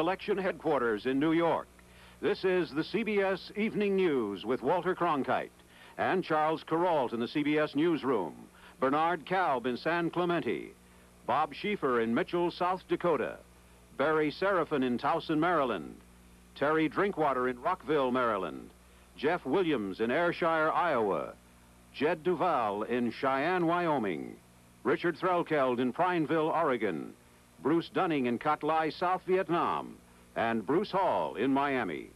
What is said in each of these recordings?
election headquarters in New York. This is the CBS Evening News with Walter Cronkite and Charles Kuralt in the CBS newsroom, Bernard Kalb in San Clemente, Bob Schieffer in Mitchell, South Dakota, Barry Serafin in Towson, Maryland, Terry Drinkwater in Rockville, Maryland, Jeff Williams in Ayrshire, Iowa, Jed Duvall in Cheyenne, Wyoming, Richard Threlkeld in Prineville, Oregon, Bruce Dunning in Cat Lai, South Vietnam, and Bruce Hall in Miami.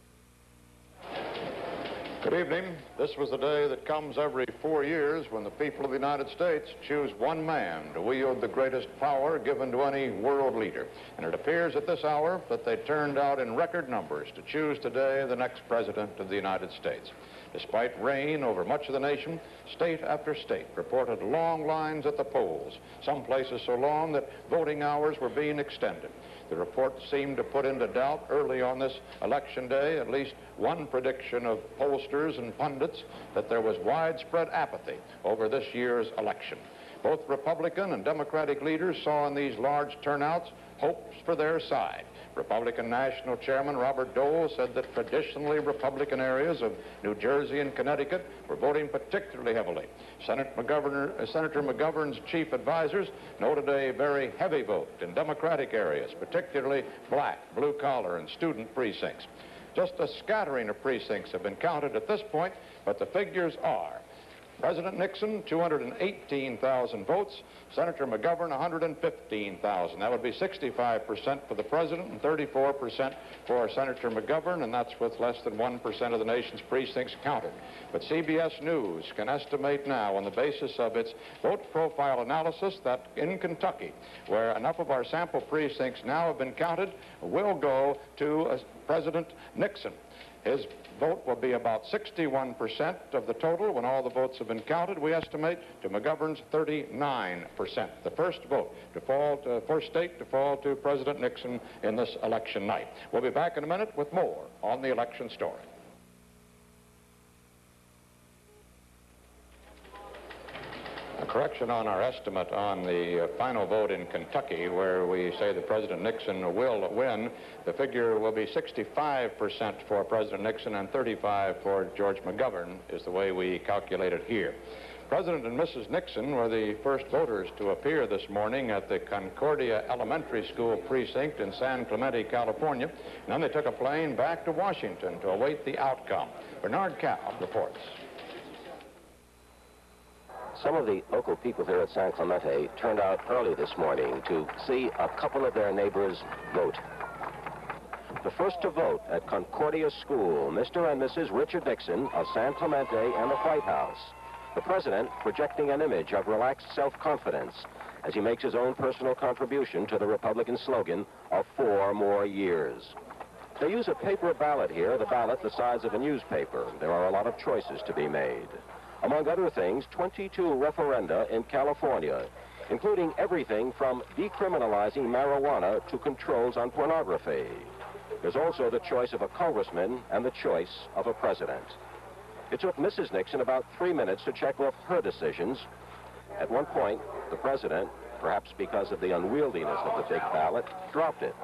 Good evening. This was the day that comes every four years when the people of the United States choose one man to wield the greatest power given to any world leader. And it appears at this hour that they turned out in record numbers to choose today the next president of the United States. Despite rain over much of the nation, state after state reported long lines at the polls, some places so long that voting hours were being extended. The report seemed to put into doubt early on this election day at least one prediction of pollsters and pundits that there was widespread apathy over this year's election. Both Republican and Democratic leaders saw in these large turnouts hopes for their side. Republican National Chairman Robert Dole said that traditionally Republican areas of New Jersey and Connecticut were voting particularly heavily. McGovern, uh, Senator McGovern's chief advisors noted a very heavy vote in Democratic areas, particularly black, blue collar, and student precincts. Just a scattering of precincts have been counted at this point, but the figures are President Nixon, 218,000 votes. Senator McGovern, 115,000. That would be 65% for the president and 34% for Senator McGovern, and that's with less than 1% of the nation's precincts counted. But CBS News can estimate now, on the basis of its vote profile analysis, that in Kentucky, where enough of our sample precincts now have been counted, will go to uh, President Nixon. His vote will be about 61% of the total when all the votes have been counted, we estimate, to McGovern's 39%. The first vote to fall, to, first state to fall to President Nixon in this election night. We'll be back in a minute with more on the election story. A correction on our estimate on the uh, final vote in Kentucky, where we say that President Nixon will win. The figure will be 65% for President Nixon and 35 for George McGovern, is the way we calculate it here. President and Mrs. Nixon were the first voters to appear this morning at the Concordia Elementary School precinct in San Clemente, California. And then they took a plane back to Washington to await the outcome. Bernard Kalb reports. Some of the local people here at San Clemente turned out early this morning to see a couple of their neighbors vote. The first to vote at Concordia School, Mr. and Mrs. Richard Nixon of San Clemente and the White House. The president projecting an image of relaxed self-confidence as he makes his own personal contribution to the Republican slogan of four more years. They use a paper ballot here, the ballot the size of a newspaper. There are a lot of choices to be made among other things, 22 referenda in California, including everything from decriminalizing marijuana to controls on pornography. There's also the choice of a congressman and the choice of a president. It took Mrs. Nixon about three minutes to check off her decisions. At one point, the president, perhaps because of the unwieldiness of the big ballot, dropped it.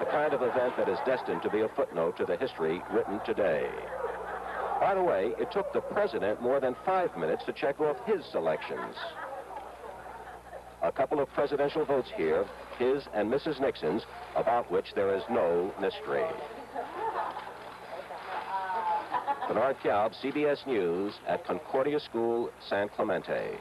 The kind of event that is destined to be a footnote to the history written today. By the way, it took the president more than five minutes to check off his selections. A couple of presidential votes here, his and Mrs. Nixon's, about which there is no mystery. Bernard Kalb, CBS News, at Concordia School, San Clemente.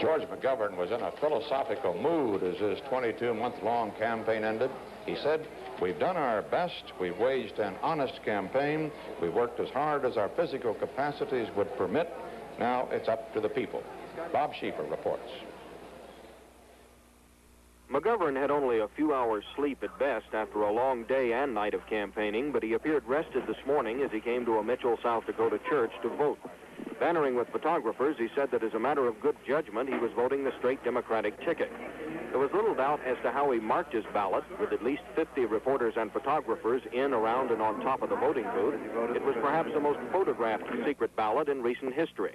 George McGovern was in a philosophical mood as his 22-month-long campaign ended. He said, We've done our best. We've waged an honest campaign. We've worked as hard as our physical capacities would permit. Now it's up to the people. Bob Schieffer reports. McGovern had only a few hours sleep at best after a long day and night of campaigning, but he appeared rested this morning as he came to a Mitchell, South Dakota church to vote. Bannering with photographers, he said that as a matter of good judgment, he was voting the straight Democratic ticket. There was little doubt as to how he marked his ballot, with at least 50 reporters and photographers in, around, and on top of the voting booth. It was perhaps the most photographed secret ballot in recent history.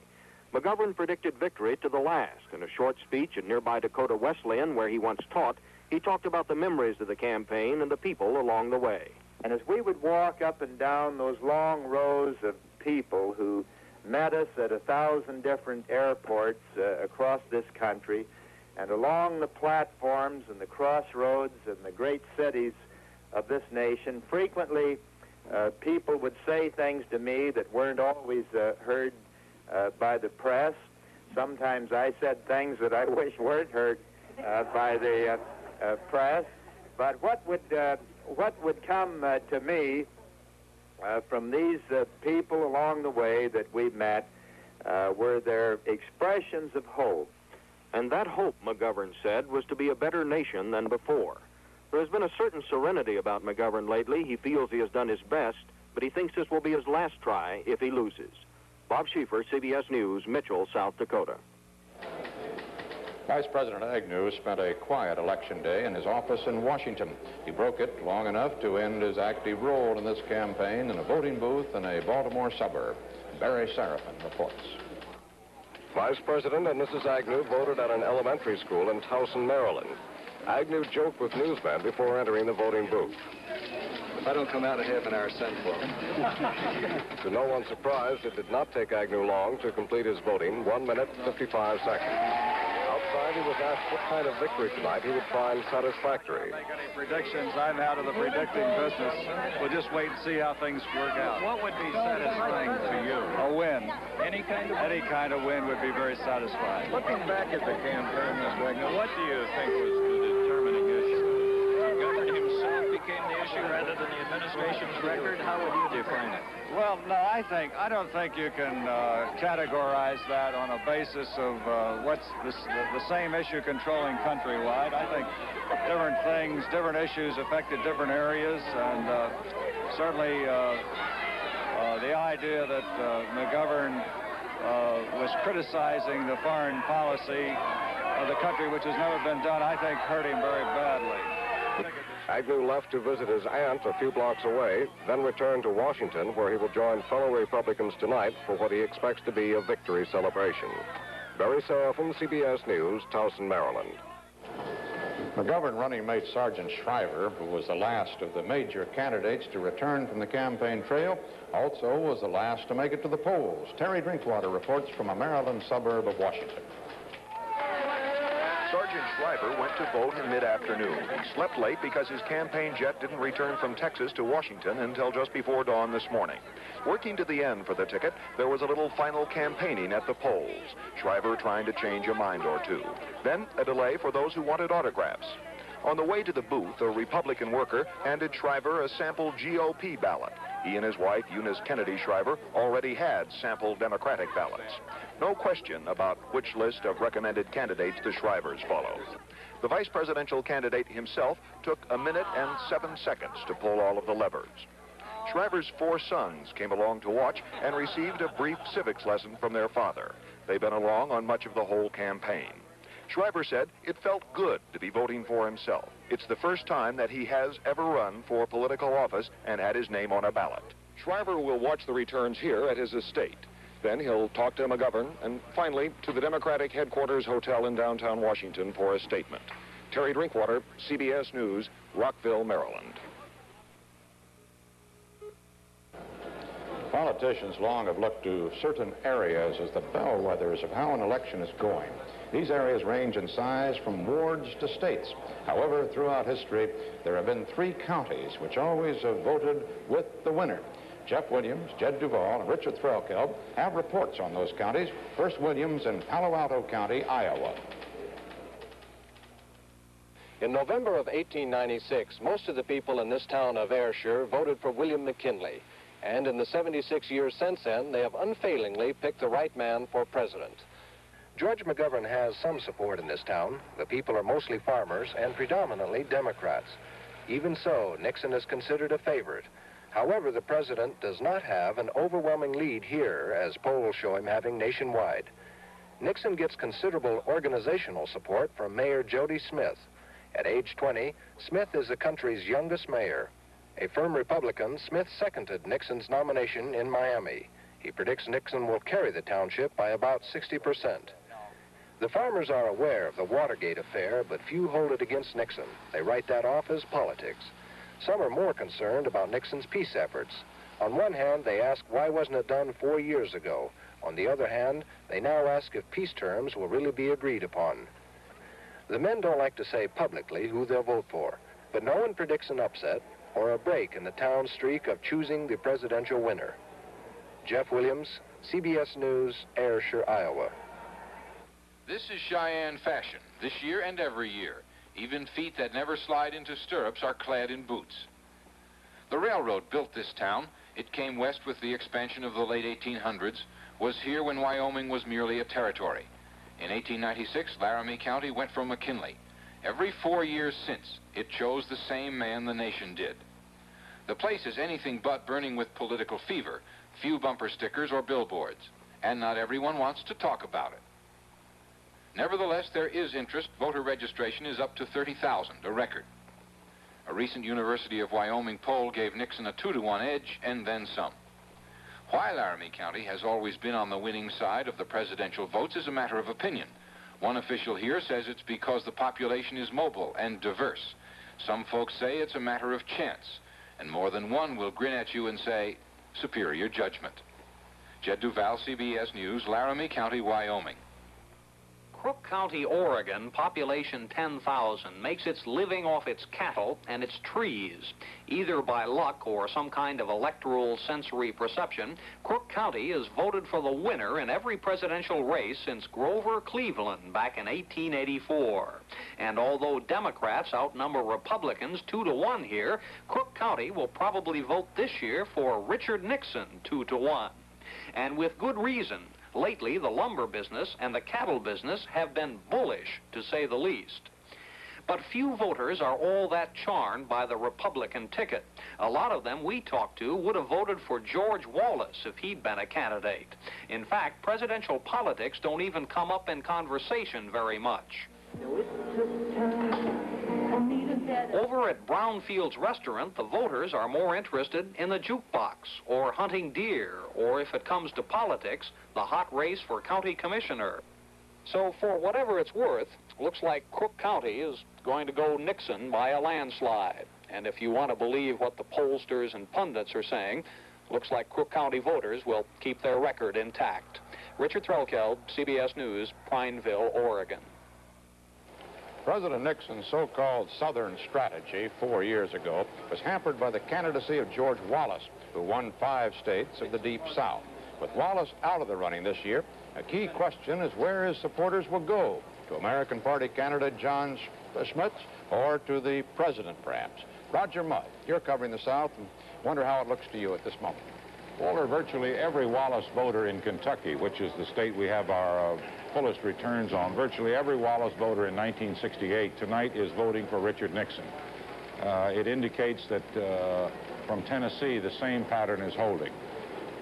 McGovern predicted victory to the last. In a short speech at nearby Dakota Wesleyan, where he once taught, He talked about the memories of the campaign and the people along the way. And as we would walk up and down those long rows of people who met us at a thousand different airports uh, across this country, and along the platforms and the crossroads and the great cities of this nation, frequently uh, people would say things to me that weren't always uh, heard uh, by the press. Sometimes I said things that I wish weren't heard uh, by the uh, press. But what would what would come to me Uh, from these uh, people along the way that we met uh, were their expressions of hope. And that hope, McGovern said, was to be a better nation than before. There has been a certain serenity about McGovern lately. He feels he has done his best, but he thinks this will be his last try if he loses. Bob Schieffer, CBS News, Mitchell, South Dakota. Vice President Agnew spent a quiet election day in his office in Washington. He broke it long enough to end his active role in this campaign in a voting booth in a Baltimore suburb. Barry Serafin reports. Vice President and Mrs. Agnew voted at an elementary school in Towson, Maryland. Agnew joked with newsmen before entering the voting booth. If I don't come out a half an hour, send for him. to no one's surprise, it did not take Agnew long to complete his voting, 1 minute, 55 seconds outside, he was asked what kind of victory tonight he would find satisfactory. Make any predictions. I'm out of the predicting business. We'll just wait and see how things work out. What would be satisfying to you? A win. Any kind of Any kind of win would be very satisfying. Looking back at the campaign, Mr. Agnew, what do you think was the determining issue? Governor himself became the issue rather than the administration's record? How would you define it? Well, no, I think I don't think you can uh, categorize that on a basis of uh, what's the, the, same issue controlling countrywide. I think different things, different issues affected different areas, and uh, certainly uh, uh, the idea that uh, McGovern was criticizing the foreign policy of the country, which has never been done, I think hurt him very badly. Agnew left to visit his aunt a few blocks away, then returned to Washington, where he will join fellow Republicans tonight for what he expects to be a victory celebration. Barry Serafin, CBS News, Towson, Maryland. McGovern running mate Sargent Shriver, who was the last of the major candidates to return from the campaign trail, also was the last to make it to the polls. Terry Drinkwater reports from a Maryland suburb of Washington. Sargent Shriver went to vote in mid-afternoon. He slept late because his campaign jet didn't return from Texas to Washington until just before dawn this morning. Working to the end for the ticket, there was a little final campaigning at the polls. Shriver trying to change a mind or two. Then a delay for those who wanted autographs. On the way to the booth, a Republican worker handed Shriver a sample GOP ballot. He and his wife, Eunice Kennedy Shriver, already had sample Democratic ballots. No question about which list of recommended candidates the Shrivers follow. The vice presidential candidate himself took a minute and seven seconds to pull all of the levers. Shriver's four sons came along to watch and received a brief civics lesson from their father. They've been along on much of the whole campaign. Shriver said it felt good to be voting for himself. It's the first time that he has ever run for political office and had his name on a ballot. Shriver will watch the returns here at his estate. Then he'll talk to McGovern and finally to the Democratic headquarters hotel in downtown Washington for a statement. Terry Drinkwater, CBS News, Rockville, Maryland. Politicians long have looked to certain areas as the bellwethers of how an election is going. These areas range in size from wards to states. However, throughout history, there have been three counties which always have voted with the winner. Jeff Williams, Jed Duvall, and Richard Threlkeld have reports on those counties. First, Williams in Palo Alto County, Iowa. In November of 1896, most of the people in this town of Ayrshire voted for William McKinley. And in the 76 years since then, they have unfailingly picked the right man for president. George McGovern has some support in this town. The people are mostly farmers and predominantly Democrats. Even so, Nixon is considered a favorite. However, the president does not have an overwhelming lead here, as polls show him having nationwide. Nixon gets considerable organizational support from Mayor Jody Smith. At age 20, Smith is the country's youngest mayor. A firm Republican, Smith seconded Nixon's nomination in Miami. He predicts Nixon will carry the township by about 60%. The farmers are aware of the Watergate affair, but few hold it against Nixon. They write that off as politics. Some are more concerned about Nixon's peace efforts. On one hand, they ask why wasn't it done four years ago? On the other hand, they now ask if peace terms will really be agreed upon. The men don't like to say publicly who they'll vote for, but no one predicts an upset or a break in the town streak of choosing the presidential winner. Jeff Williams, CBS News, Ayrshire, Iowa. This is Cheyenne fashion, this year and every year. Even feet that never slide into stirrups are clad in boots. The railroad built this town. It came west with the expansion of the late 1800s, was here when Wyoming was merely a territory. In 1896, Laramie County went for McKinley. Every four years since, it chose the same man the nation did. The place is anything but burning with political fever, few bumper stickers or billboards, and not everyone wants to talk about it. Nevertheless, there is interest. Voter registration is up to 30,000, a record. A recent University of Wyoming poll gave Nixon a two to one edge and then some. Why Laramie County has always been on the winning side of the presidential votes is a matter of opinion. One official here says it's because the population is mobile and diverse. Some folks say it's a matter of chance, and more than one will grin at you and say, superior judgment. Jed Duvall, CBS News, Laramie County, Wyoming. Crook County, Oregon, population 10,000, makes its living off its cattle and its trees. Either by luck or some kind of electoral sensory perception, Crook County is voted for the winner in every presidential race since Grover Cleveland back in 1884. And although Democrats outnumber Republicans two to one here, Crook County will probably vote this year for Richard Nixon two to one. And with good reason. Lately, the lumber business and the cattle business have been bullish, to say the least. But few voters are all that charmed by the Republican ticket. A lot of them we talked to would have voted for George Wallace if he'd been a candidate. In fact, presidential politics don't even come up in conversation very much. Over at Brownfield's restaurant, the voters are more interested in the jukebox, or hunting deer, or if it comes to politics, the hot race for county commissioner. So for whatever it's worth, looks like Crook County is going to go Nixon by a landslide. And if you want to believe what the pollsters and pundits are saying, looks like Crook County voters will keep their record intact. Richard Threlkeld, CBS News, Prineville, Oregon. President Nixon's so-called Southern strategy four years ago was hampered by the candidacy of George Wallace, who won five states of the Deep South. With Wallace out of the running this year, a key question is where his supporters will go, to American Party candidate John Schmitz or to the president, perhaps. Roger Mudd, you're covering the South and wonder how it looks to you at this moment. Walter, virtually every Wallace voter in Kentucky, which is the state we have our uh, fullest returns on, virtually every Wallace voter in 1968 tonight is voting for Richard Nixon. Uh, it indicates that uh, from Tennessee, the same pattern is holding.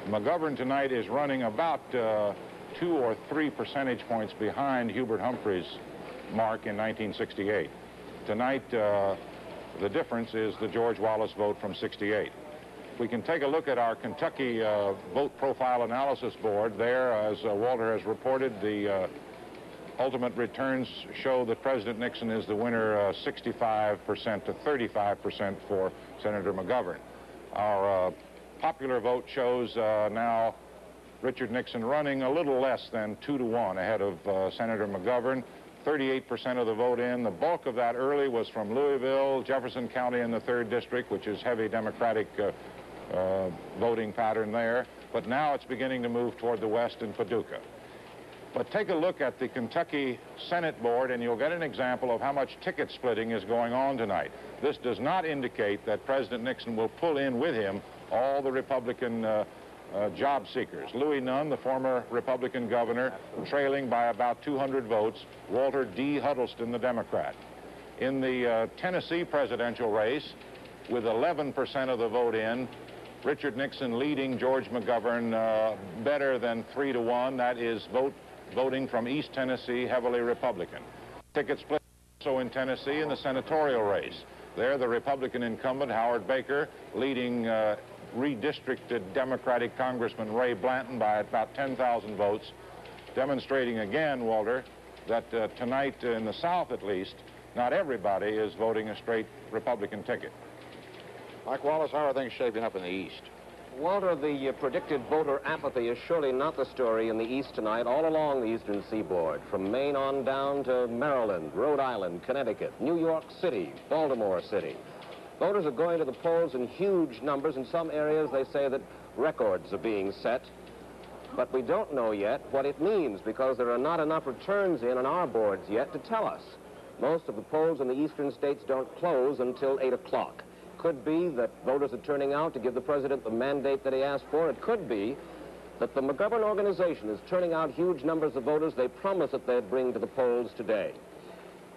McGovern tonight is running about uh, two or three percentage points behind Hubert Humphrey's mark in 1968. Tonight, uh, the difference is the George Wallace vote from 68 we can take a look at our Kentucky uh, vote profile analysis board. There, as uh, Walter has reported, the uh, ultimate returns show that President Nixon is the winner 65% uh, to 35% for Senator McGovern. Our uh, popular vote shows uh, now Richard Nixon running a little less than two to one ahead of Senator McGovern. 38% of the vote in. The bulk of that early was from Louisville, Jefferson County in the 3rd District, which is heavy Democratic uh, uh, voting pattern there, but now it's beginning to move toward the west in Paducah. But take a look at the Kentucky Senate board and you'll get an example of how much ticket splitting is going on tonight. This does not indicate that President Nixon will pull in with him all the Republican uh, uh, job seekers. Louis Nunn, the former Republican governor, trailing by about 200 votes. Walter D. Huddleston, the Democrat. In the uh, Tennessee presidential race, with 11% of the vote in, Richard Nixon leading George McGovern uh, better than three to one. That is vote voting from East Tennessee, heavily Republican. Ticket split also in Tennessee in the senatorial race. There, the Republican incumbent, Howard Baker, leading uh, redistricted Democratic Congressman Ray Blanton by about 10,000 votes, demonstrating again, Walter, that uh, tonight, in the South at least, not everybody is voting a straight Republican ticket. Mike Wallace, how are things shaping up in the East? Walter, the uh, predicted voter apathy is surely not the story in the East tonight, all along the eastern seaboard, from Maine on down to Maryland, Rhode Island, Connecticut, New York City, Baltimore City. Voters are going to the polls in huge numbers. In some areas, they say that records are being set. But we don't know yet what it means because there are not enough returns in on our boards yet to tell us. Most of the polls in the eastern states don't close until 8 o'clock. Could be that voters are turning out to give the president the mandate that he asked for. It could be that the McGovern organization is turning out huge numbers of voters they promised that they'd bring to the polls today.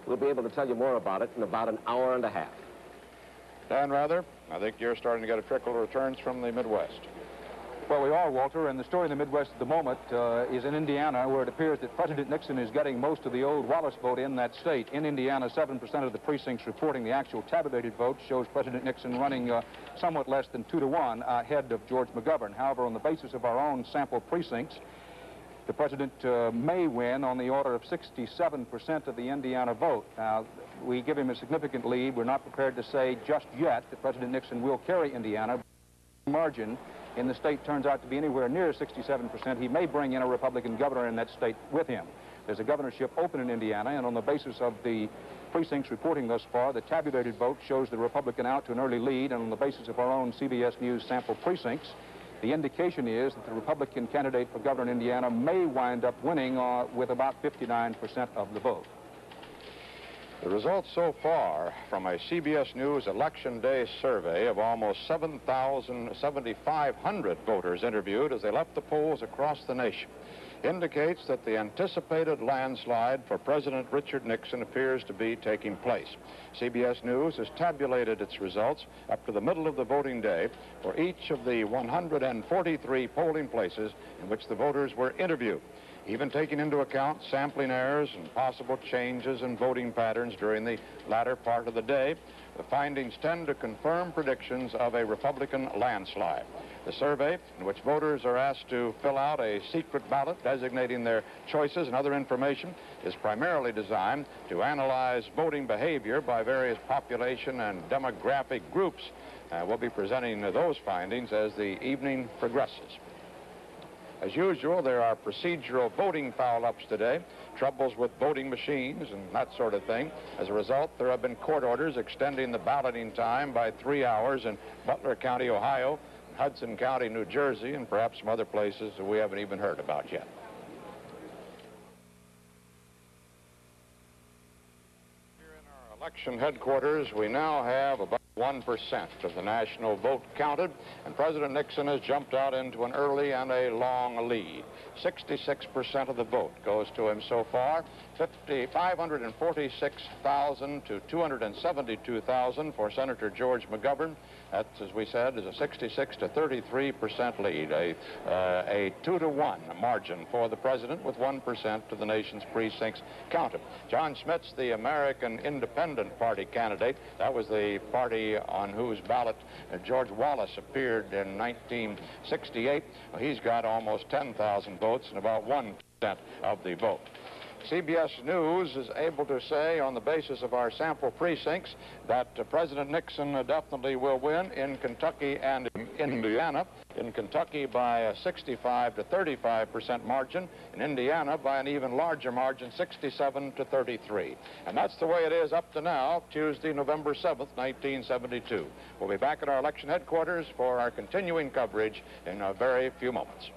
We'll be able to tell you more about it in about an hour and a half. Dan Rather, I think you're starting to get a trickle of returns from the Midwest. Well, we are, Walter, and the story in the Midwest at the moment uh, is in Indiana, where it appears that President Nixon is getting most of the old Wallace vote in that state. In Indiana, 7% of the precincts reporting the actual tabulated vote shows President Nixon running uh, somewhat less than 2 to 1 ahead of George McGovern. However, on the basis of our own sample precincts, the president uh, may win on the order of 67% of the Indiana vote. Now, we give him a significant lead. We're not prepared to say just yet that President Nixon will carry Indiana. Margin in the state turns out to be anywhere near 67%, he may bring in a Republican governor in that state with him. There's a governorship open in Indiana, and on the basis of the precincts reporting thus far, the tabulated vote shows the Republican out to an early lead, and on the basis of our own CBS News sample precincts, the indication is that the Republican candidate for governor in Indiana may wind up winning uh, with about 59% of the vote. The results so far from a CBS News Election Day survey of almost 7,000, 7,500 voters interviewed as they left the polls across the nation indicates that the anticipated landslide for President Richard Nixon appears to be taking place. CBS News has tabulated its results up to the middle of the voting day for each of the 143 polling places in which the voters were interviewed even taking into account sampling errors and possible changes in voting patterns during the latter part of the day, the findings tend to confirm predictions of a Republican landslide. The survey, in which voters are asked to fill out a secret ballot designating their choices and other information, is primarily designed to analyze voting behavior by various population and demographic groups. Uh, we'll be presenting those findings as the evening progresses. As usual, there are procedural voting foul-ups today, troubles with voting machines and that sort of thing. As a result, there have been court orders extending the balloting time by three hours in Butler County, Ohio, Hudson County, New Jersey, and perhaps some other places that we haven't even heard about yet. Here in our election headquarters, we now have about 1% of the national vote counted, and President Nixon has jumped out into an early and a long lead. 66% of the vote goes to him so far, 50, 546,000 to 272,000 for Senator George McGovern. That, as we said, is a 66 to 33 percent lead, a, uh, a two to one margin for the president with 1 percent of the nation's precincts counted. John Schmitz, the American Independent Party candidate, that was the party on whose ballot George Wallace appeared in 1968. He's got almost 10,000 votes and about 1 percent of the vote. CBS News is able to say, on the basis of our sample precincts, that uh, President Nixon uh, definitely will win in Kentucky and in Indiana. In Kentucky by a 65 to 35 percent margin. In Indiana by an even larger margin, 67 to 33. And that's the way it is up to now, Tuesday, November 7th, 1972. We'll be back at our election headquarters for our continuing coverage in a very few moments.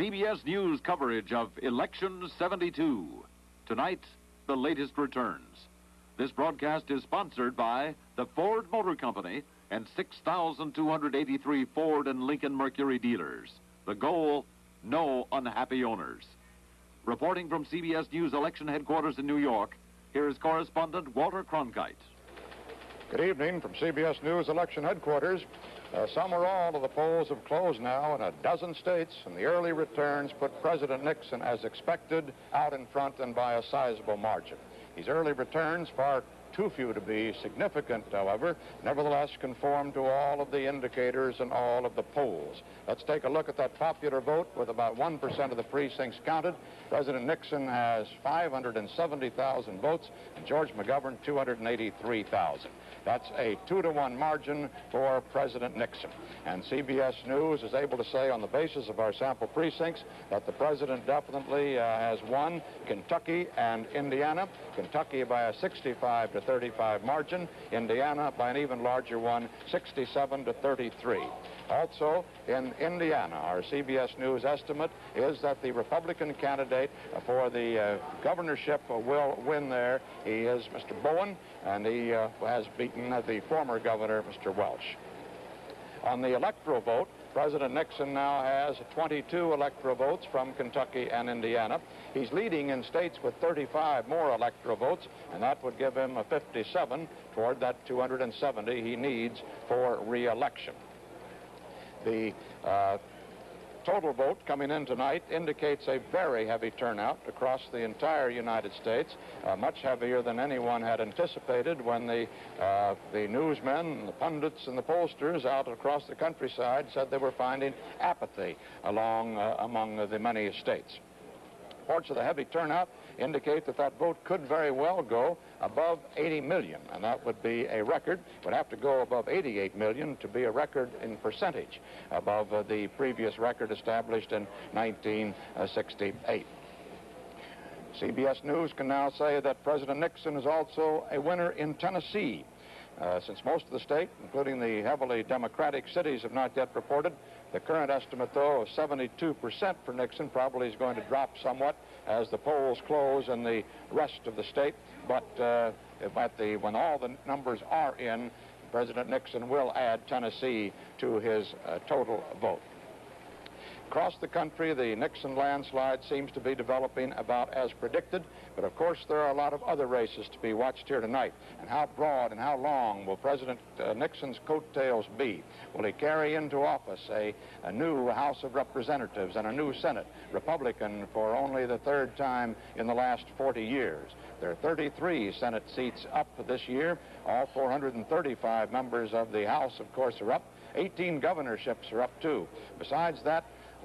CBS News coverage of Election 72. Tonight, the latest returns. This broadcast is sponsored by the Ford Motor Company and 6,283 Ford and Lincoln Mercury dealers. The goal, no unhappy owners. Reporting from CBS News election headquarters in New York, here is correspondent Walter Cronkite. Good evening from CBS News Election Headquarters. Uh, some or all of the polls have closed now in a dozen states, and the early returns put President Nixon, as expected, out in front and by a sizable margin. These early returns, far too few to be significant, however, nevertheless conform to all of the indicators and all of the polls. Let's take a look at that popular vote with about 1% of the precincts counted. President Nixon has 570,000 votes, and George McGovern 283,000. That's a two to one margin for President Nixon. And CBS News is able to say on the basis of our sample precincts that the president definitely uh, has won Kentucky and Indiana. Kentucky by a 65 to 35 margin, Indiana by an even larger one, 67 to 33. Also, in Indiana, our CBS News estimate is that the Republican candidate for the uh, governorship will win there. He is Mr. Bowen, and he uh, has beaten the former governor, Mr. Welsh. On the electoral vote, President Nixon now has 22 electoral votes from Kentucky and Indiana. He's leading in states with 35 more electoral votes, and that would give him a 57 toward that 270 he needs for re-election. The uh, total vote coming in tonight indicates a very heavy turnout across the entire United States, uh, much heavier than anyone had anticipated when the, uh, the newsmen, the pundits, and the pollsters out across the countryside said they were finding apathy along, uh, among the many states. Reports of the heavy turnout indicate that that vote could very well go above 80 million, and that would be a record. Would have to go above 88 million to be a record in percentage above uh, the previous record established in 1968. CBS News can now say that President Nixon is also a winner in Tennessee. Uh, since most of the state, including the heavily Democratic cities, have not yet reported, the current estimate, though, of 72% for Nixon probably is going to drop somewhat as the polls close in the rest of the state. But uh, the, when all the numbers are in, President Nixon will add Tennessee to his uh, total vote. Across the country, the Nixon landslide seems to be developing about as predicted, but of course there are a lot of other races to be watched here tonight. And how broad and how long will President uh, Nixon's coattails be? Will he carry into office a, a new House of Representatives and a new Senate, Republican for only the third time in the last 40 years? There are 33 Senate seats up this year. All 435 members of the House, of course, are up. 18 governorships are up, too. Besides that,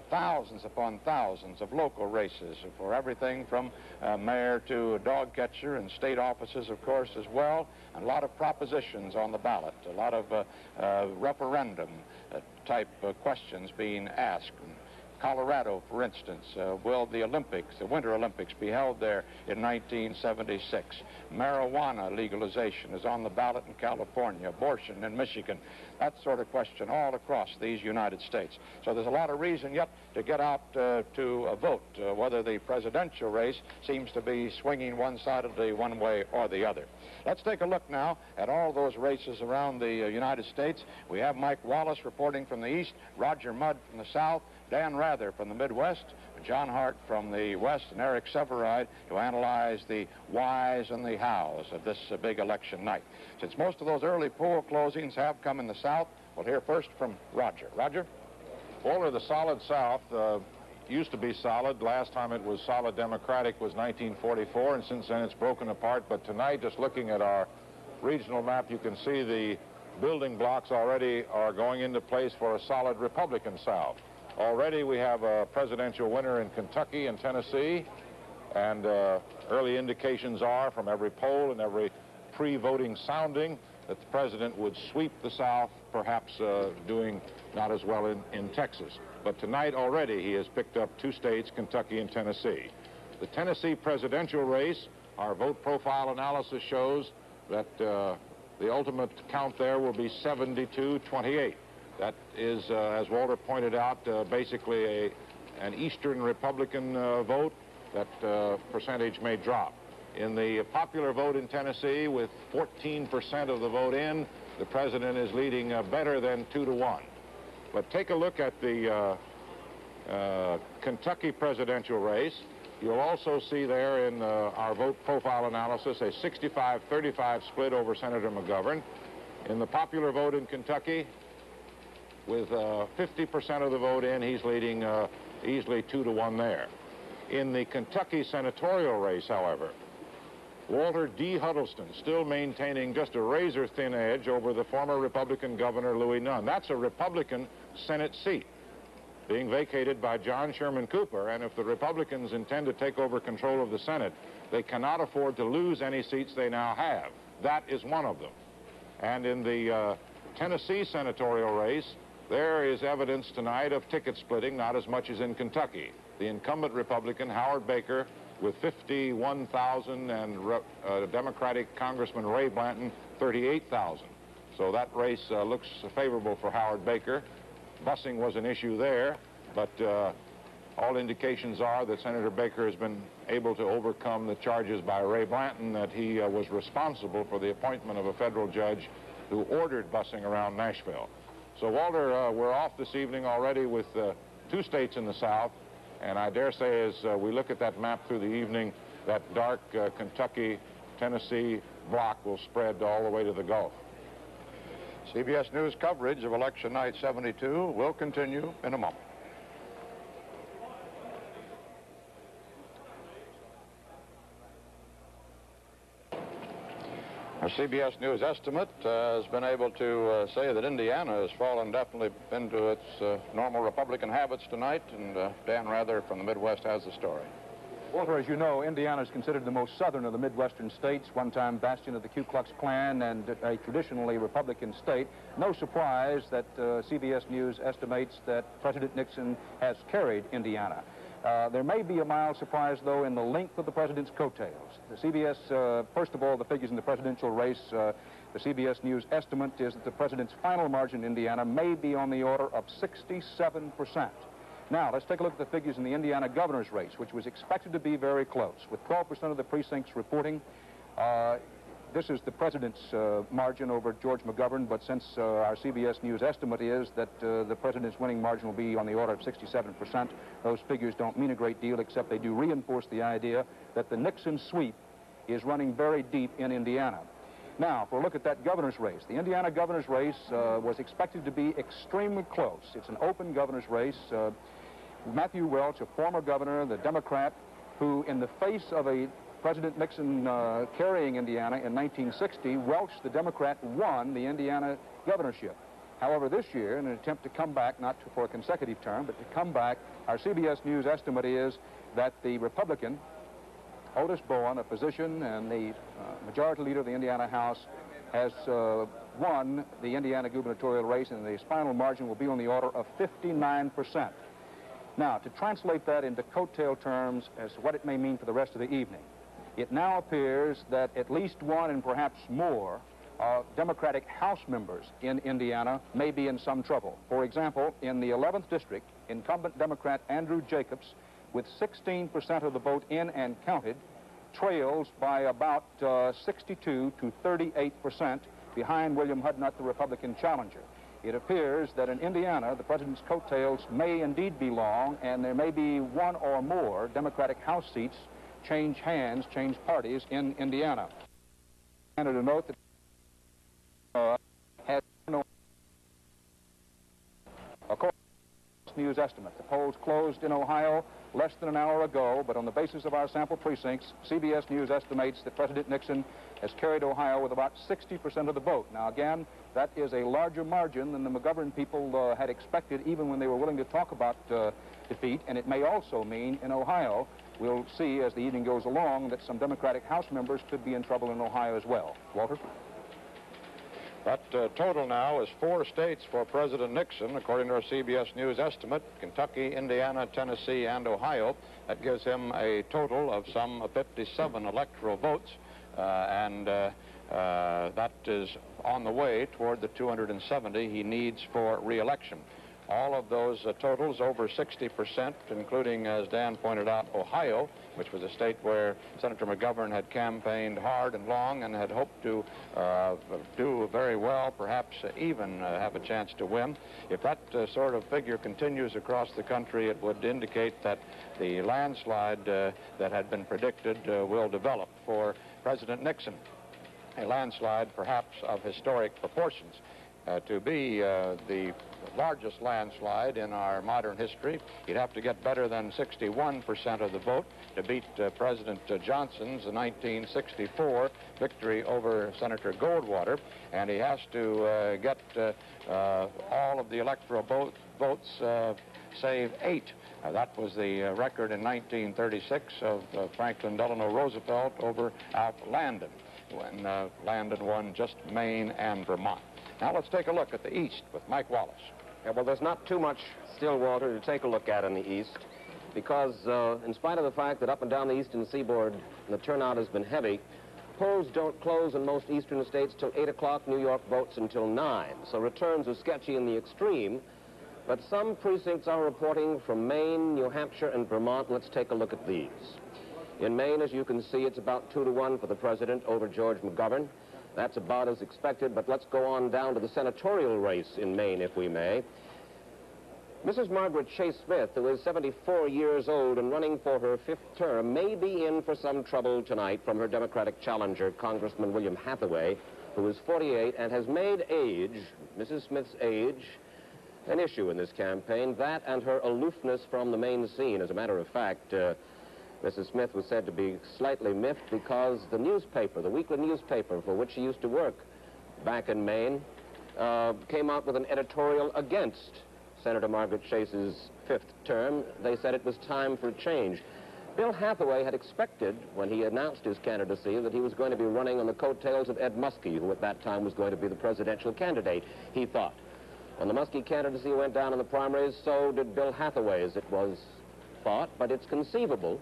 thousands upon thousands of local races for everything from uh, mayor to dog catcher and state offices, of course, as well, and a lot of propositions on the ballot, a lot of uh, uh, referendum uh, type questions being asked. Colorado, for instance, uh, will the Olympics, the Winter Olympics, be held there in 1976? Marijuana legalization is on the ballot in California, abortion in Michigan, that sort of question all across these United States. So there's a lot of reason yet to get out uh, to uh, vote, uh, whether the presidential race seems to be swinging one-sidedly one way or the other. Let's take a look now at all those races around the uh, United States. We have Mike Wallace reporting from the east, Roger Mudd from the south, Dan Rather from the Midwest, John Hart from the West, and Eric Sevareid to analyze the whys and the hows of this uh, big election night. Since most of those early poll closings have come in the South, we'll hear first from Roger. Roger? Walter, the solid South uh, used to be solid. Last time it was solid Democratic was 1944, and since then it's broken apart. But tonight, just looking at our regional map, you can see the building blocks already are going into place for a solid Republican South. Already we have a presidential winner in Kentucky and Tennessee, and uh, early indications are from every poll and every pre-voting sounding that the president would sweep the South, perhaps uh, doing not as well in, in Texas. But tonight already he has picked up two states, Kentucky and Tennessee. The Tennessee presidential race, our vote profile analysis shows that uh, the ultimate count there will be 72-28. That is, uh, as Walter pointed out, uh, basically a, an Eastern Republican uh, vote. That uh, percentage may drop. In the popular vote in Tennessee, with 14% of the vote in, the president is leading uh, better than two to one. But take a look at the uh, Kentucky presidential race. You'll also see there in our vote profile analysis a 65-35 split over Senator McGovern. In the popular vote in Kentucky, with 50% uh, of the vote in, he's leading uh, easily two to one there. In the Kentucky senatorial race, however, Walter D. Huddleston still maintaining just a razor-thin edge over the former Republican Governor Louis Nunn. That's a Republican Senate seat being vacated by John Sherman Cooper, and if the Republicans intend to take over control of the Senate, they cannot afford to lose any seats they now have. That is one of them. And in the uh, Tennessee senatorial race, there is evidence tonight of ticket splitting, not as much as in Kentucky. The incumbent Republican, Howard Baker, with 51,000 and uh, Democratic Congressman Ray Blanton, 38,000. So that race uh, looks favorable for Howard Baker. Busing was an issue there, but uh, all indications are that Senator Baker has been able to overcome the charges by Ray Blanton that he uh, was responsible for the appointment of a federal judge who ordered busing around Nashville. So, Walter, uh, we're off this evening already with uh, two states in the South, and I dare say as uh, we look at that map through the evening, that dark uh, Kentucky, Tennessee block will spread all the way to the Gulf. CBS News coverage of Election Night 72 will continue in a moment. Our CBS News estimate uh, has been able to uh, say that Indiana has fallen definitely into its uh, normal Republican habits tonight, and uh, Dan Rather from the Midwest has the story. Walter, as you know, Indiana is considered the most southern of the Midwestern states, one-time bastion of the Ku Klux Klan and a traditionally Republican state. No surprise that uh, CBS News estimates that President Nixon has carried Indiana. Uh, there may be a mild surprise, though, in the length of the president's coattails. The CBS, uh, first of all, the figures in the presidential race, uh, the CBS News estimate is that the president's final margin in Indiana may be on the order of 67 percent. Now, let's take a look at the figures in the Indiana governor's race, which was expected to be very close, with 12 percent of the precincts reporting. This is the president's uh, margin over George McGovern, but since uh, our CBS News estimate is that uh, the president's winning margin will be on the order of 67%, those figures don't mean a great deal, except they do reinforce the idea that the Nixon sweep is running very deep in Indiana. Now, for a look at that governor's race, the Indiana governor's race uh, was expected to be extremely close. It's an open governor's race. Uh, Matthew Welsh, a former governor, the Democrat, who in the face of a President Nixon uh, carrying Indiana in 1960, Welsh, the Democrat, won the Indiana governorship. However, this year, in an attempt to come back, not to, for a consecutive term, but to come back, our CBS News estimate is that the Republican, Otis Bowen, a physician and the uh, majority leader of the Indiana House, has uh, won the Indiana gubernatorial race, and the final margin will be on the order of 59 percent. Now, to translate that into coattail terms as to what it may mean for the rest of the evening, it now appears that at least one and perhaps more uh, Democratic House members in Indiana may be in some trouble. For example, in the 11th District, incumbent Democrat Andrew Jacobs, with 16% of the vote in and counted, trails by about uh, 62 to 38% behind William Hudnut, the Republican challenger. It appears that in Indiana, the president's coattails may indeed be long, and there may be one or more Democratic House seats change hands, change parties in Indiana. And to note that uh, has no according to news estimate. The polls closed in Ohio less than an hour ago, but on the basis of our sample precincts, CBS News estimates that President Nixon has carried Ohio with about 60% of the vote. Now, again, that is a larger margin than the McGovern people uh, had expected, even when they were willing to talk about uh, defeat, and it may also mean in Ohio we'll see as the evening goes along that some Democratic House members could be in trouble in Ohio as well. Walter? That uh, total now is four states for President Nixon, according to our CBS News estimate, Kentucky, Indiana, Tennessee, and Ohio. That gives him a total of some 57 electoral votes, uh, and uh, uh that is on the way toward the 270 he needs for reelection. All of those uh, totals over 60%, including, as Dan pointed out, Ohio, which was a state where Senator McGovern had campaigned hard and long and had hoped to uh, do very well, perhaps even uh, have a chance to win. If that uh, sort of figure continues across the country, it would indicate that the landslide uh, that had been predicted uh, will develop for President Nixon. a landslide perhaps of historic proportions. Uh, to be uh, the largest landslide in our modern history, He'd have to get better than 61% of the vote to beat uh, President uh, Johnson's 1964 victory over Senator Goldwater, and he has to uh, get uh, all of the electoral votes save eight. that was the record in 1936 of Franklin Delano Roosevelt over Alf Landon, when Landon won just Maine and Vermont. Now let's take a look at the East with Mike Wallace. Yeah, well, there's not too much still water to take a look at in the East because uh, in spite of the fact that up and down the eastern seaboard the turnout has been heavy, polls don't close in most eastern states till 8 o'clock. New York votes until 9. So returns are sketchy in the extreme. But some precincts are reporting from Maine, New Hampshire, and Vermont. Let's take a look at these. In Maine, as you can see, it's about 2 to 1 for the president over George McGovern. That's about as expected, but let's go on down to the senatorial race in Maine, if we may. Mrs. Margaret Chase Smith, who is 74 years old and running for her fifth term, may be in for some trouble tonight from her Democratic challenger, Congressman William Hathaway, who is 48 and has made age, Mrs. Smith's age, an issue in this campaign. That and her aloofness from the main scene. As a matter of fact, uh, Mrs. Smith was said to be slightly miffed because the newspaper, the weekly newspaper for which she used to work back in Maine, uh, came out with an editorial against Senator Margaret Chase's fifth term. They said it was time for a change. Bill Hathaway had expected, when he announced his candidacy, that he was going to be running on the coattails of Ed Muskie, who at that time was going to be the presidential candidate, he thought. When the Muskie candidacy went down in the primaries, so did Bill Hathaway's, it was thought, but it's conceivable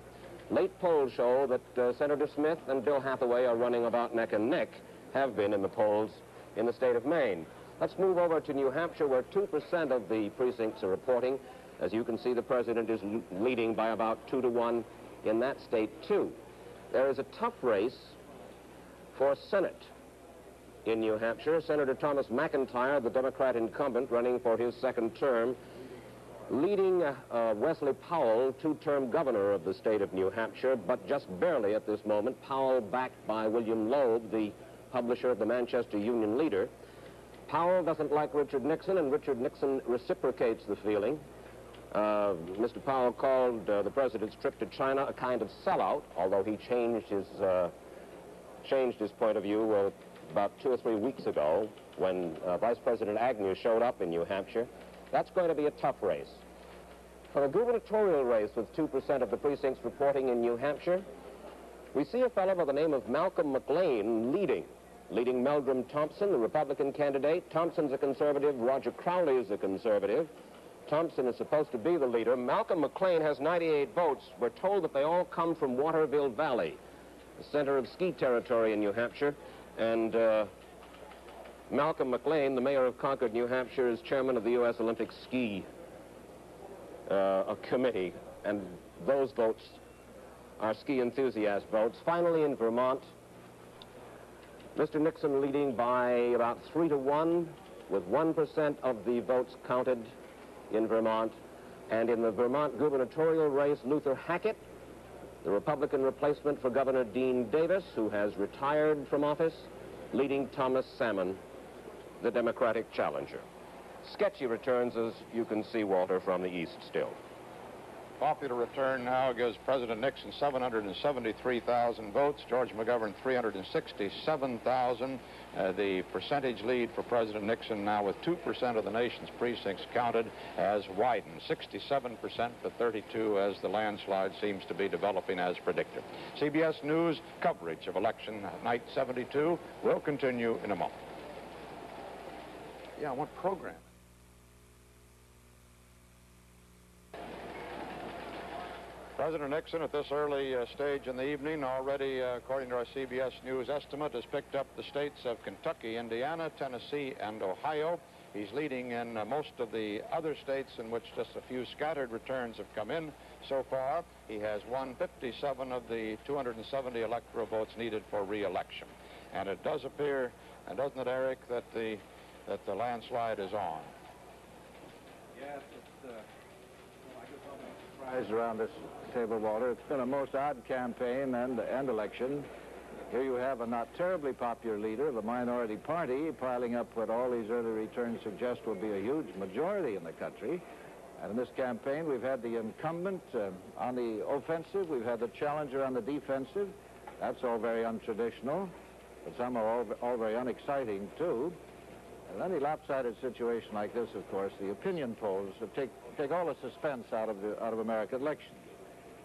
Late polls show that uh, Senator Smith and Bill Hathaway are running about neck and neck, have been in the polls in the state of Maine. Let's move over to New Hampshire, where 2% of the precincts are reporting. As you can see, the president is leading by about 2 to 1 in that state, too. There is a tough race for Senate in New Hampshire. Senator Thomas McIntyre, the Democrat incumbent, running for his second term, leading uh, uh, Wesley Powell, two-term governor of the state of New Hampshire, but just barely at this moment. Powell backed by William Loeb, the publisher of the Manchester Union Leader. Powell doesn't like Richard Nixon, and Richard Nixon reciprocates the feeling. Uh, Mr. Powell called uh, the president's trip to China a kind of sellout, although he changed his, uh, changed his point of view uh, about two or three weeks ago when Vice President Agnew showed up in New Hampshire. That's going to be a tough race. For a gubernatorial race with 2% of the precincts reporting in New Hampshire, we see a fellow by the name of Malcolm McLane leading. Leading Meldrim Thomson, the Republican candidate. Thomson's a conservative. Roger Crowley is a conservative. Thompson is supposed to be the leader. Malcolm McLane has 98 votes. We're told that they all come from Waterville Valley, the center of ski territory in New Hampshire. And uh, Malcolm McLane, the mayor of Concord, New Hampshire, is chairman of the U.S. Olympic Ski uh, Committee, and those votes are ski enthusiast votes. Finally, in Vermont, Mr. Nixon leading by about three to one, with 1% of the votes counted in Vermont. And in the Vermont gubernatorial race, Luther Hackett, the Republican replacement for Governor Deane Davis, who has retired from office, leading Thomas Salmon the Democratic challenger. Sketchy returns, as you can see, Walter, from the east still. Popular return now gives President Nixon 773,000 votes, George McGovern 367,000. Uh, the percentage lead for President Nixon now with 2% of the nation's precincts counted has widened, 67% to 32 as the landslide seems to be developing as predicted. CBS News coverage of election night 72 will continue in a moment. Yeah, what program? President Nixon, at this early uh, stage in the evening, already, uh, according to our CBS News estimate, has picked up the states of Kentucky, Indiana, Tennessee, and Ohio. He's leading in uh, most of the other states in which just a few scattered returns have come in so far. He has won 57 of the 270 electoral votes needed for re-election. And it does appear, and doesn't it, Eric, that the that the landslide is on. Yes, it's, uh, well, I guess I'll be surprised around this table, Walter. It's been a most odd campaign and, and election. Here you have a not terribly popular leader of a minority party piling up what all these early returns suggest will be a huge majority in the country. And in this campaign, we've had the incumbent uh, on the offensive. We've had the challenger on the defensive. That's all very untraditional, but some are all, all very unexciting, too. In any lopsided situation like this, of course, the opinion polls take, take all the suspense out of, the, out of American elections.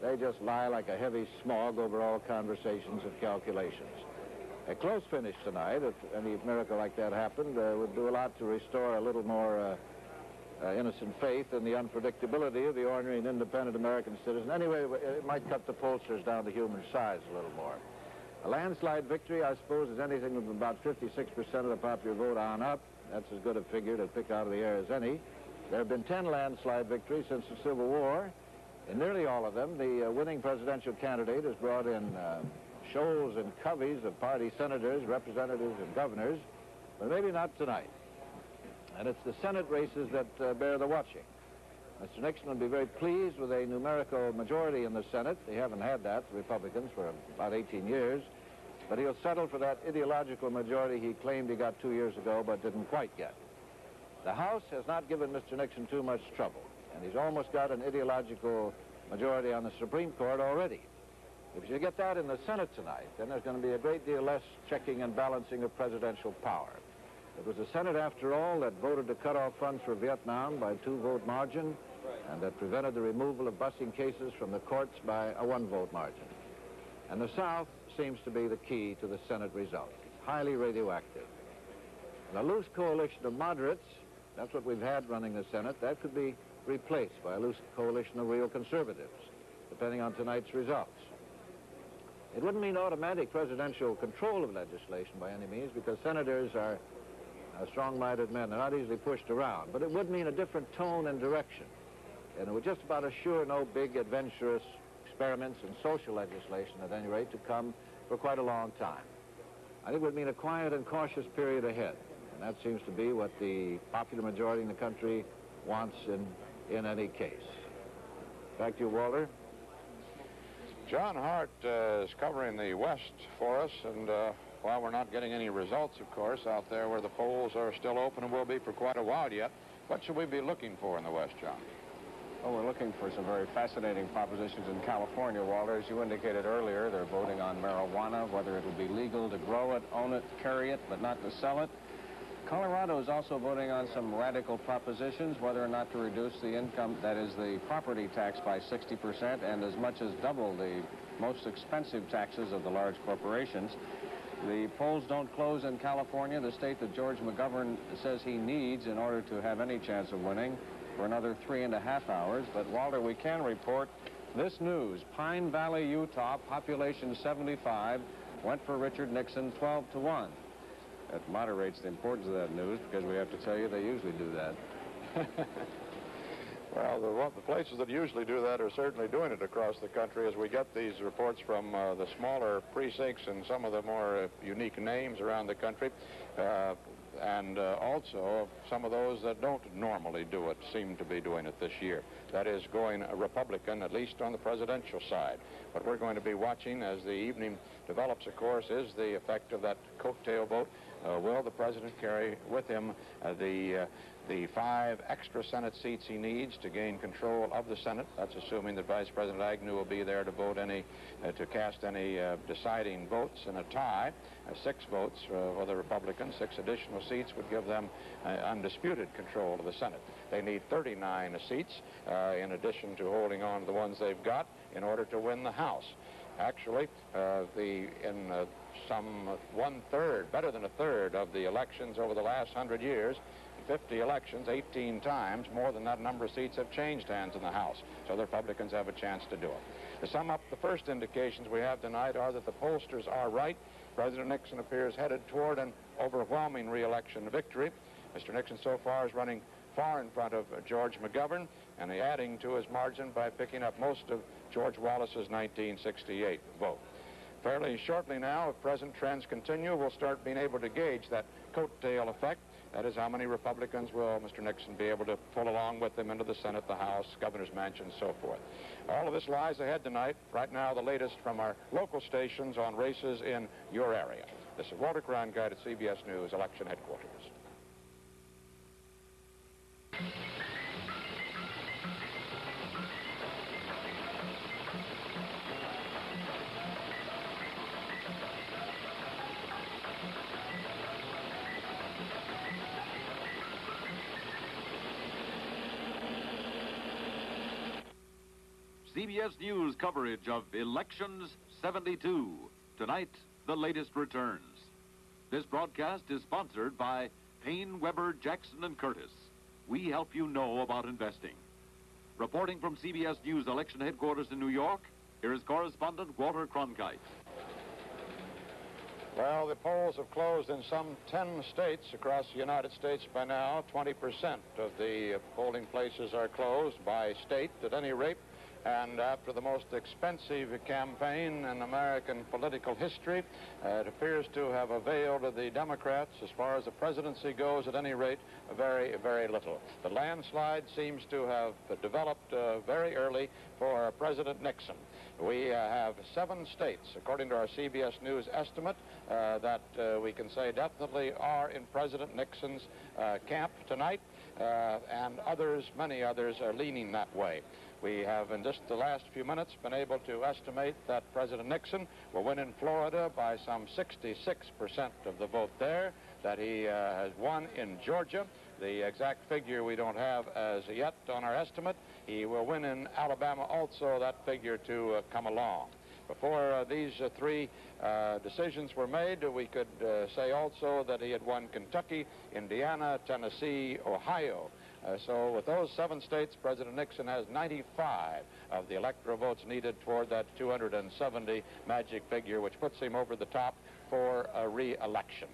They just lie like a heavy smog over all conversations and calculations. A close finish tonight, if any miracle like that happened, uh, would do a lot to restore a little more uh, uh, innocent faith in the unpredictability of the ordinary and independent American citizen. Anyway, it might cut the pollsters down to human size a little more. A landslide victory, I suppose, is anything from about 56% of the popular vote on up. That's as good a figure to pick out of the air as any. There have been 10 landslide victories since the Civil War. In nearly all of them, the uh, winning presidential candidate has brought in uh, shoals and coveys of party senators, representatives, and governors, but maybe not tonight. And it's the Senate races that uh, bear the watching. Mr. Nixon will be very pleased with a numerical majority in the Senate. They haven't had that, the Republicans, for about 18 years. But he'll settle for that ideological majority he claimed he got two years ago but didn't quite get. The House has not given Mr. Nixon too much trouble, and he's almost got an ideological majority on the Supreme Court already. If you get that in the Senate tonight, then there's going to be a great deal less checking and balancing of presidential power. It was the Senate, after all, that voted to cut off funds for Vietnam by two-vote margin, and that prevented the removal of busing cases from the courts by a one-vote margin. And the South seems to be the key to the Senate result. It's highly radioactive. And a loose coalition of moderates, that's what we've had running the Senate, that could be replaced by a loose coalition of real conservatives, depending on tonight's results. It wouldn't mean automatic presidential control of legislation by any means, because senators are strong-minded men. They're not easily pushed around. But it would mean a different tone and direction. And it would just about assure no big adventurous experiments in social legislation, at any rate, to come for quite a long time. I think it would mean a quiet and cautious period ahead. And that seems to be what the popular majority in the country wants in, in any case. Back to you, Walter. John Hart uh, is covering the West for us, and uh, while we're not getting any results, of course, out there where the polls are still open and will be for quite a while yet, what should we be looking for in the West, John? Well, we're looking for some very fascinating propositions in California, Walter. As you indicated earlier, they're voting on marijuana, whether it will be legal to grow it, own it, carry it, but not to sell it. Colorado is also voting on some radical propositions, whether or not to reduce the income, that is the property tax by 60% and as much as double the most expensive taxes of the large corporations. The polls don't close in California, the state that George McGovern says he needs in order to have any chance of winning for another three and a half hours. But, Walter, we can report this news. Pine Valley, Utah, population 75, went for Richard Nixon 12 to 1. That moderates the importance of that news because we have to tell you they usually do that. Well, the, the, places that usually do that are certainly doing it across the country as we get these reports from uh, the smaller precincts and some of the more uh, unique names around the country. Uh, and uh, also some of those that don't normally do it seem to be doing it this year. That is going Republican, at least on the presidential side. What we're going to be watching as the evening develops, of course, is the effect of that coattail vote. Uh, will the president carry with him uh, the uh, the five extra Senate seats he needs to gain control of the Senate. That's assuming that Vice President Agnew will be there to vote any, uh, to cast any uh, deciding votes in a tie. Uh, six votes for the Republicans, six additional seats would give them uh, undisputed control of the Senate. They need 39 seats uh, in addition to holding on to the ones they've got in order to win the House. Actually, uh, the in some one-third, better than a third of the elections over the last hundred years, 50 elections, 18 times, more than that number of seats have changed hands in the House. So the Republicans have a chance to do it. To sum up, the first indications we have tonight are that the pollsters are right. President Nixon appears headed toward an overwhelming reelection victory. Mr. Nixon so far is running far in front of George McGovern and adding to his margin by picking up most of George Wallace's 1968 vote. Fairly shortly now, if present trends continue, we'll start being able to gauge that coattail effect That is, how many Republicans will Mr. Nixon be able to pull along with him into the Senate, the House, governor's mansion, and so forth. All of this lies ahead tonight. Right now, the latest from our local stations on races in your area. This is Walter Cronkite at CBS News Election Headquarters. CBS News coverage of Elections 72. Tonight, the latest returns. This broadcast is sponsored by Paine, Webber, Jackson, and Curtis. We help you know about investing. Reporting from CBS News election headquarters in New York, here is correspondent Walter Cronkite. Well, the polls have closed in some 10 states across the United States by now. 20% of the polling places are closed by state at any rate. And after the most expensive campaign in American political history, uh, it appears to have availed the Democrats, as far as the presidency goes, at any rate, very, very little. The landslide seems to have developed uh, very early for President Nixon. We uh, have seven states, according to our CBS News estimate, uh, that uh, we can say definitely are in President Nixon's uh, camp tonight, and others, many others, are leaning that way. We have, in just the last few minutes, been able to estimate that President Nixon will win in Florida by some 66% of the vote there, that he uh, has won in Georgia. The exact figure we don't have as yet on our estimate. He will win in Alabama also, that figure to uh, come along. Before uh, these uh, three uh, decisions were made, we could uh, say also that he had won Kentucky, Indiana, Tennessee, Ohio. Uh, so with those seven states, President Nixon has 95 of the electoral votes needed toward that 270 magic figure, which puts him over the top for a re-election.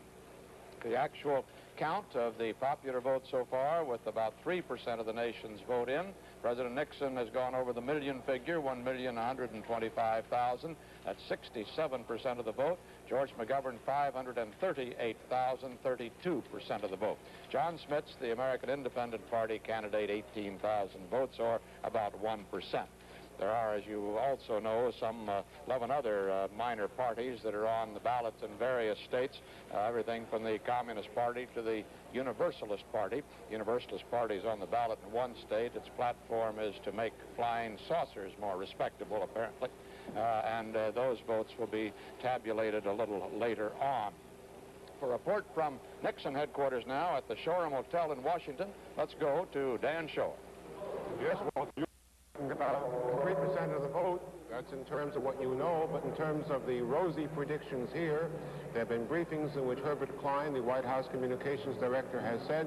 The actual count of the popular vote so far, with about 3% of the nation's vote in, President Nixon has gone over the million figure, 1,125,000. That's 67% of the vote. George McGovern, 538,000, 32% of the vote. John Schmitz, the American Independent Party candidate, 18,000 votes, or about 1%. There are, as you also know, some uh, 11 other uh, minor parties that are on the ballots in various states, uh, everything from the Communist Party to the Universalist Party. Universalist Party is on the ballot in one state. Its platform is to make flying saucers more respectable, apparently. Uh, and uh, those votes will be tabulated a little later on. For a report from Nixon headquarters now at the Shoreham Hotel in Washington, let's go to Dan Schorr. Yes, well, about 3% of the vote. That's in terms of what you know, but in terms of the rosy predictions here, there have been briefings in which Herbert Klein, the White House Communications Director, has said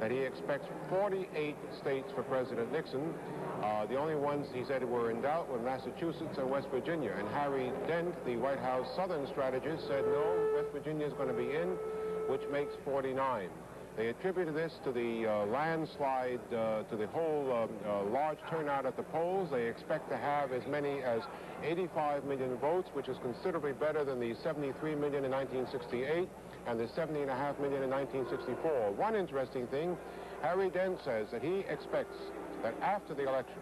that he expects 48 states for President Nixon. Uh, the only ones he said were in doubt were Massachusetts and West Virginia. And Harry Dent, the White House Southern strategist, said no, West Virginia is going to be in, which makes 49. They attributed this to the uh, landslide, uh, to the whole um, uh, large turnout at the polls. They expect to have as many as 85 million votes, which is considerably better than the 73 million in 1968 and the 70.5 million in 1964. One interesting thing, Harry Dent says that he expects that after the election,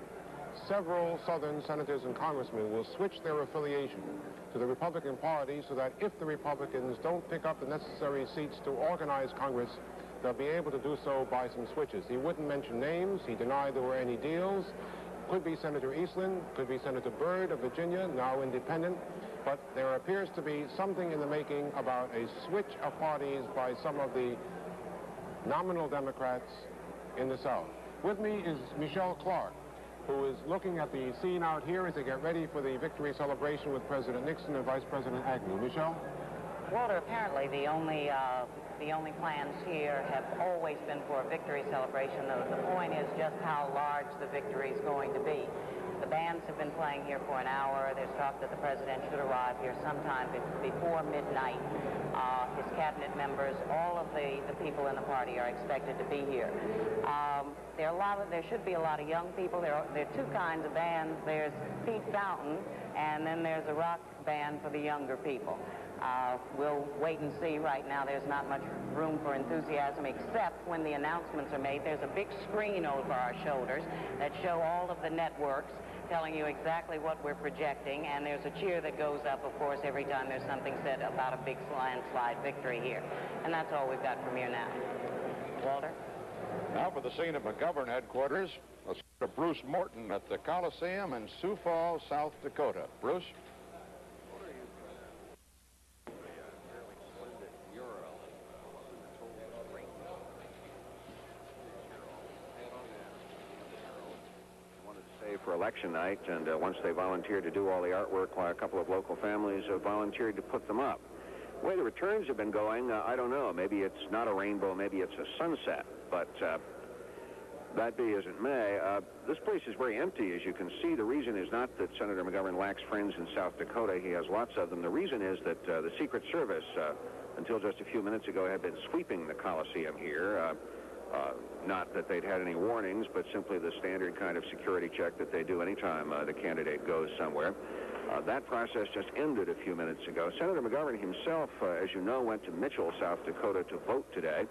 several Southern senators and congressmen will switch their affiliation to the Republican Party so that if the Republicans don't pick up the necessary seats to organize Congress, they'll be able to do so by some switches. He wouldn't mention names. He denied there were any deals. Could be Senator Eastland, could be Senator Byrd of Virginia, now independent. But there appears to be something in the making about a switch of parties by some of the nominal Democrats in the South. With me is Michelle Clark, who is looking at the scene out here as they get ready for the victory celebration with President Nixon and Vice President Agnew. Michelle? Walter, apparently the only uh, the only plans here have always been for a victory celebration. The, the point is just how large the victory is going to be. The bands have been playing here for an hour. There's talk that the president should arrive here sometime before midnight. Uh, his cabinet members, all of the, the people in the party are expected to be here. Um, there are a lot of, there should be a lot of young people. There are, there are two kinds of bands. There's Pete Fountain, and then there's a rock band for the younger people. Uh, we'll wait and see. Right now, there's not much room for enthusiasm, except when the announcements are made. There's a big screen over our shoulders that show all of the networks telling you exactly what we're projecting, and there's a cheer that goes up, of course, every time there's something said about a big landslide victory here. And that's all we've got from here now. Walter? Now for the scene at McGovern headquarters. Let's go to Bruce Morton at the Coliseum in Sioux Falls, South Dakota. Bruce? For election night, and uh, once they volunteered to do all the artwork, why a couple of local families uh, volunteered to put them up. The way the returns have been going, uh, I don't know. Maybe it's not a rainbow, maybe it's a sunset, but uh, that be as it may, uh, this place is very empty, as you can see. The reason is not that Senator McGovern lacks friends in South Dakota. He has lots of them. The reason is that uh, the Secret Service, until just a few minutes ago, had been sweeping the Coliseum here. Uh, not that they'd had any warnings, but simply the standard kind of security check that they do anytime uh, the candidate goes somewhere. Uh, that process just ended a few minutes ago. Senator McGovern himself, uh, as you know, went to Mitchell, South Dakota to vote today.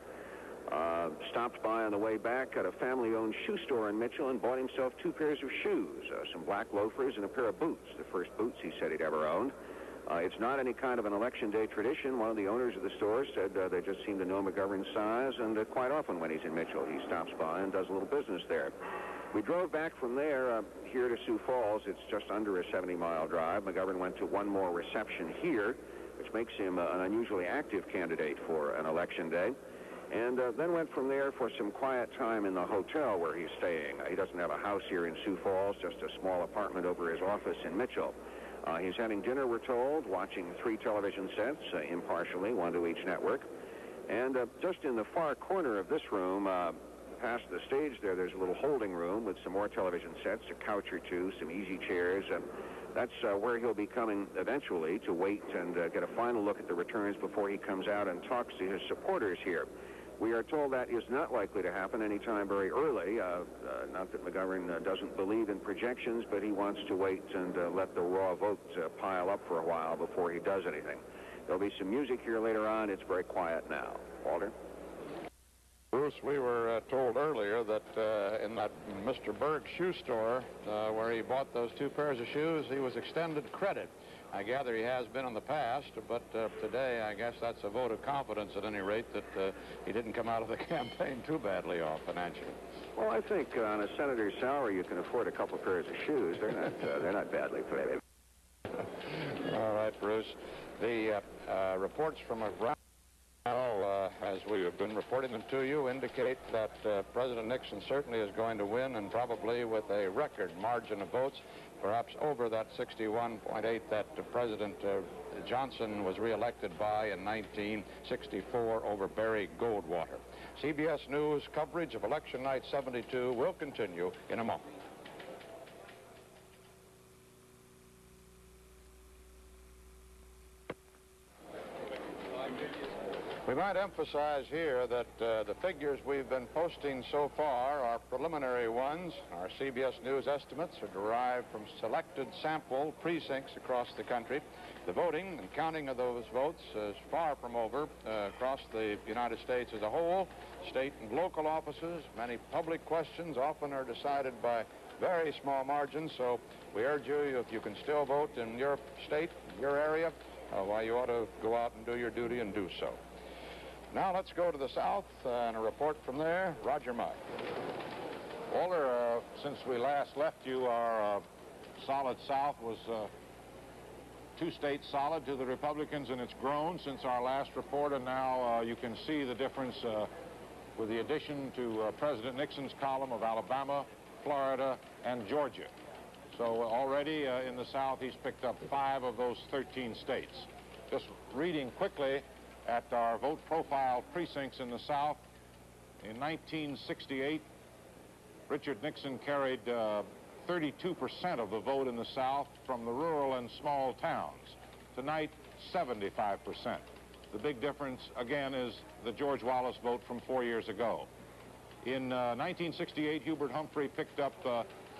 Uh, stopped by on the way back at a family-owned shoe store in Mitchell and bought himself two pairs of shoes, uh, some black loafers and a pair of boots, the first boots he said he'd ever owned. Uh, it's not any kind of an election day tradition. One of the owners of the store said uh, they just seem to know McGovern's size, and uh, quite often when he's in Mitchell, he stops by and does a little business there. We drove back from there uh, here to Sioux Falls. It's just under a 70-mile drive. McGovern went to one more reception here, which makes him uh, an unusually active candidate for an election day. And uh, then went from there for some quiet time in the hotel where he's staying. he doesn't have a house here in Sioux Falls, just a small apartment over his office in Mitchell. Uh, he's having dinner, we're told, watching three television sets, uh, impartially, one to each network. And uh, just in the far corner of this room, uh, past the stage there, there's a little holding room with some more television sets, a couch or two, some easy chairs. and that's uh, where he'll be coming eventually to wait and uh, get a final look at the returns before he comes out and talks to his supporters here. We are told that is not likely to happen anytime very early. Uh, uh, not that McGovern uh, doesn't believe in projections, but he wants to wait and uh, let the raw vote uh, pile up for a while before he does anything. There'll be some music here later on. It's very quiet now. Walter? Bruce, we were uh, told earlier that in that Mr. Berg shoe store where he bought those two pairs of shoes, he was extended credit. I gather he has been in the past, but uh, today I guess that's a vote of confidence at any rate that uh, he didn't come out of the campaign too badly off financially. Well, I think uh, on a senator's salary you can afford a couple pairs of shoes. They're not uh, they're not badly paid. All right, Bruce. The uh, uh, reports from around a uh, as we have been reporting them to you, indicate that uh, President Nixon certainly is going to win and probably with a record margin of votes perhaps over that 61.8 that uh, President uh, Johnson was reelected by in 1964 over Barry Goldwater. CBS News coverage of Election Night 72 will continue in a moment. We might emphasize here that uh, the figures we've been posting so far are preliminary ones. Our CBS News estimates are derived from selected sample precincts across the country. The voting and counting of those votes is far from over uh, across the United States as a whole. State and local offices, many public questions often are decided by very small margins, so we urge you, if you can still vote in your state, your area, uh, why you ought to go out and do your duty and do so. Now let's go to the south uh, and a report from there. Roger Mudd. Walter, uh, since we last left you, our uh, solid south was uh, two states solid to the Republicans, and it's grown since our last report, and now uh, you can see the difference uh, with the addition to President Nixon's column of Alabama, Florida, and Georgia. So already in the South, he's picked up five of those 13 states. Just reading quickly, at our vote profile precincts in the South. In 1968, Richard Nixon carried 32% uh, of the vote in the South from the rural and small towns. Tonight, 75%. The big difference, again, is the George Wallace vote from four years ago. In uh, 1968, Hubert Humphrey picked up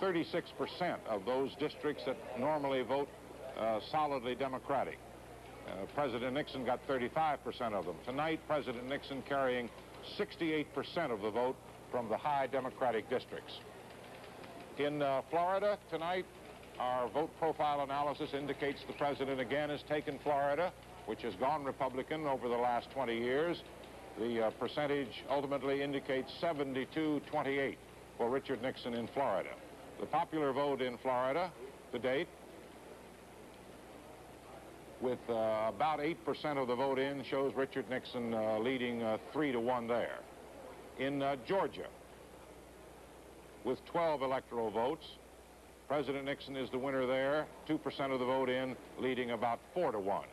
36% uh, of those districts that normally vote uh, solidly Democratic. Uh, President Nixon got 35% of them. Tonight, President Nixon carrying 68% of the vote from the high Democratic districts. In uh, Florida tonight, our vote profile analysis indicates the president again has taken Florida, which has gone Republican over the last 20 years. The uh, percentage ultimately indicates 72-28 for Richard Nixon in Florida. The popular vote in Florida to date, with uh, about 8% of the vote in, shows Richard Nixon uh, leading uh, 3 to 1 there. In uh, Georgia, with 12 electoral votes, President Nixon is the winner there, 2% of the vote in, leading about 4 to 1.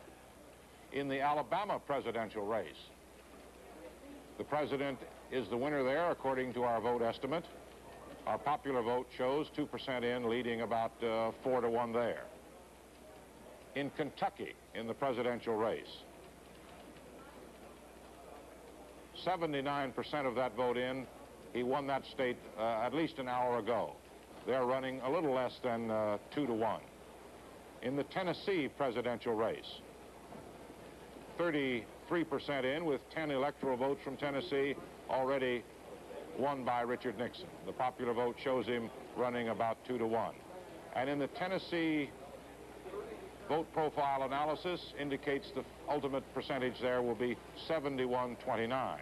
In the Alabama presidential race, the president is the winner there, according to our vote estimate. Our popular vote shows 2% in, leading about uh, 4 to 1 there. In Kentucky, in the presidential race, 79% of that vote in, he won that state uh, at least an hour ago. They're running a little less than uh, 2 to 1. In the Tennessee presidential race, 33% in with 10 electoral votes from Tennessee already won by Richard Nixon. The popular vote shows him running about 2 to 1. And in the Tennessee vote profile analysis indicates the ultimate percentage there will be 71-29.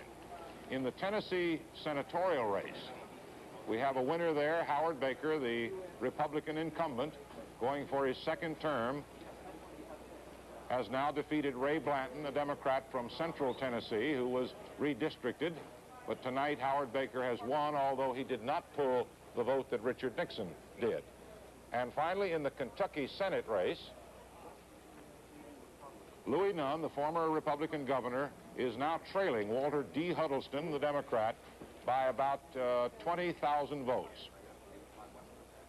In the Tennessee senatorial race, we have a winner there, Howard Baker, the Republican incumbent, going for his second term, has now defeated Ray Blanton, a Democrat from central Tennessee, who was redistricted. But tonight, Howard Baker has won, although he did not pull the vote that Richard Nixon did. And finally, in the Kentucky Senate race, Louis Nunn, the former Republican governor, is now trailing Walter D. Huddleston, the Democrat, by about uh, 20,000 votes.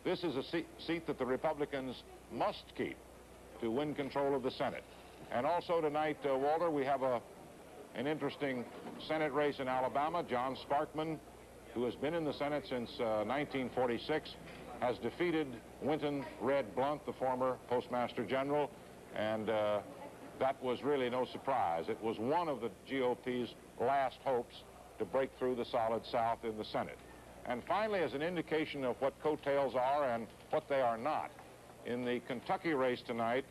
This is a seat, seat that the Republicans must keep to win control of the Senate. And also tonight, uh, Walter, we have a, an interesting Senate race in Alabama. John Sparkman, who has been in the Senate since uh, 1946, has defeated Winton Red Blount, the former Postmaster General, and uh, that was really no surprise. It was one of the GOP's last hopes to break through the solid South in the Senate. And finally, as an indication of what coattails are and what they are not, in the Kentucky race tonight,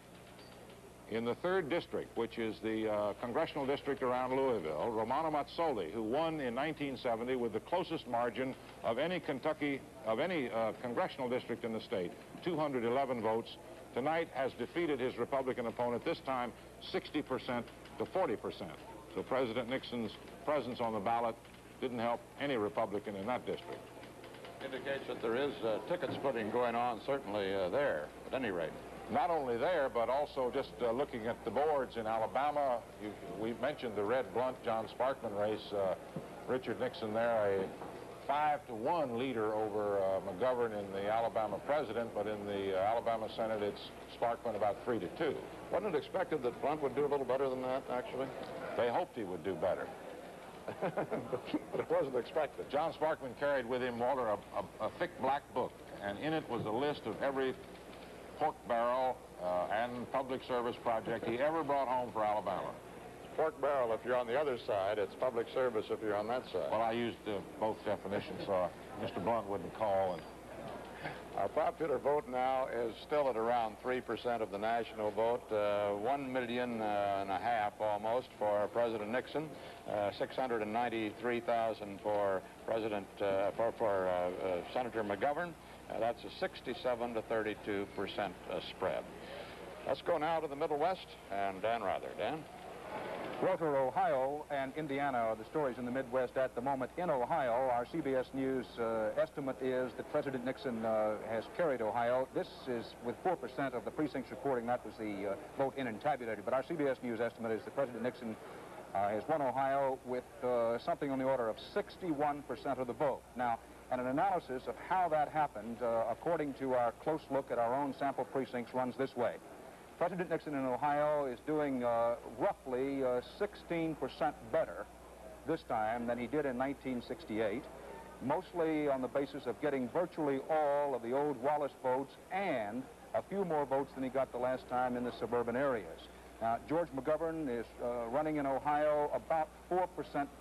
in the third district, which is the uh, congressional district around Louisville, Romano Mazzoli, who won in 1970 with the closest margin of any Kentucky, of any uh, congressional district in the state, 211 votes, tonight has defeated his Republican opponent, this time 60% to 40%. So President Nixon's presence on the ballot didn't help any Republican in that district. Indicates that there is uh, ticket splitting going on, certainly uh, there, at any rate. Not only there, but also just uh, looking at the boards in Alabama, you, we mentioned the Red Blount, John Sparkman race. Uh, Richard Nixon there, a five to one leader over uh, McGovern in the Alabama president, but in the uh, Alabama Senate, it's Sparkman about three to two. Wasn't it expected that Blount would do a little better than that, actually? They hoped he would do better. but it wasn't expected. John Sparkman carried with him, Walter, a, a, a, thick black book, and in it was a list of every pork barrel uh, and public service project he ever brought home for Alabama. Pork barrel if you're on the other side. It's public service if you're on that side. Well, I used uh, both definitions so Mr. Blount wouldn't call. And Our popular vote now is still at around 3% of the national vote, uh, 1 million uh, and a half almost for President Nixon, uh, 693,000 for President, uh, for, for uh, uh, Senator McGovern. that's a 67 to 32% spread. Let's go now to the Middle West and Dan Rather. Dan? Walter, Ohio and Indiana are the stories in the Midwest at the moment. In Ohio, our CBS News uh, estimate is that President Nixon uh, has carried Ohio. This is with 4% of the precincts reporting. That was the uh, vote in and tabulated. But our CBS News estimate is that President Nixon uh, has won Ohio with uh, something on the order of 61% of the vote. Now, and an analysis of how that happened, uh, according to our close look at our own sample precincts, runs this way. President Nixon in Ohio is doing uh, roughly 16% uh, better this time than he did in 1968, mostly on the basis of getting virtually all of the old Wallace votes and a few more votes than he got the last time in the suburban areas. Now, George McGovern is uh, running in Ohio about 4%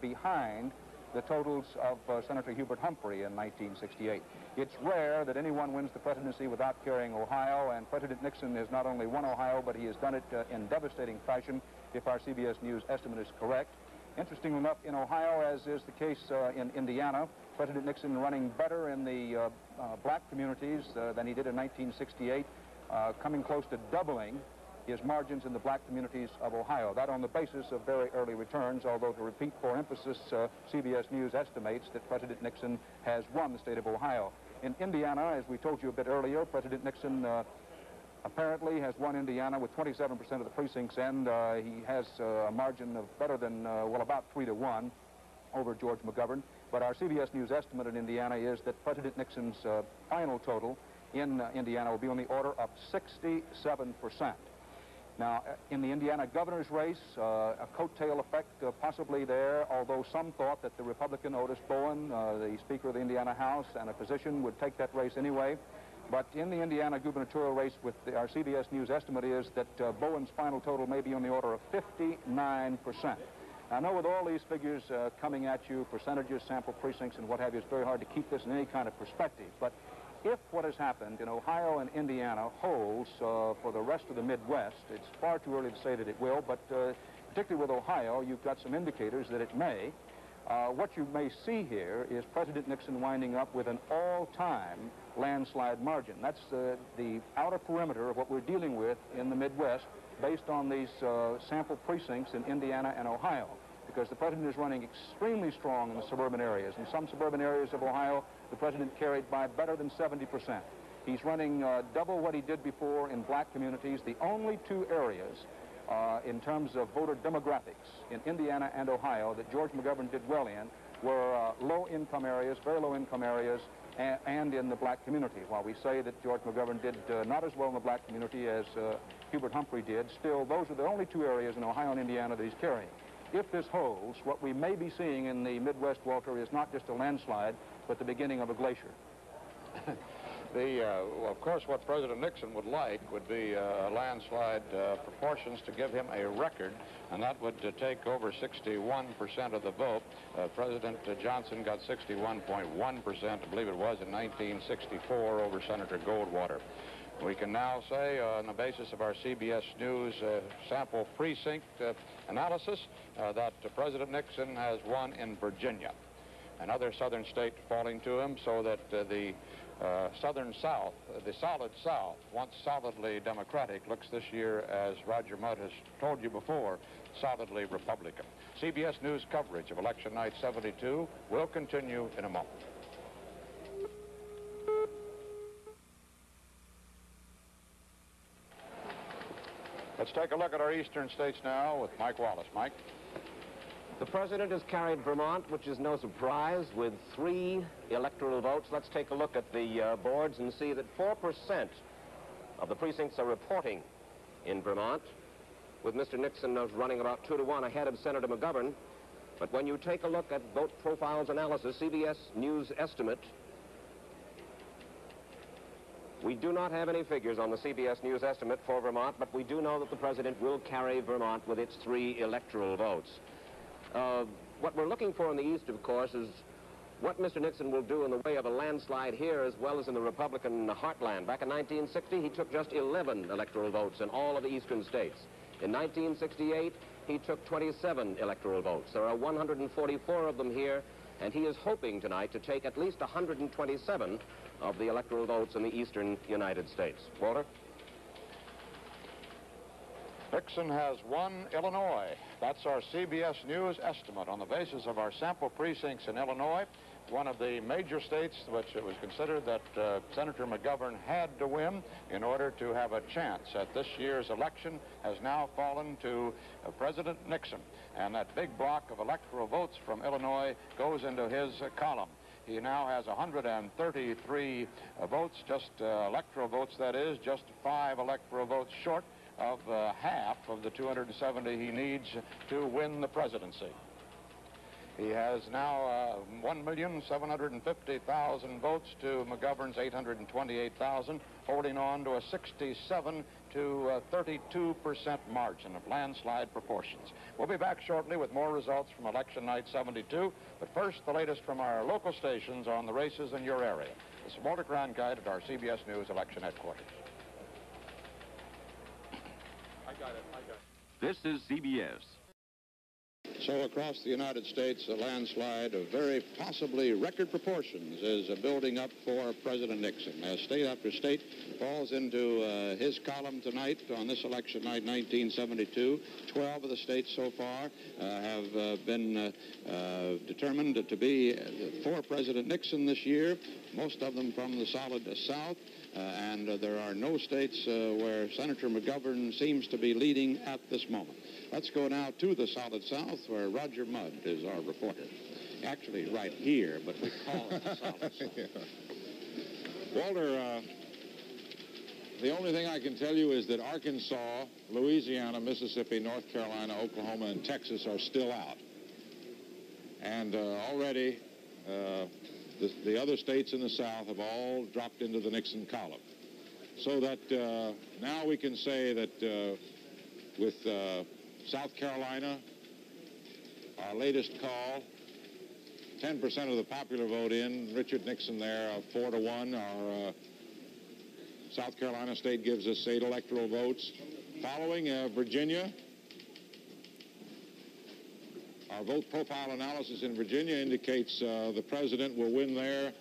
behind the totals of uh, Senator Hubert Humphrey in 1968. It's rare that anyone wins the presidency without carrying Ohio, and President Nixon has not only won Ohio, but he has done it uh, in devastating fashion, if our CBS News estimate is correct. Interesting enough, in Ohio, as is the case uh, in Indiana, President Nixon running better in the uh, uh, black communities uh, than he did in 1968, coming close to doubling his margins in the black communities of Ohio. That on the basis of very early returns, although to repeat for emphasis, uh, CBS News estimates that President Nixon has won the state of Ohio. In Indiana, as we told you a bit earlier, President Nixon uh, apparently has won Indiana with 27% of the precincts, and uh, he has uh, a margin of better than, uh, well, about 3 to 1 over George McGovern. But our CBS News estimate in Indiana is that President Nixon's uh, final total in Indiana will be on the order of 67%. Now, in the Indiana governor's race, uh, a coattail effect uh, possibly there, although some thought that the Republican Otis Bowen, uh, the Speaker of the Indiana House, and a physician would take that race anyway. But in the Indiana gubernatorial race, with the, our CBS News estimate is that uh, Bowen's final total may be on the order of 59%. I know with all these figures uh, coming at you, percentages, sample precincts, and what have you, it's very hard to keep this in any kind of perspective. But if what has happened in Ohio and Indiana holds uh, for the rest of the Midwest, it's far too early to say that it will, but uh, particularly with Ohio, you've got some indicators that it may. Uh, what you may see here is President Nixon winding up with an all-time landslide margin. That's uh, the outer perimeter of what we're dealing with in the Midwest based on these uh, sample precincts in Indiana and Ohio because the president is running extremely strong in the suburban areas. In some suburban areas of Ohio, the president carried by better than 70%. He's running uh, double what he did before in black communities. The only two areas uh, in terms of voter demographics in Indiana and Ohio that George McGovern did well in were uh, low-income areas, very low-income areas, and, in the black community. While we say that George McGovern did uh, not as well in the black community as uh, Hubert Humphrey did, still those are the only two areas in Ohio and Indiana that he's carrying. If this holds, what we may be seeing in the Midwest, Walter, is not just a landslide, but the beginning of a glacier. the, uh, well, of course, what President Nixon would like would be uh, landslide uh, proportions to give him a record, and that would uh, take over 61% of the vote. Uh, President uh, Johnson got 61.1%, I believe it was, in 1964 over Senator Goldwater. We can now say, uh, on the basis of our CBS News uh, sample precinct uh, analysis, that President Nixon has won in Virginia. Another southern state falling to him, so that uh, the uh, southern South, the solid South, once solidly Democratic, looks this year, as Roger Mudd has told you before, solidly Republican. CBS News coverage of Election Night 72 will continue in a moment. Let's take a look at our eastern states now with Mike Wallace. Mike? The president has carried Vermont, which is no surprise, with three electoral votes. Let's take a look at the uh, boards and see that 4% of the precincts are reporting in Vermont, with Mr. Nixon running about 2 to 1 ahead of Senator McGovern. But when you take a look at vote profiles analysis, CBS News estimate we do not have any figures on the CBS News estimate for Vermont, but we do know that the president will carry Vermont with its three electoral votes. Uh, what we're looking for in the East, of course, is what Mr. Nixon will do in the way of a landslide here as well as in the Republican heartland. Back in 1960, he took just 11 electoral votes in all of the eastern states. In 1968, he took 27 electoral votes. There are 144 of them here, and he is hoping tonight to take at least 127 of the electoral votes in the eastern United States. Walter? Nixon has won Illinois. That's our CBS News estimate on the basis of our sample precincts in Illinois, one of the major states which it was considered that uh, Senator McGovern had to win in order to have a chance at this year's election has now fallen to uh, President Nixon. And that big block of electoral votes from Illinois goes into his uh, column. He now has 133 uh, votes, just uh, electoral votes, that is, just five electoral votes short of uh, half of the 270 he needs to win the presidency. He has now uh, 1,750,000 votes to McGovern's 828,000, holding on to a 67 to 32% margin of landslide proportions. We'll be back shortly with more results from election night 72, but first the latest from our local stations on the races in your area. This is Walter Cronkite at our CBS News election headquarters. I got it, I got it. This is CBS. So across the United States, a landslide of very possibly record proportions is building up for President Nixon. As state after state falls into uh, his column tonight on this election night, 1972, 12 of the states so far uh, have uh, been uh, uh, determined to be for President Nixon this year, most of them from the solid South. Uh, and uh, there are no states uh, where Senator McGovern seems to be leading at this moment. Let's go now to the Solid South, where Roger Mudd is our reporter. Actually, right here, but we call it the Solid South. Walter, uh, the only thing I can tell you is that Arkansas, Louisiana, Mississippi, North Carolina, Oklahoma, and Texas are still out. And uh, already uh, the, the, other states in the South have all dropped into the Nixon column. So that uh, now we can say that uh, with uh, South Carolina, our latest call, 10% of the popular vote in, Richard Nixon there, uh, 4 to 1. Our uh, South Carolina state gives us eight electoral votes. Following uh, Virginia, our vote profile analysis in Virginia indicates uh, the president will win there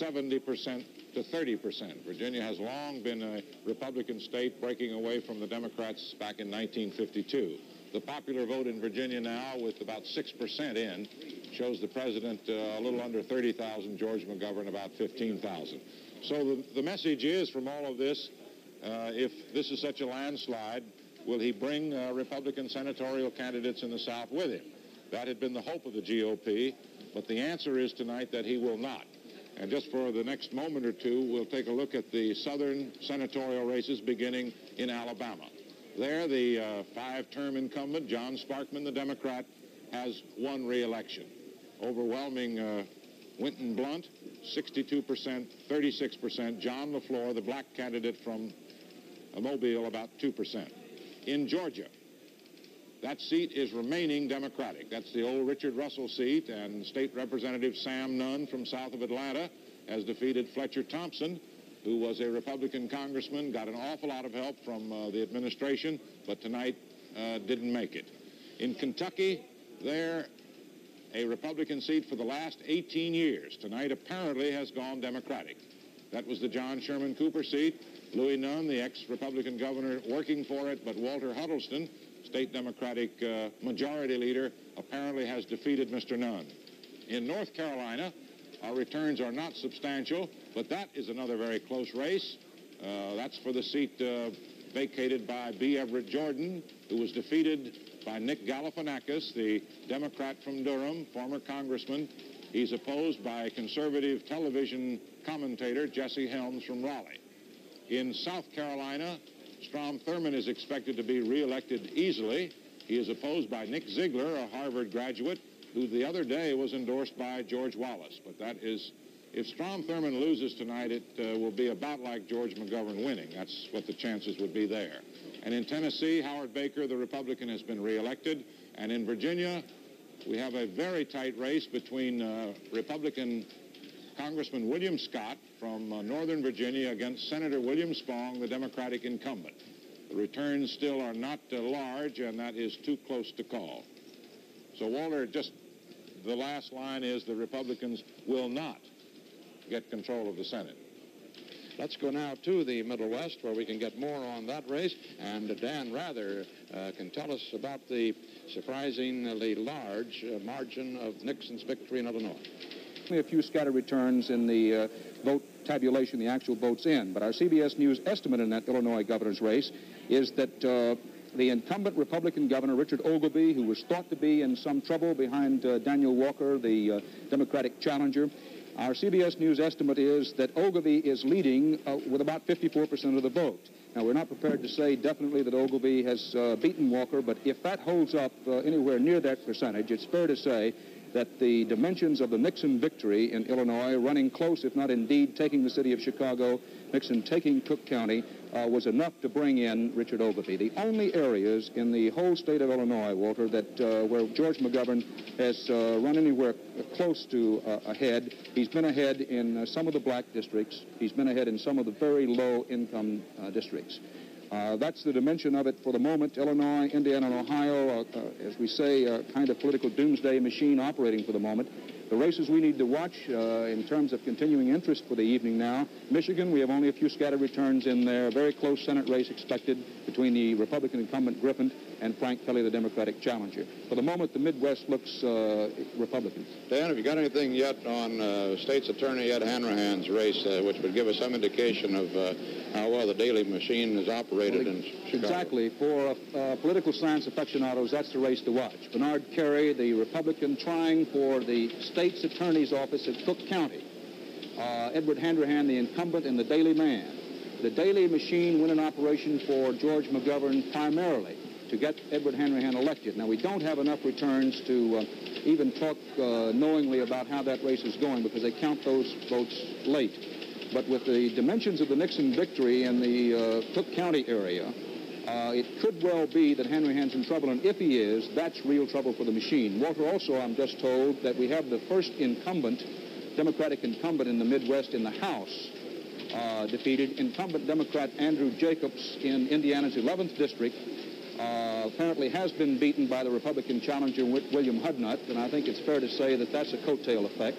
70% to 30%. Virginia has long been a Republican state breaking away from the Democrats back in 1952. The popular vote in Virginia now, with about 6% in, shows the president uh, a little under 30,000, George McGovern about 15,000. So the, the message is from all of this, uh, if this is such a landslide, will he bring uh, Republican senatorial candidates in the South with him? That had been the hope of the GOP, but the answer is tonight that he will not. And just for the next moment or two, we'll take a look at the southern senatorial races beginning in Alabama. There, the uh, five-term incumbent, John Sparkman, the Democrat, has won re-election. Overwhelming uh, Winton Blount, 62%, 36%. John LeFlore, the black candidate from Mobile, about 2%. In Georgia, that seat is remaining Democratic. That's the old Richard Russell seat, and State Representative Sam Nunn from south of Atlanta has defeated Fletcher Thompson, who was a Republican congressman, got an awful lot of help from uh, the administration, but tonight uh, didn't make it. In Kentucky, there, a Republican seat for the last 18 years, tonight apparently has gone Democratic. That was the John Sherman Cooper seat. Louis Nunn, the ex-Republican governor, working for it, but Walter Huddleston, state Democratic uh, majority leader, apparently has defeated Mr. Nunn. In North Carolina, our returns are not substantial, but that is another very close race. Uh, that's for the seat uh, vacated by B. Everett Jordan, who was defeated by Nick Galifianakis, the Democrat from Durham, former congressman. He's opposed by conservative television commentator Jesse Helms from Raleigh. In South Carolina, Strom Thurmond is expected to be reelected easily. He is opposed by Nick Zeigler, a Harvard graduate, who the other day was endorsed by George Wallace. But that is, if Strom Thurmond loses tonight, it uh, will be about like George McGovern winning. That's what the chances would be there. And in Tennessee, Howard Baker, the Republican, has been reelected. And in Virginia, we have a very tight race between uh, Republican Congressman William Scott from uh, Northern Virginia against Senator William Spong, the Democratic incumbent. The returns still are not uh, large, and that is too close to call. So, Walter, just the last line is the Republicans will not get control of the Senate. Let's go now to the Middle West where we can get more on that race. And Dan Rather uh, can tell us about the surprisingly large uh, margin of Nixon's victory in Illinois. A few scattered returns in the uh, vote tabulation, the actual votes in. But our CBS News estimate in that Illinois governor's race is that uh, the incumbent Republican governor, Richard Ogilvie, who was thought to be in some trouble behind uh, Daniel Walker, the uh, Democratic challenger. Our CBS News estimate is that Ogilvie is leading uh, with about 54% of the vote. Now, we're not prepared to say definitely that Ogilvie has uh, beaten Walker, but if that holds up anywhere near that percentage, it's fair to say that the dimensions of the Nixon victory in Illinois, running close, if not indeed taking the city of Chicago, Nixon taking Cook County, uh, was enough to bring in Richard Ogilvie. The only areas in the whole state of Illinois, Walter, that uh, where George McGovern has uh, run anywhere close to uh, ahead, he's been ahead in uh, some of the black districts. He's been ahead in some of the very low-income uh, districts. Uh, that's the dimension of it for the moment. Illinois, Indiana, and Ohio, uh, uh, as we say, a kind of political doomsday machine operating for the moment. The races we need to watch uh, in terms of continuing interest for the evening now. Michigan, we have only a few scattered returns in there. A very close Senate race expected between the Republican incumbent Griffin and Frank Kelley, the Democratic challenger. For the moment, the Midwest looks uh, Republican. Dan, have you got anything yet on uh, State's Attorney Ed Hanrahan's race, uh, which would give us some indication of uh, how well the Daley machine is operated well, in Chicago? Exactly. For uh, political science aficionados, that's the race to watch. Bernard Carey, the Republican, trying for the State's Attorney's office at Cook County. Uh, Edward Hanrahan, the incumbent, and the Daley man. The Daley machine went in operation for George McGovern primarily to get Edward Hanrahan elected. Now, we don't have enough returns to uh, even talk uh, knowingly about how that race is going because they count those votes late. But with the dimensions of the Nixon victory in the uh, Cook County area, uh, it could well be that Hanrahan's in trouble, and if he is, that's real trouble for the machine. Walter, also, I'm just told that we have the first incumbent, Democratic incumbent in the Midwest in the House, uh, defeated. Incumbent Democrat Andrew Jacobs in Indiana's 11th district uh, apparently has been beaten by the Republican challenger William Hudnut, and I think it's fair to say that that's a coattail effect.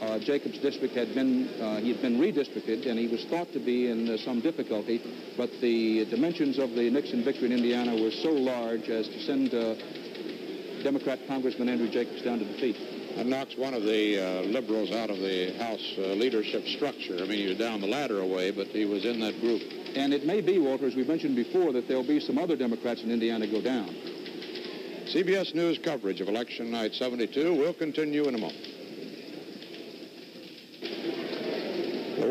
Uh, Jacobs' district had been, uh, he had been redistricted, and he was thought to be in uh, some difficulty, but the dimensions of the Nixon victory in Indiana were so large as to send uh, Democrat Congressman Andrew Jacobs down to defeat. That knocks one of the uh, liberals out of the House uh, leadership structure. I mean, he was down the ladder away, but he was in that group. And it may be, Walter, as we mentioned before, that there'll be some other Democrats in Indiana go down. CBS News coverage of Election Night 72 will continue in a moment.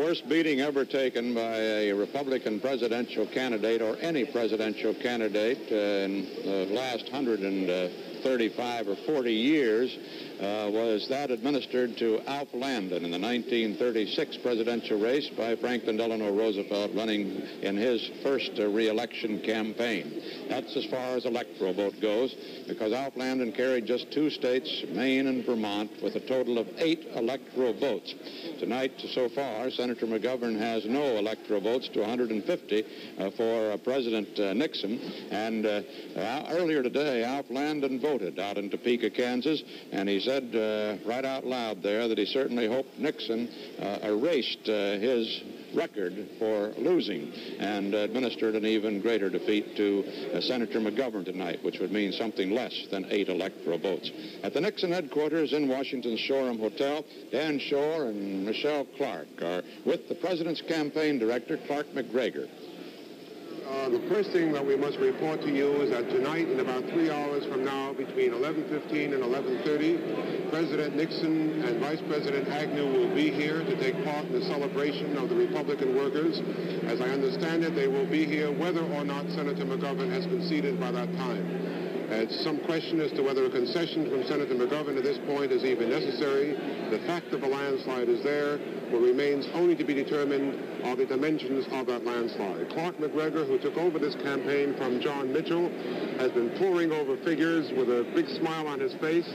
Worst beating ever taken by a Republican presidential candidate or any presidential candidate uh, in the last 135 or 40 years uh, was that administered to Alf Landon in the 1936 presidential race by Franklin Delano Roosevelt running in his first uh, reelection campaign. That's as far as electoral vote goes because Alf Landon carried just two states, Maine and Vermont, with a total of eight electoral votes. Tonight, so far, Senator McGovern has no electoral votes to 150 uh, for uh, President uh, Nixon. And uh, earlier today, Alf Landon voted out in Topeka, Kansas, and he said uh, right out loud there that he certainly hoped Nixon uh, erased uh, his record for losing and administered an even greater defeat to uh, Senator McGovern tonight, which would mean something less than eight electoral votes. At the Nixon headquarters in Washington's Shoreham Hotel, Dan Schorr and Michelle Clark are with the president's campaign director, Clark McGregor. Uh, the first thing that we must report to you is that tonight, in about three hours from now, between 11.15 and 11.30, President Nixon and Vice President Agnew will be here to take part in the celebration of the Republican workers. As I understand it, they will be here whether or not Senator McGovern has conceded by that time. It's some question as to whether a concession from Senator McGovern at this point is even necessary. The fact of a landslide is there. What remains only to be determined are the dimensions of that landslide. Clark McGregor, who took over this campaign from John Mitchell, has been poring over figures with a big smile on his face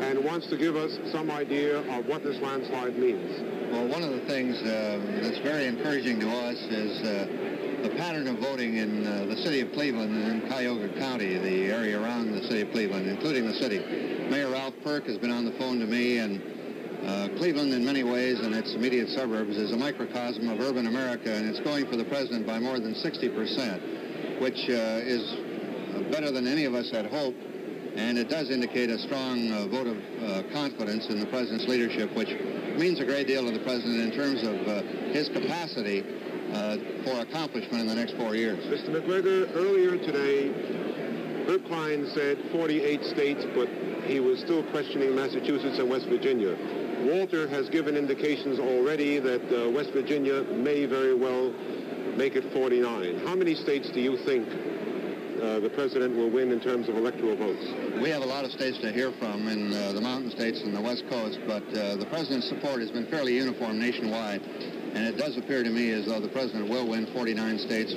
and wants to give us some idea of what this landslide means. Well, one of the things uh, that's very encouraging to us is uh, the pattern of voting in uh, the city of Cleveland and in Cuyahoga County, the area around the city of Cleveland, including the city. Mayor Ralph Perk has been on the phone to me, and uh, Cleveland, in many ways, and its immediate suburbs, is a microcosm of urban America, and it's going for the president by more than 60 percent, which uh, is better than any of us had hoped. And it does indicate a strong uh, vote of uh, confidence in the president's leadership, which means a great deal to the president in terms of uh, his capacity for accomplishment in the next four years. Mr. McGregor, earlier today, Herb Klein said 48 states, but he was still questioning Massachusetts and West Virginia. Walter has given indications already that uh, West Virginia may very well make it 49. How many states do you think uh, the president will win in terms of electoral votes? We have a lot of states to hear from in uh, the mountain states and the west coast, but uh, the president's support has been fairly uniform nationwide, and it does appear to me as though the president will win 49 states.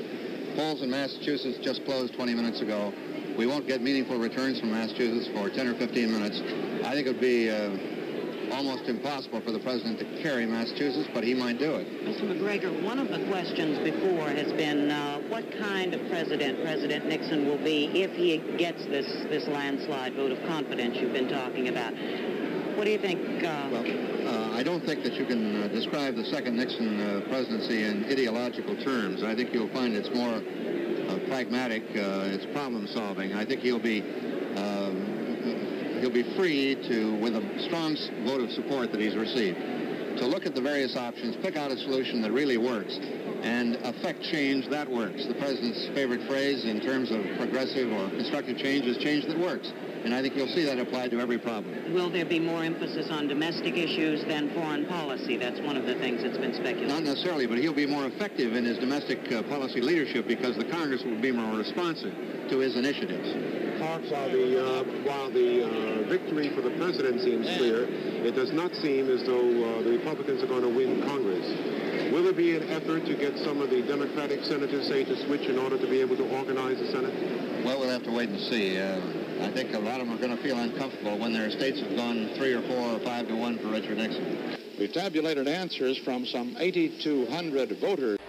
Polls in Massachusetts just closed 20 minutes ago. We won't get meaningful returns from Massachusetts for 10 or 15 minutes. I think it would be uh, almost impossible for the president to carry Massachusetts, but he might do it. Mr. McGregor, one of the questions before has been uh, what kind of president President Nixon will be if he gets this, this landslide vote of confidence you've been talking about. What do you think? Uh... Well, uh, I don't think that you can uh, describe the second Nixon uh, presidency in ideological terms. I think you'll find it's more uh, pragmatic, it's problem solving. I think he'll be um, he'll be free to, with a strong vote of support that he's received, to look at the various options, pick out a solution that really works, and affect change that works. The president's favorite phrase in terms of progressive or constructive change is change that works. And I think you'll see that applied to every problem. Will there be more emphasis on domestic issues than foreign policy? That's one of the things that's been speculated. Not necessarily, but he'll be more effective in his domestic uh, policy leadership because the Congress will be more responsive to his initiatives. While the, uh, while the uh, victory for the president seems clear, it does not seem as though uh, the Republicans are going to win Congress. Will there be an effort to get some of the Democratic senators, say, to switch in order to be able to organize the Senate? Well, we'll have to wait and see. Uh, I think a lot of them are going to feel uncomfortable when their states have gone three or four or five to one for Richard Nixon. We've tabulated answers from some 8,200 voters.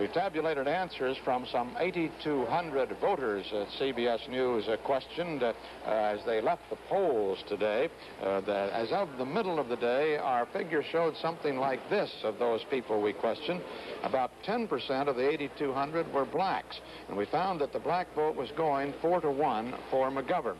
We tabulated answers from some 8,200 voters. Uh, CBS News uh, questioned uh, as they left the polls today. Uh, that as of the middle of the day, our figure showed something like this of those people we questioned. About 10% of the 8,200 were blacks, and we found that the black vote was going 4 to 1 for McGovern.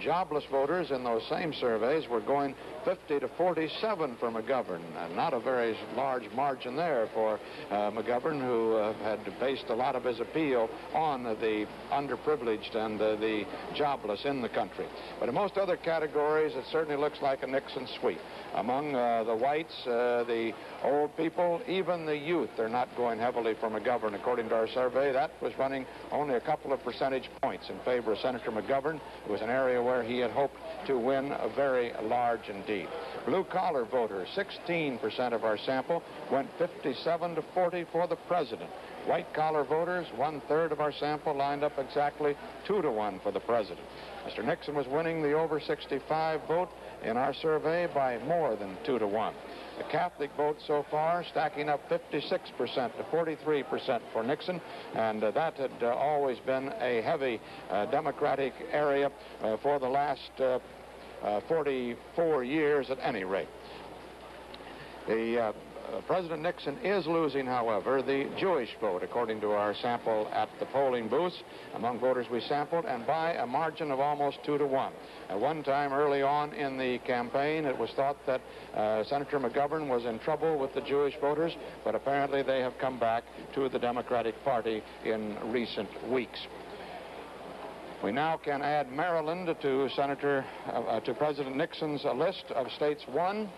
Jobless voters in those same surveys were going 50 to 47 for McGovern, not a very large margin there for uh, McGovern, who uh, had based a lot of his appeal on the underprivileged and the jobless in the country. But in most other categories, it certainly looks like a Nixon sweep. Among uh, the whites, uh, the old people, even the youth, they're not going heavily for McGovern. According to our survey, that was running only a couple of percentage points in favor of Senator McGovern. It was an area where he had hoped to win a very large indeed. Blue-collar voters, 16% of our sample, went 57 to 40 for the president. White-collar voters, one-third of our sample, lined up exactly 2 to 1 for the president. Mr. Nixon was winning the over 65 vote in our survey by more than 2 to 1. The Catholic vote so far stacking up 56% to 43% for Nixon, and uh, that had uh, always been a heavy uh, Democratic area uh, for the last uh, uh, 44 years at any rate. The uh, President Nixon is losing, however, the Jewish vote, according to our sample at the polling booths among voters we sampled, and by a margin of almost two to one. At one time early on in the campaign, it was thought that uh, Senator McGovern was in trouble with the Jewish voters, but apparently they have come back to the Democratic Party in recent weeks. We now can add Maryland to Senator uh, uh to President Nixon's list of states one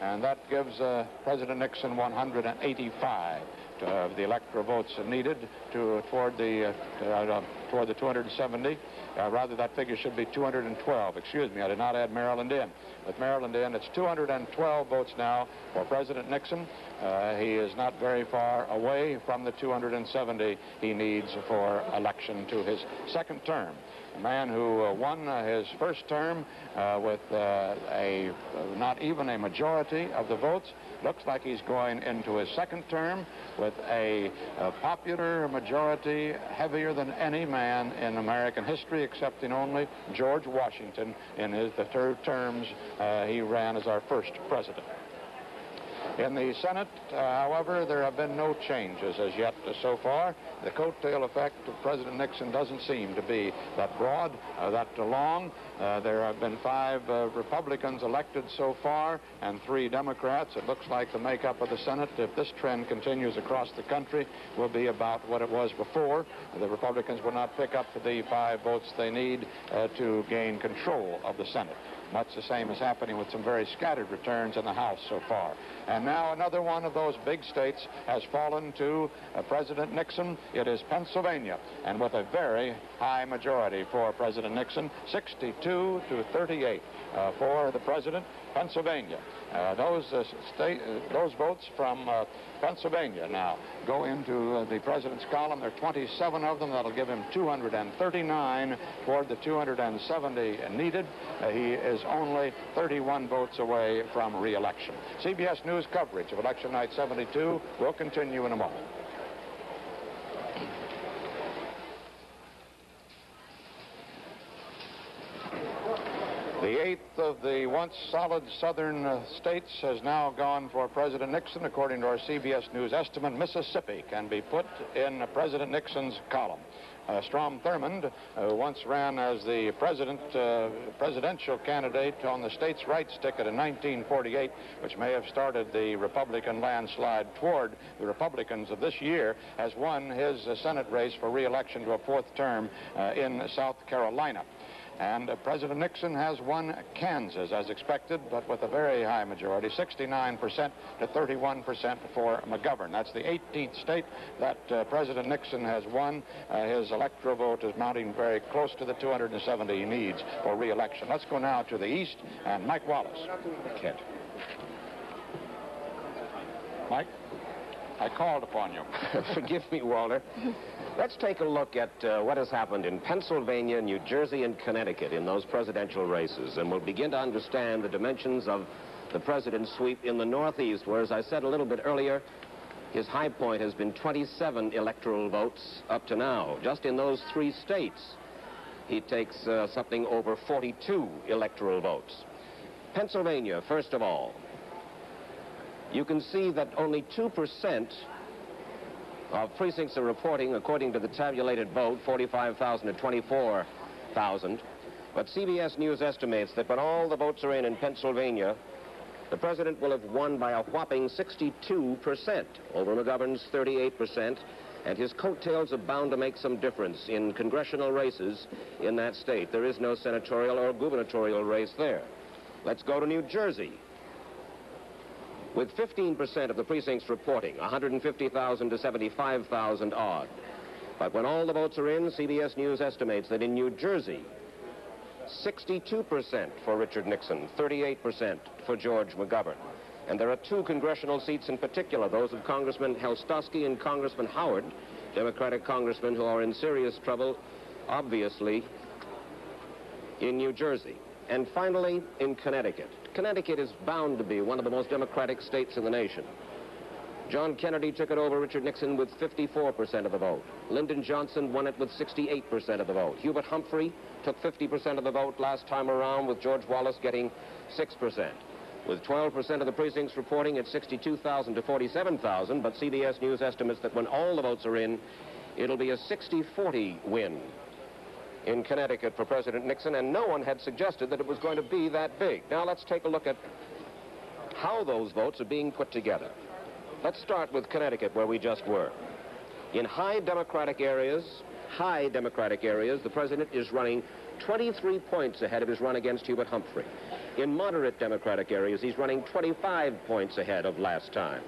and that gives uh, President Nixon 185 of the electoral votes needed to toward the uh, uh, toward the 270. Uh, rather, that figure should be 212. Excuse me, I did not add Maryland in. With Maryland in, it's 212 votes now for President Nixon. Uh, he is not very far away from the 270 he needs for election to his second term a man who uh, won uh, his first term uh, with a not even a majority of the votes. Looks like he's going into his second term with a, a popular majority heavier than any man in American history, excepting only George Washington in his the third terms he ran as our first president. In the Senate, uh, however, there have been no changes as yet uh, so far. The coattail effect of President Nixon doesn't seem to be that broad, uh, that long. Uh, there have been five uh, Republicans elected so far and three Democrats. It looks like the makeup of the Senate, if this trend continues across the country, will be about what it was before. The Republicans will not pick up the five votes they need uh, to gain control of the Senate. Much the same is happening with some very scattered returns in the House so far. And now another one of those big states has fallen to uh, President Nixon. It is Pennsylvania, and with a very high majority for President Nixon, 62 to 38 uh, for the president. Pennsylvania. Uh, those uh, state, uh, those votes from uh, Pennsylvania now go into uh, the president's column. There are 27 of them. That'll give him 239 toward the 270 needed. Uh, he is only 31 votes away from re-election. CBS News coverage of election night 72 will continue in a moment. The eighth of the once solid southern uh, states has now gone for President Nixon. According to our CBS News estimate, Mississippi can be put in President Nixon's column. Uh, Strom Thurmond uh, once ran as the president, uh, presidential candidate on the states' rights ticket in 1948, which may have started the Republican landslide toward the Republicans of this year, has won his uh, Senate race for re-election to a fourth term in South Carolina. And uh, President Nixon has won Kansas, as expected, but with a very high majority, 69% to 31% for McGovern. That's the 18th state that uh, President Nixon has won. Uh, his electoral vote is mounting very close to the 270 he needs for re-election. Let's go now to the east, and Mike Wallace. Kent. Mike, I called upon you. Forgive me, Walter. Let's take a look at uh, what has happened in Pennsylvania, New Jersey, and Connecticut in those presidential races, and we'll begin to understand the dimensions of the president's sweep in the Northeast, where, as I said a little bit earlier, his high point has been 27 electoral votes up to now. Just in those three states, he takes uh, something over 42 electoral votes. Pennsylvania, first of all. You can see that only 2% of precincts are reporting, according to the tabulated vote, 45,000 to 24,000. But CBS News estimates that when all the votes are in in Pennsylvania, the president will have won by a whopping 62% over McGovern's 38%, and his coattails are bound to make some difference in congressional races in that state. There is no senatorial or gubernatorial race there. Let's go to New Jersey with 15% of the precincts reporting, 150,000 to 75,000 odd. But when all the votes are in, CBS News estimates that in New Jersey, 62% for Richard Nixon, 38% for George McGovern. And there are two congressional seats in particular, those of Congressman Helstoski and Congressman Howard, Democratic congressmen who are in serious trouble, obviously, in New Jersey. And finally, in Connecticut. Connecticut is bound to be one of the most democratic states in the nation. John Kennedy took it over Richard Nixon with 54% of the vote. Lyndon Johnson won it with 68% of the vote. Hubert Humphrey took 50% of the vote last time around, with George Wallace getting 6%. With 12% of the precincts reporting at 62,000 to 47,000, but CBS News estimates that when all the votes are in, it'll be a 60-40 win in Connecticut for President Nixon, and no one had suggested that it was going to be that big. Now let's take a look at how those votes are being put together. Let's start with Connecticut, where we just were. In high Democratic areas, high Democratic areas, the president is running 23 points ahead of his run against Hubert Humphrey. In moderate Democratic areas, he's running 25 points ahead of last time.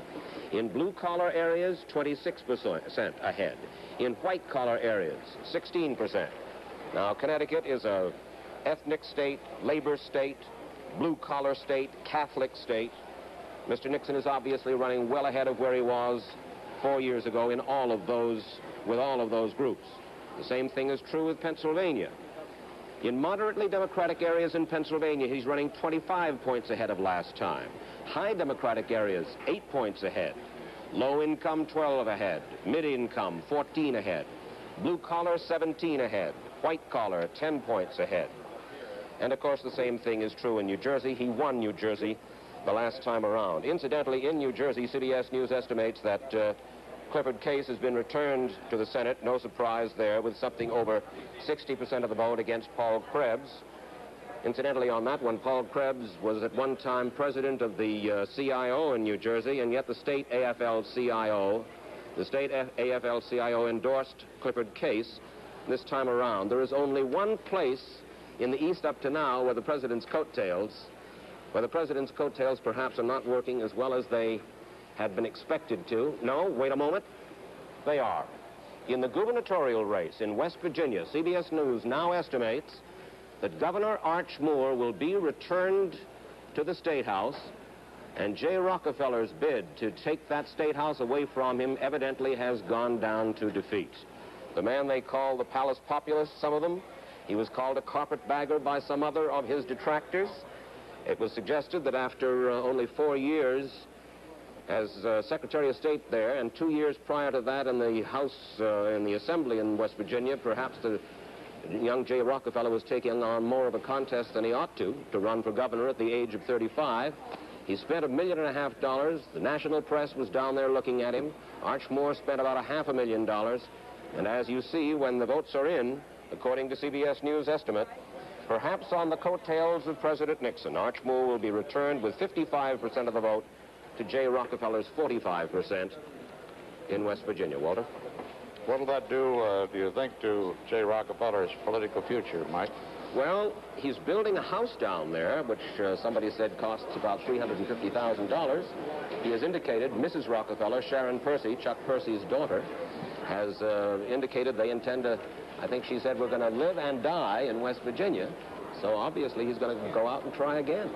In blue-collar areas, 26% ahead. In white-collar areas, 16%. Now, Connecticut is a ethnic state, labor state, blue-collar state, Catholic state. Mr. Nixon is obviously running well ahead of where he was four years ago in all of those, with all of those groups. The same thing is true with Pennsylvania. In moderately Democratic areas in Pennsylvania, he's running 25 points ahead of last time. High Democratic areas, 8 points ahead. Low income, 12 ahead. Mid income, 14 ahead. Blue collar, 17 ahead. White collar, 10 points ahead. And of course, the same thing is true in New Jersey. He won New Jersey the last time around. Incidentally, in New Jersey, CBS News estimates that uh, Clifford Case has been returned to the Senate. No surprise there, with something over 60% of the vote against Paul Krebs. Incidentally, on that one, Paul Krebs was at one time president of the uh, CIO in New Jersey, and yet the state AFL-CIO, the state AFL-CIO endorsed Clifford Case this time around. There is only one place in the East up to now were the president's coattails, where the president's coattails perhaps are not working as well as they had been expected to. No, wait a moment. They are. In the gubernatorial race in West Virginia, CBS News now estimates that Governor Arch Moore will be returned to the State House, and Jay Rockefeller's bid to take that State House away from him evidently has gone down to defeat. The man they call the palace populist, some of them, he was called a carpetbagger by some other of his detractors. It was suggested that after uh, only four years as uh, Secretary of State there, and two years prior to that in the House, uh, in the Assembly in West Virginia, perhaps the young Jay Rockefeller was taking on more of a contest than he ought to, to run for governor at the age of 35. He spent a million and a half dollars. The national press was down there looking at him. Arch Moore spent about a half a million dollars. And as you see, when the votes are in, according to CBS News estimate, perhaps on the coattails of President Nixon, Arch Moore will be returned with 55% of the vote to Jay Rockefeller's 45% in West Virginia. Walter? What will that do, uh, do you think, to Jay Rockefeller's political future, Mike? Well, he's building a house down there, which uh, somebody said costs about $350,000. He has indicated Mrs. Rockefeller, Sharon Percy, Chuck Percy's daughter, has uh, indicated they intend to, I think she said, we're going to live and die in West Virginia. So obviously he's going to go out and try again.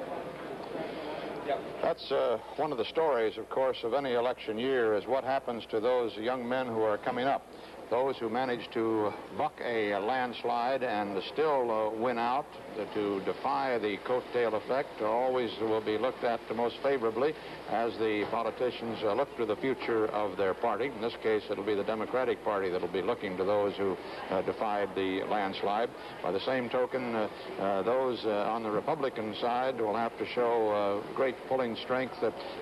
That's uh, one of the stories, of course, of any election year is what happens to those young men who are coming up. Those who manage to buck a landslide and still uh, win out, to defy the coattail effect, always will be looked at most favorably as the politicians uh, look to the future of their party. In this case, it'll be the Democratic Party that'll be looking to those who uh, defied the landslide. By the same token, uh, uh, those uh, on the Republican side will have to show great pulling strength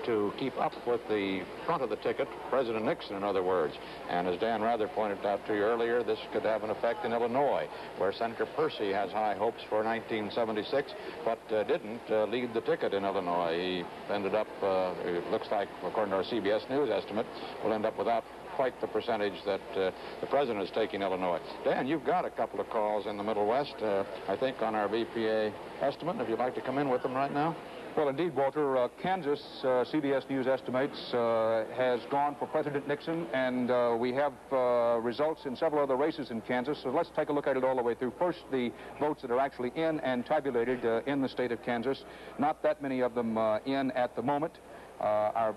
to keep up with the front of the ticket, President Nixon, in other words. And as Dan Rather pointed out to you earlier, this could have an effect in Illinois, where Senator Percy has high hopes for 1976, but uh, didn't uh, lead the ticket in Illinois. He ended up, uh, it looks like, according to our CBS News estimate, will end up without quite the percentage that uh, the president is taking Illinois. Dan, you've got a couple of calls in the Middle West, uh, I think, on our VPA estimate. If you'd like to come in with them right now. Well, indeed, Walter, uh, Kansas, uh, CBS News estimates, uh, has gone for President Nixon, and uh, we have uh, results in several other races in Kansas, so let's take a look at it all the way through. First, the votes that are actually in and tabulated uh, in the state of Kansas. Not that many of them in at the moment. our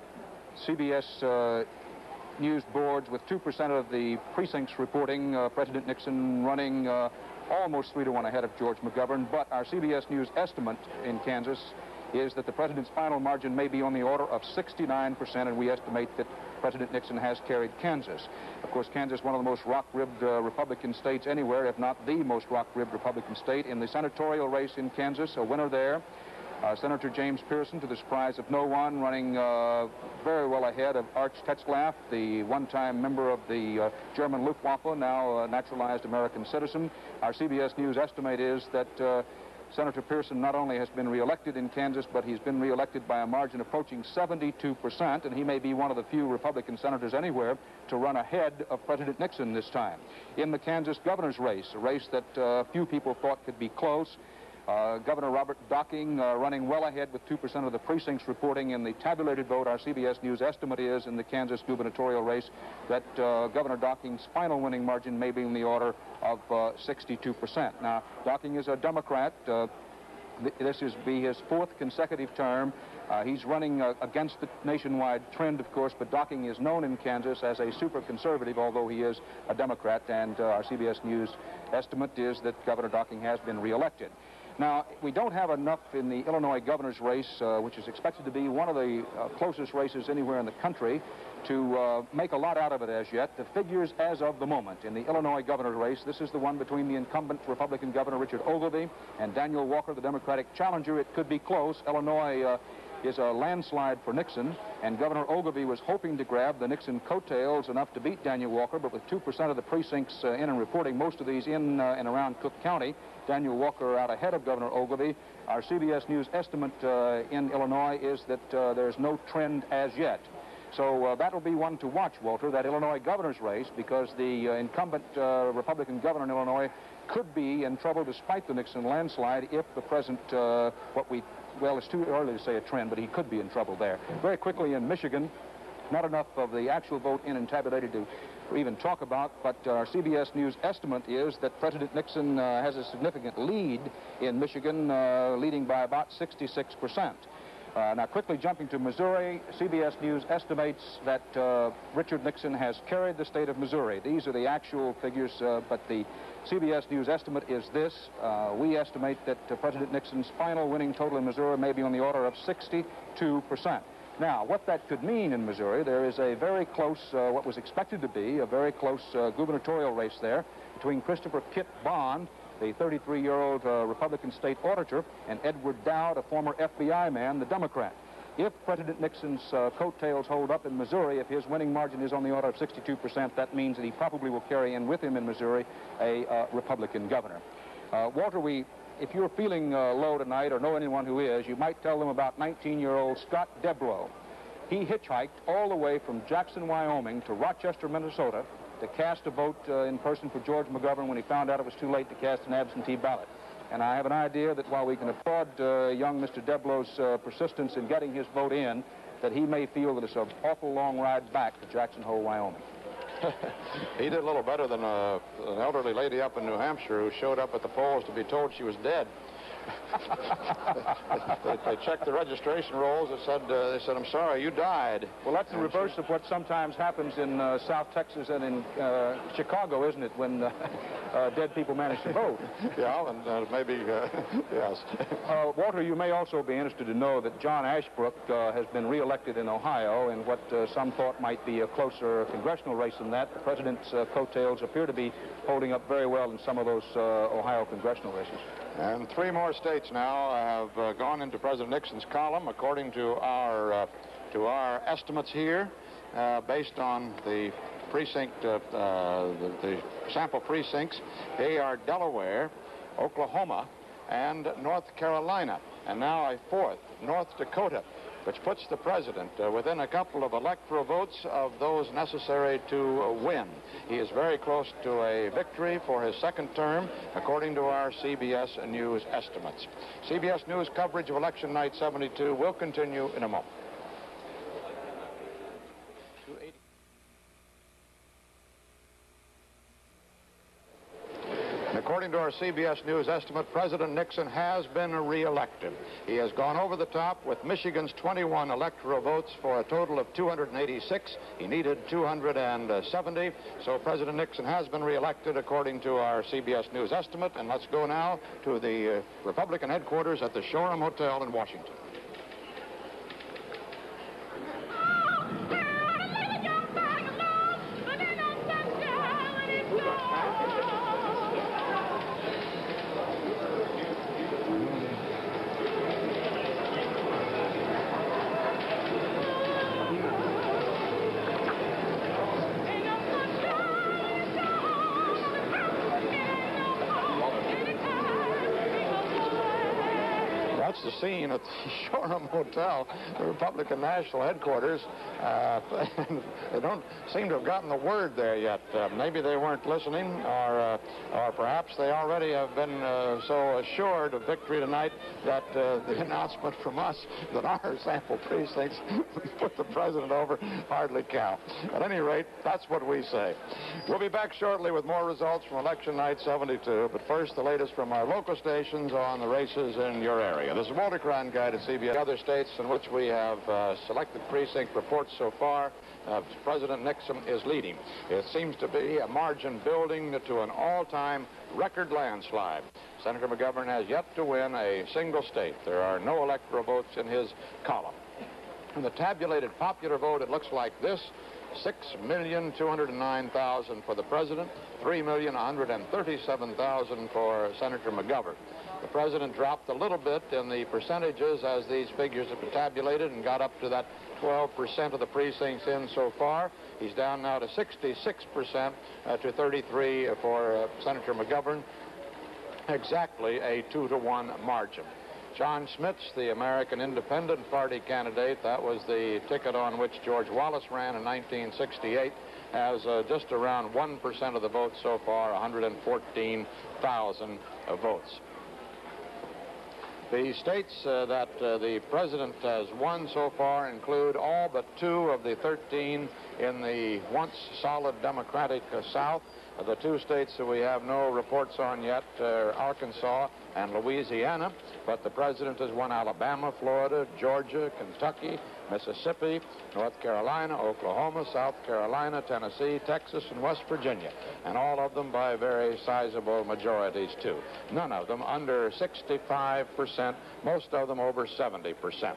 CBS News boards with 2% of the precincts reporting President Nixon running almost 3 to 1 ahead of George McGovern, but our CBS News estimate in Kansas is that the president's final margin may be on the order of 69%, and we estimate that President Nixon has carried Kansas. Of course, Kansas, is one of the most rock-ribbed uh, Republican states anywhere, if not the most rock-ribbed Republican state. In the senatorial race in Kansas, a winner there, uh, Senator James Pearson, to the surprise of no one, running uh, very well ahead of Arch Tetzlaff, the one-time member of the uh, German Luftwaffe, now a naturalized American citizen. Our CBS News estimate is that uh, Senator Pearson not only has been reelected in Kansas, but he's been reelected by a margin approaching 72%, and he may be one of the few Republican senators anywhere to run ahead of President Nixon this time. In the Kansas governor's race, a race that uh, few people thought could be close, uh, Governor Robert Docking uh, running well ahead with 2% of the precincts reporting in the tabulated vote. Our CBS News estimate is in the Kansas gubernatorial race that uh, Governor Docking's final winning margin may be in the order of 62%. Uh, now, Docking is a Democrat. Uh, th this is be his fourth consecutive term. Uh, he's running uh, against the nationwide trend, of course, but Docking is known in Kansas as a super conservative, although he is a Democrat, and uh, our CBS News estimate is that Governor Docking has been reelected. Now, we don't have enough in the Illinois governor's race, uh, which is expected to be one of the uh, closest races anywhere in the country, to uh, make a lot out of it as yet. The figures as of the moment in the Illinois governor's race, this is the one between the incumbent Republican governor Richard Ogilvie and Daniel Walker, the Democratic challenger. It could be close. Illinois uh, is a landslide for Nixon, and Governor Ogilvie was hoping to grab the Nixon coattails enough to beat Daniel Walker, but with 2% of the precincts uh, in and reporting, most of these in uh, and around Cook County, Daniel Walker out ahead of Governor Ogilvie. Our CBS News estimate uh, in Illinois is that uh, there's no trend as yet. So uh, that'll be one to watch, Walter, that Illinois governor's race, because the uh, incumbent Republican governor in Illinois could be in trouble despite the Nixon landslide if the present, what we, well, it's too early to say a trend, but he could be in trouble there. Very quickly in Michigan, not enough of the actual vote in and tabulated to even talk about, but our CBS News estimate is that President Nixon uh, has a significant lead in Michigan, uh, leading by about 66 percent. Uh, now, quickly jumping to Missouri, CBS News estimates that uh, Richard Nixon has carried the state of Missouri. These are the actual figures, uh, but the CBS News estimate is this. Uh, we estimate that uh, President Nixon's final winning total in Missouri may be on the order of 62 percent. Now, what that could mean in Missouri, there is a very close, uh, what was expected to be, a very close gubernatorial race there between Christopher Kit Bond the 33-year-old uh, Republican state auditor, and Edward Dowd, a former FBI man, the Democrat. If President Nixon's uh, coattails hold up in Missouri, if his winning margin is on the order of 62%, that means that he probably will carry in with him in Missouri a uh, Republican governor. Uh, Walter, we, if you're feeling uh, low tonight or know anyone who is, you might tell them about 19-year-old Scott Deblow. He hitchhiked all the way from Jackson, Wyoming to Rochester, Minnesota to cast a vote uh, in person for George McGovern when he found out it was too late to cast an absentee ballot. And I have an idea that while we can applaud uh, young Mr. Deblow's uh, persistence in getting his vote in, that he may feel that it's an awful long ride back to Jackson Hole, Wyoming. he did a little better than uh, an elderly lady up in New Hampshire who showed up at the polls to be told she was dead they, they, checked the registration rolls. They said, uh, they said, I'm sorry, you died. Well, that's the reverse of what sometimes happens in uh, South Texas and in uh, Chicago, isn't it, when uh, uh, dead people manage to vote? yeah, and uh, maybe, yes. Walter, you may also be interested to know that John Ashbrook has been reelected in Ohio in what some thought might be a closer congressional race than that. The president's coattails appear to be holding up very well in some of those Ohio congressional races. And three more states now have uh, gone into President Nixon's column, according to our uh, to our estimates here, uh, based on the precinct, uh, uh, the, the sample precincts. They are Delaware, Oklahoma, and North Carolina. And now a fourth, North Dakota which puts the president uh, within a couple of electoral votes of those necessary to uh, win. He is very close to a victory for his second term, according to our CBS News estimates. CBS News coverage of Election Night 72 will continue in a moment. According to our CBS News estimate, President Nixon has been reelected. He has gone over the top with Michigan's 21 electoral votes for a total of 286. He needed 270. So President Nixon has been reelected according to our CBS News estimate. And let's go now to the uh, Republican headquarters at the Shoreham Hotel in Washington. At the Shoreham Hotel, the Republican National Headquarters. Uh, they don't seem to have gotten the word there yet. Uh, maybe they weren't listening, or, uh, or perhaps they already have been uh, so assured of victory tonight that uh, the announcement from us that our sample precincts put the president over hardly count. At any rate, that's what we say. We'll be back shortly with more results from election night 72, but first the latest from our local stations on the races in your area. This is Walter At CBS. Other states in which we have uh, selected precinct reports so far, uh, President Nixon is leading. It seems to be a margin building to an all-time record landslide. Senator McGovern has yet to win a single state. There are no electoral votes in his column. In the tabulated popular vote, it looks like this. 6,209,000 for the president, 3,137,000 for Senator McGovern. The president dropped a little bit in the percentages as these figures have been tabulated and got up to that 12% of the precincts in so far. He's down now to 66% uh, to 33 for uh, Senator McGovern. Exactly a two to one margin. John Schmitz, the American Independent Party candidate, that was the ticket on which George Wallace ran in 1968, has uh, just around 1% of the votes so far, 114,000 uh, votes. The states uh, that uh, the president has won so far include all but two of the 13 in the once solid Democratic uh, South. the two states that we have no reports on yet are Arkansas and Louisiana, but the president has won Alabama, Florida, Georgia, Kentucky, Mississippi, North Carolina, Oklahoma, South Carolina, Tennessee, Texas, and West Virginia, and all of them by very sizable majorities, too. None of them under 65%, most of them over 70%.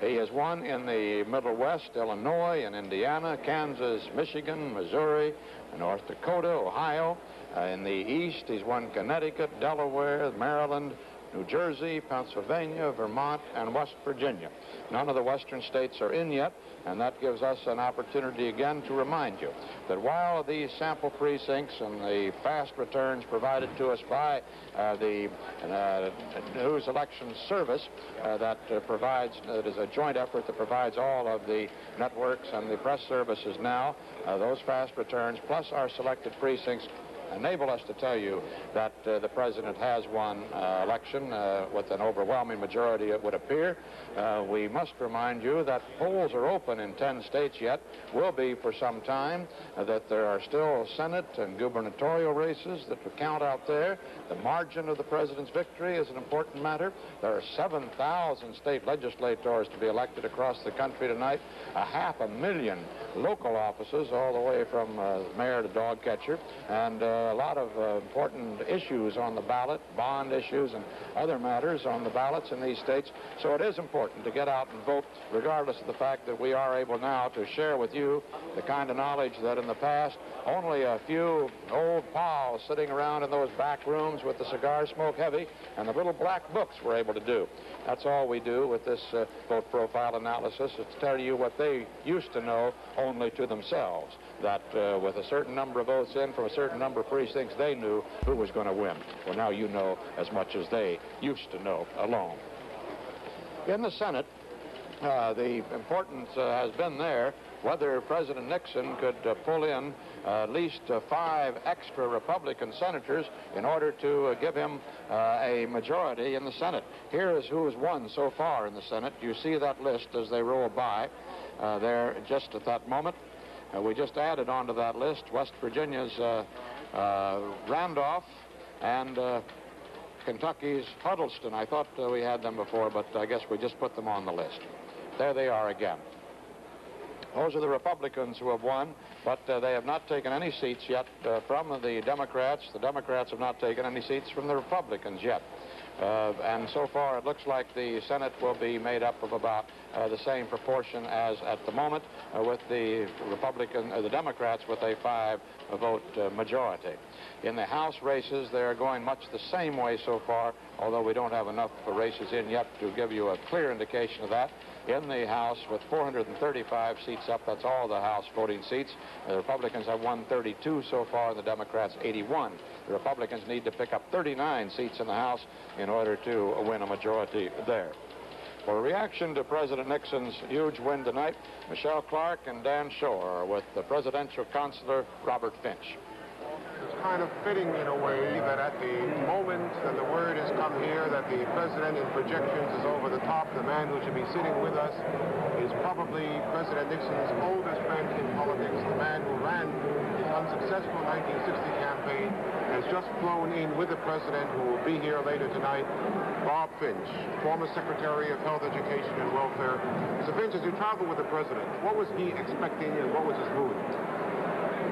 He has won in the Middle West, Illinois and Indiana, Kansas, Michigan, Missouri, North Dakota, Ohio. Uh, in the East, he's won Connecticut, Delaware, Maryland, New Jersey, Pennsylvania, Vermont, and West Virginia. None of the western states are in yet, and that gives us an opportunity again to remind you that while these sample precincts and the fast returns provided to us by uh, the uh, News Elections Service uh, that uh, provides, that is a joint effort that provides all of the networks and the press services now, uh, those fast returns plus our selected precincts enable us to tell you that uh, the president has won uh, election uh, with an overwhelming majority, it would appear. Uh, we must remind you that polls are open in 10 states yet, will be for some time, uh, that there are still Senate and gubernatorial races that to count out there. The margin of the president's victory is an important matter. There are 7,000 state legislators to be elected across the country tonight, a half a million local offices all the way from mayor to dog catcher, and a lot of uh, important issues on the ballot, bond issues and other matters on the ballots in these states. So it is important to get out and vote, regardless of the fact that we are able now to share with you the kind of knowledge that in the past only a few old pals sitting around in those back rooms with the cigar smoke heavy and the little black books were able to do. That's all we do with this uh, vote profile analysis is to tell you what they used to know only to themselves, that uh, with a certain number of votes in from a certain number of precincts, they knew who was going to win. Well, now you know as much as they used to know alone. In the Senate, uh, the importance uh, has been there whether President Nixon could uh, pull in uh, at least uh, five extra Republican senators in order to uh, give him a majority in the Senate. Here is who has won so far in the Senate. You see that list as they roll by there just at that moment. Uh, we just added onto that list West Virginia's uh, uh, Randolph and Kentucky's Huddleston. I thought we had them before, but I guess we just put them on the list. There they are again. Those are the Republicans who have won, but uh, they have not taken any seats yet uh, from the Democrats. The Democrats have not taken any seats from the Republicans yet. Uh, and so far, it looks like the Senate will be made up of about uh, the same proportion as at the moment, uh, with the Republican, uh, the Democrats with a five-vote majority. In the House races, they are going much the same way so far, although we don't have enough races in yet to give you a clear indication of that in the House with 435 seats up. That's all the House voting seats. The Republicans have won 32 so far, and the Democrats 81. The Republicans need to pick up 39 seats in the House in order to win a majority there. For a reaction to President Nixon's huge win tonight, Michelle Clark and Dan Schorr with the presidential counselor Robert Finch kind of fitting in a way that at the moment that the word has come here that the president in projections is over the top, the man who should be sitting with us is probably President Nixon's oldest friend in politics, the man who ran his unsuccessful 1960 campaign, has just flown in with the president who will be here later tonight, Bob Finch, former Secretary of Health, Education, and Welfare. Mr. Finch, as you traveled with the president, what was he expecting and what was his mood?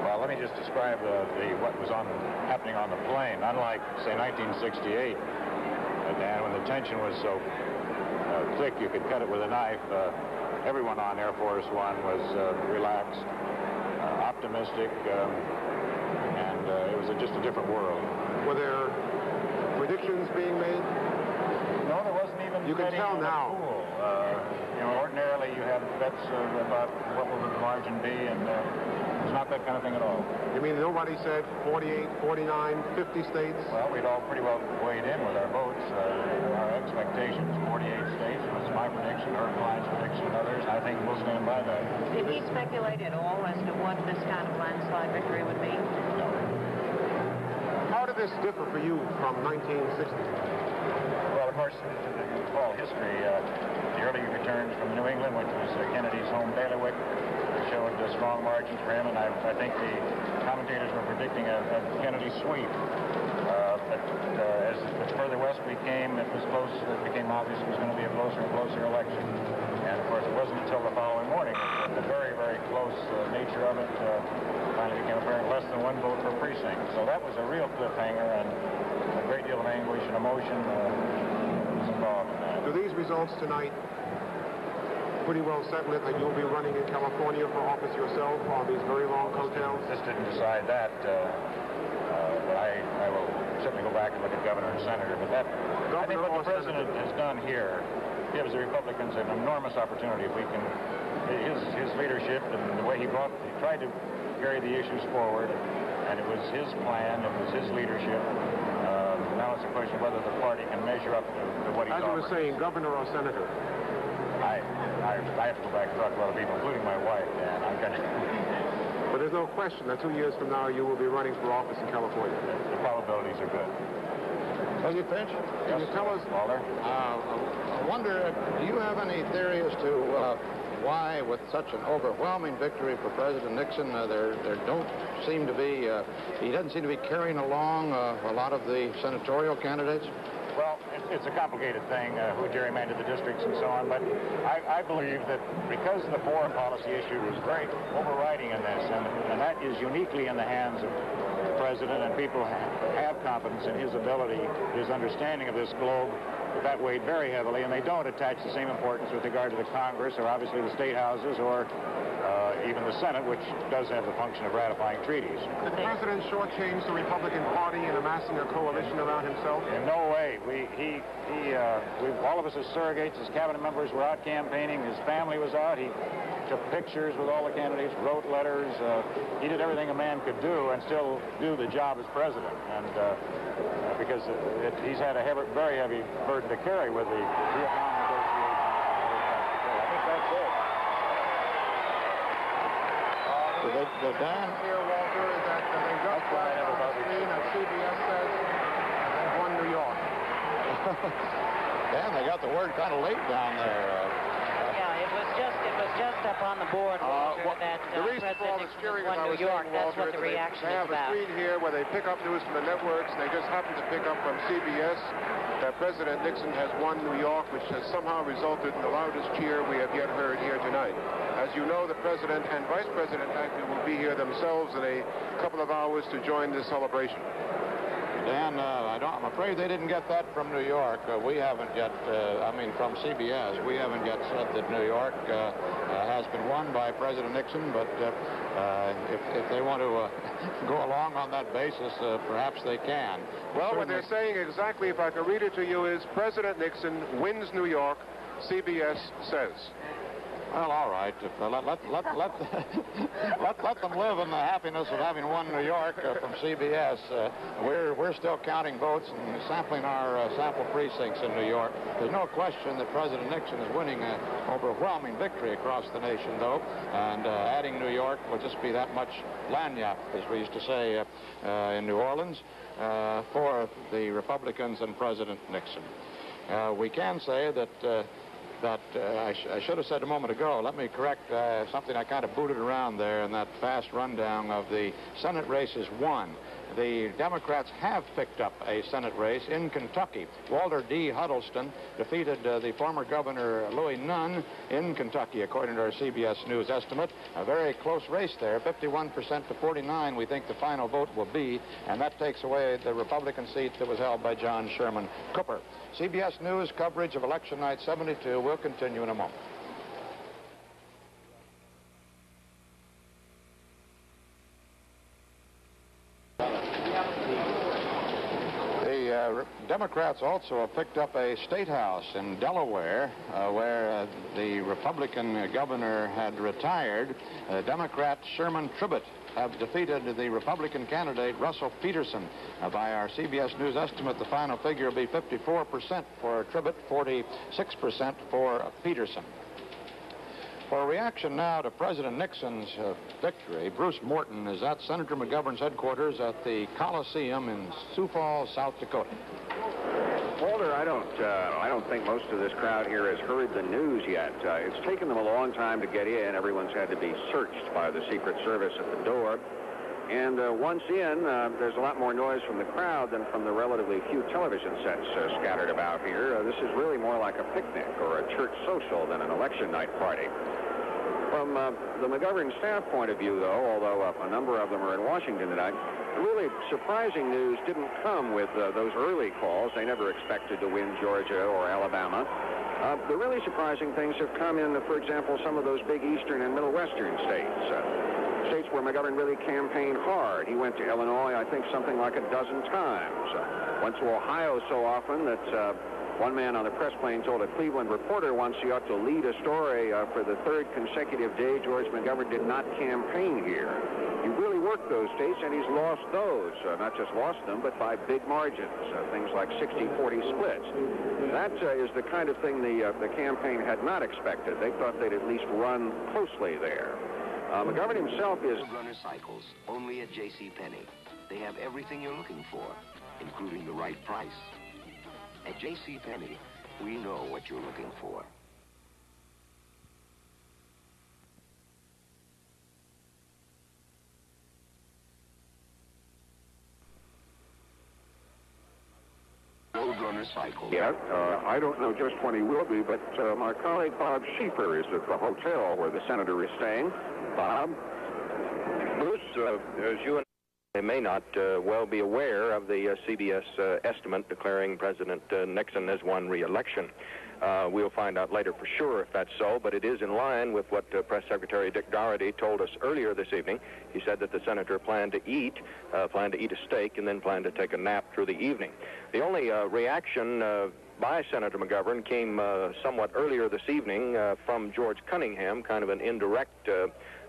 Well, let me just describe uh, the what was on happening on the plane. Unlike, say, 1968, uh, Dan, when the tension was so uh, thick you could cut it with a knife, uh, everyone on Air Force One was uh, relaxed, uh, optimistic, um, and it was a, just a different world. Were there predictions being made? No, there wasn't even. You can tell now. you know, ordinarily you have bets about what will the margin be, and it's not that kind of thing at all. You mean nobody said 48, 49, 50 states? Well, we'd all pretty well weighed in with our votes. Uh, our expectations, 48 states, was my prediction, or Klein's prediction, and others. I think we'll stand by that. Did he speculate at all as to what this kind of landslide victory would be? No. How did this differ for you from 1960? Well, of course, to the recall history, uh, the early returns from New England, which was uh, Kennedy's home bailiwick, showed uh, strong margins for him, and I, I think the commentators were predicting a, a Kennedy sweep. Uh, but uh, as the further west we came, it was close. It became obvious it was going to be a closer and closer election. And of course, it wasn't until the following morning that the very, very close uh, nature of it uh, finally became apparent. Less than one vote per precinct. So that was a real cliffhanger, and a great deal of anguish and emotion uh, was involved in that. Do these results tonight pretty well settle it that you'll be running in California for office yourself on these very long coattails? This didn't decide that. Uh, uh, but I, I will certainly go back and look at governor and senator. But that, I think what the president has done here gives the Republicans an enormous opportunity if we can. His his leadership and the way he brought, he tried to carry the issues forward, and it was his plan, it was his leadership. Uh, now it's a question of whether the party can measure up to, to what he's As you were saying, governor or senator? I, I, I have to go back and talk to a lot of people, including my wife, and I'm going to... But there's no question that two years from now you will be running for office in California. The probabilities are good. Tony Finch, can you tell us, Walter? Uh, I wonder, do you have any theory as to uh, why, with such an overwhelming victory for President Nixon, uh, there there don't seem to be, uh, he doesn't seem to be carrying along uh, a lot of the senatorial candidates? Well, it's a complicated thing, uh, who gerrymandered the districts and so on, but I, I believe that because the foreign policy issue is very overriding in this, and, and that is uniquely in the hands of the president, and people have confidence in his ability, his understanding of this globe, that weighed very heavily, and they don't attach the same importance with regard to the Congress, or obviously the state houses, or uh, even the Senate, which does have the function of ratifying treaties. Did the president shortchange the Republican Party in amassing a coalition around himself? In no way. We, he, he, uh, we, all of us as surrogates, as cabinet members, were out campaigning. His family was out. He took pictures with all the candidates, wrote letters. Uh, he did everything a man could do and still do the job as president. And uh, because it, it, he's had a heavy, very heavy burden to carry with the Vietnam negotiations. I think that's it. Did, they, did Dan Here, Walter, is that uh, they just got on the screen that CBS says they won New York. Dan, they got the word kind of late down there. Uh, Yeah, it was just it was just up on the board, Walter, that The uh, reason for all President the Nixon cheering, won New York. saying, That's what the reaction they, they is have about. a screen here where they pick up news from the networks, they just happen to pick up from CBS that President Nixon has won New York, which has somehow resulted in the loudest cheer we have yet heard here tonight. As you know, the President and Vice President Agnew will be here themselves in a couple of hours to join this celebration. Dan, uh, I don't, I'm afraid they didn't get that from New York. Uh, we haven't yet, uh, I mean, from CBS, we haven't yet said that New York uh, uh, has been won by President Nixon, but uh, uh, if, if they want to uh, go along on that basis, uh, perhaps they can. Well, what they're saying exactly, if I can read it to you, is President Nixon wins New York, CBS says. Well, all right. Uh, let, let, let, let, let, let them live in the happiness of having won New York uh, from CBS. Uh, we're, we're still counting votes and sampling our uh, sample precincts in New York. There's no question that President Nixon is winning an overwhelming victory across the nation, though, and uh, adding New York will just be that much lagniappe, as we used to say uh, in New Orleans, for the Republicans and President Nixon. We can say that that uh, I, sh- I should have said a moment ago. Let me correct uh, something I kind of booted around there in that fast rundown of the Senate races won. The Democrats have picked up a Senate race in Kentucky. Walter D. Huddleston defeated uh, the former Governor Louis Nunn in Kentucky, according to our CBS News estimate. A very close race there, 51% to 49. We think the final vote will be, and that takes away the Republican seat that was held by John Sherman Cooper. CBS News coverage of Election Night 72 will continue in a moment. The uh, Democrats also have picked up a state house in Delaware uh, where uh, the Republican governor had retired. Uh, Democrat Sherman Tribbitt have defeated the Republican candidate Russell Peterson. By our CBS News estimate, the final figure will be 54% for Tribbitt, 46% for Peterson. For reaction now to President Nixon's uh, victory, Bruce Morton is at Senator McGovern's headquarters at the Coliseum in Sioux Falls, South Dakota. Walter, I don't, uh, I don't think most of this crowd here has heard the news yet. Uh, it's taken them a long time to get in. Everyone's had to be searched by the Secret Service at the door. And uh, once in, uh, there's a lot more noise from the crowd than from the relatively few television sets uh, scattered about here. Uh, this is really more like a picnic or a church social than an election night party. From uh, the McGovern staff point of view, though, although uh, a number of them are in Washington tonight, really surprising news didn't come with those early calls. They never expected to win Georgia or Alabama. Uh, the really surprising things have come in, for example, some of those big eastern and middle western states. Uh, states where McGovern really campaigned hard. He went to Illinois, I think, something like a dozen times. Uh, went to Ohio so often that uh, one man on the press plane told a Cleveland reporter once he ought to lead a story uh, for the third consecutive day George McGovern did not campaign here. He really worked those states, and he's lost those. Uh, not just lost them, but by big margins, uh, things like 60-40 splits. That uh, is the kind of thing the, uh, the campaign had not expected. They thought they'd at least run closely there. Uh, McGovern himself is... Runner Cycles, only at J.C. Penney. They have everything you're looking for, including the right price. At J.C. Penney, we know what you're looking for. Roadrunner Cycles. Yeah, uh, I don't know just when he will be, but uh, my colleague Bob Schieffer is at the hotel where the senator is staying. Bob? Bruce, uh, as you and they may not uh, well be aware of the uh, CBS uh, estimate declaring President uh, Nixon has won re-election. Uh, we'll find out later for sure if that's so, but it is in line with what Press Secretary Dick Dougherty told us earlier this evening. He said that the senator planned to eat, planned to eat a steak, and then planned to take a nap through the evening. The only reaction by Senator McGovern came somewhat earlier this evening from George Cunningham, kind of an indirect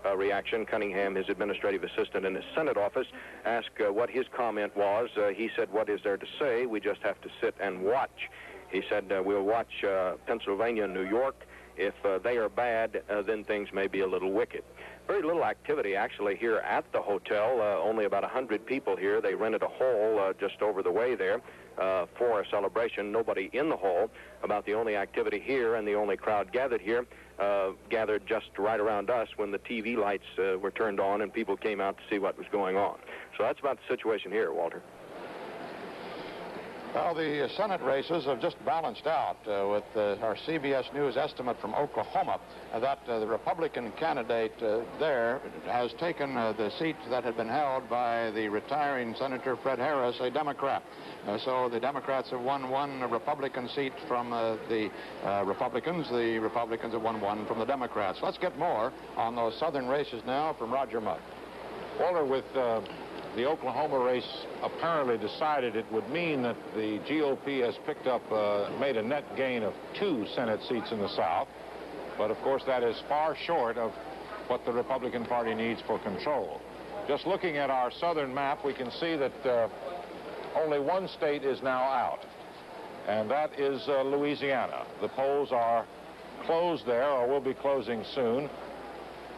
uh, reaction. Cunningham, his administrative assistant in his Senate office, asked uh, what his comment was. Uh, he said, what is there to say? We just have to sit and watch. He said, uh, we'll watch uh, Pennsylvania and New York. If uh, they are bad, then things may be a little wicked. Very little activity actually here at the hotel. only about 100 people here. They rented a hall just over the way there uh, for a celebration. Nobody in the hall. About the only activity here and the only crowd gathered here uh, gathered just right around us when the TV lights uh, were turned on and people came out to see what was going on. So that's about the situation here, Walter. Well, the Senate races have just balanced out uh, with uh, our CBS News estimate from Oklahoma that uh, the Republican candidate uh, there has taken uh, the seat that had been held by the retiring Senator Fred Harris, a Democrat. Uh, so the Democrats have won one Republican seat from the Republicans. The Republicans have won one from the Democrats. Let's get more on those southern races now from Roger Mudd. Walter, with the Oklahoma race apparently decided it would mean that the GOP has picked up, uh, made a net gain of two Senate seats in the South. But of course, that is far short of what the Republican Party needs for control. Just looking at our southern map, we can see that uh, only one state is now out, and that is uh, Louisiana. The polls are closed there, or will be closing soon.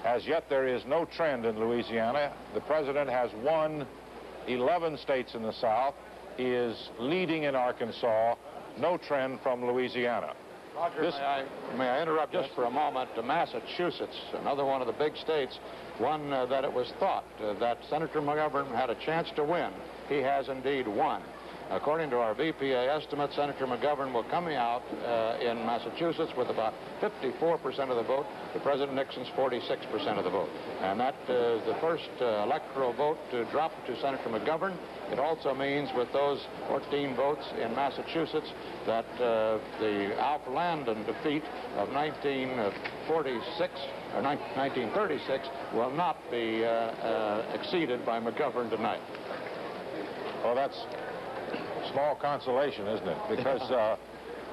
As yet, there is no trend in Louisiana. The president has won 11 states in the South. He is leading in Arkansas. No trend from Louisiana. Roger, this, may, I, may I interrupt just for a moment? Massachusetts, another one of the big states, one uh, that it was thought uh, that Senator McGovern had a chance to win. He has indeed won. According to our VPA estimate, Senator McGovern will come out uh, in Massachusetts with about 54% of the vote to President Nixon's 46% of the vote. And that is the first uh, electoral vote to drop to Senator McGovern. It also means with those 14 votes in Massachusetts that uh, the Alf Landon defeat of 1946 or 1936 will not be uh, uh, exceeded by McGovern tonight. Well, that's small consolation, isn't it? Because uh,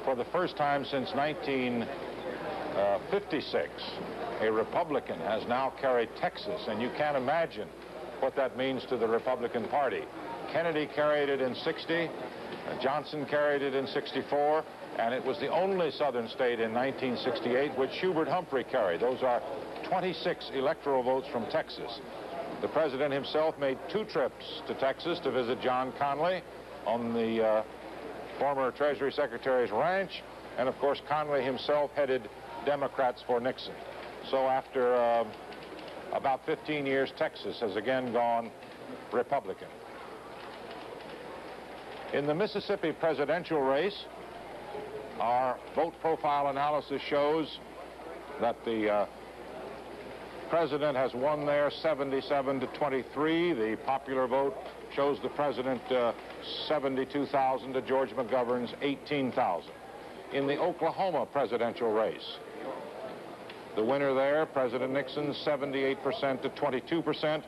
for the first time since 1956, uh, a Republican has now carried Texas, and you can't imagine what that means to the Republican Party. Kennedy carried it in 60, uh, Johnson carried it in 64, and it was the only southern state in 1968 which Hubert Humphrey carried. Those are 26 electoral votes from Texas. The president himself made two trips to Texas to visit John Connally on the uh, former Treasury Secretary's ranch, and of course Connally himself headed Democrats for Nixon. So after uh, about 15 years, Texas has again gone Republican. In the Mississippi presidential race, our vote profile analysis shows that the uh, president has won there 77 to 23. The popular vote shows the president uh, 72,000 to George McGovern's 18,000. In the Oklahoma presidential race, the winner there, President Nixon, 78% to 22%.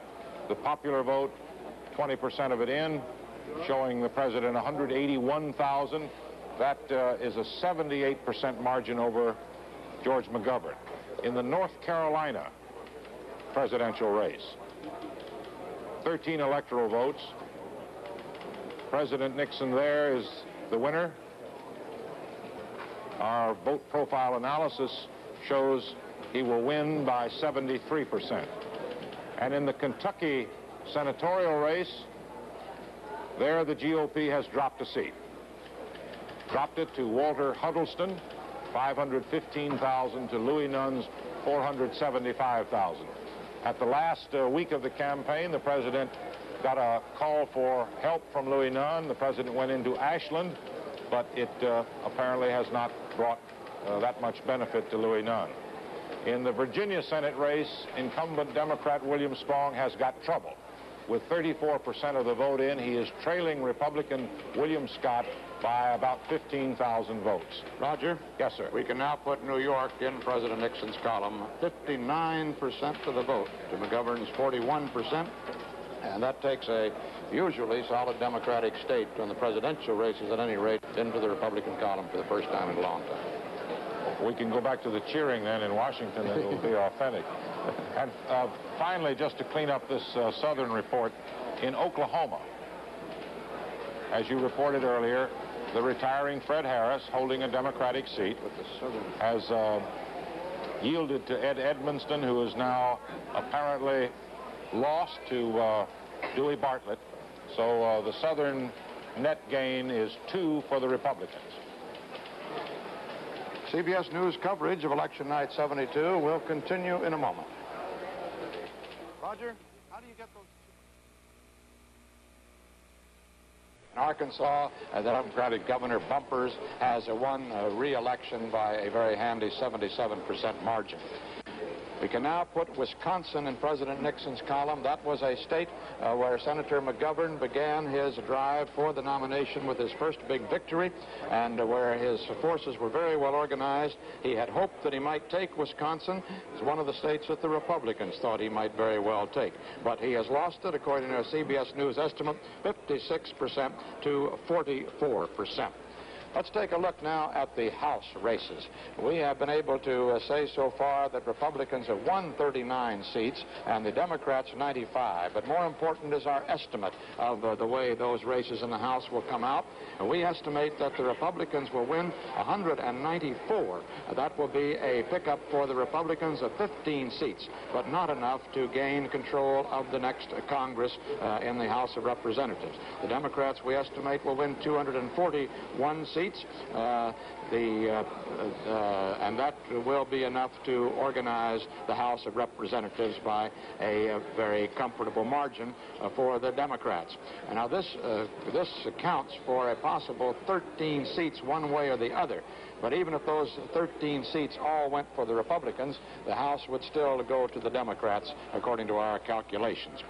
The popular vote, 20% of it in, showing the president 181,000. That uh, is a 78% margin over George McGovern. In the North Carolina presidential race, 13 electoral votes. President Nixon there is the winner. Our vote profile analysis shows he will win by 73%. And in the Kentucky senatorial race, there the GOP has dropped a seat. Dropped it to Walter Huddleston, 515,000 to Louis Nunn's 475,000. At the last uh, week of the campaign, the president got a call for help from Louis Nunn. The president went into Ashland, but it uh, apparently has not brought uh, that much benefit to Louis Nunn. In the Virginia Senate race, incumbent Democrat William Spong has got trouble. With 34% of the vote in, he is trailing Republican William Scott by about 15,000 votes. Roger? Yes, sir. We can now put New York in President Nixon's column. 59% of the vote to McGovern's 41%. And that takes a usually solid Democratic state on the presidential races, at any rate, into the Republican column for the first time in a long time we can go back to the cheering then in Washington and it'll be authentic. And uh, finally, just to clean up this uh, southern report, in Oklahoma, as you reported earlier, the retiring Fred Harris, holding a Democratic seat, has uh, yielded to Ed Edmondson, who is now apparently lost to uh, Dewey Bartlett. So uh, the southern net gain is two for the Republicans. CBS News coverage of Election Night 72 will continue in a moment. Roger, how do you get those? In Arkansas, uh, the Democratic Governor Bumpers has won re-election by a very handy 77% margin. We can now put Wisconsin in President Nixon's column. That was a state uh, where Senator McGovern began his drive for the nomination with his first big victory and uh, where his forces were very well organized. He had hoped that he might take Wisconsin. It's one of the states that the Republicans thought he might very well take. But he has lost it, according to a CBS News estimate, 56% to 44%. Let's take a look now at the House races. We have been able to uh, say so far that Republicans have won 39 seats and the Democrats 95. But more important is our estimate of uh, the way those races in the House will come out. We estimate that the Republicans will win 194. That will be a pickup for the Republicans of 15 seats, but not enough to gain control of the next Congress uh, in the House of Representatives. The Democrats, we estimate, will win 241 seats seats. Uh, the, uh, uh, and that will be enough to organize the House of Representatives by a, very comfortable margin for the Democrats. Now this, this accounts for a possible 13 seats one way or the other. But even if those 13 seats all went for the Republicans, the House would still go to the Democrats, according to our calculations.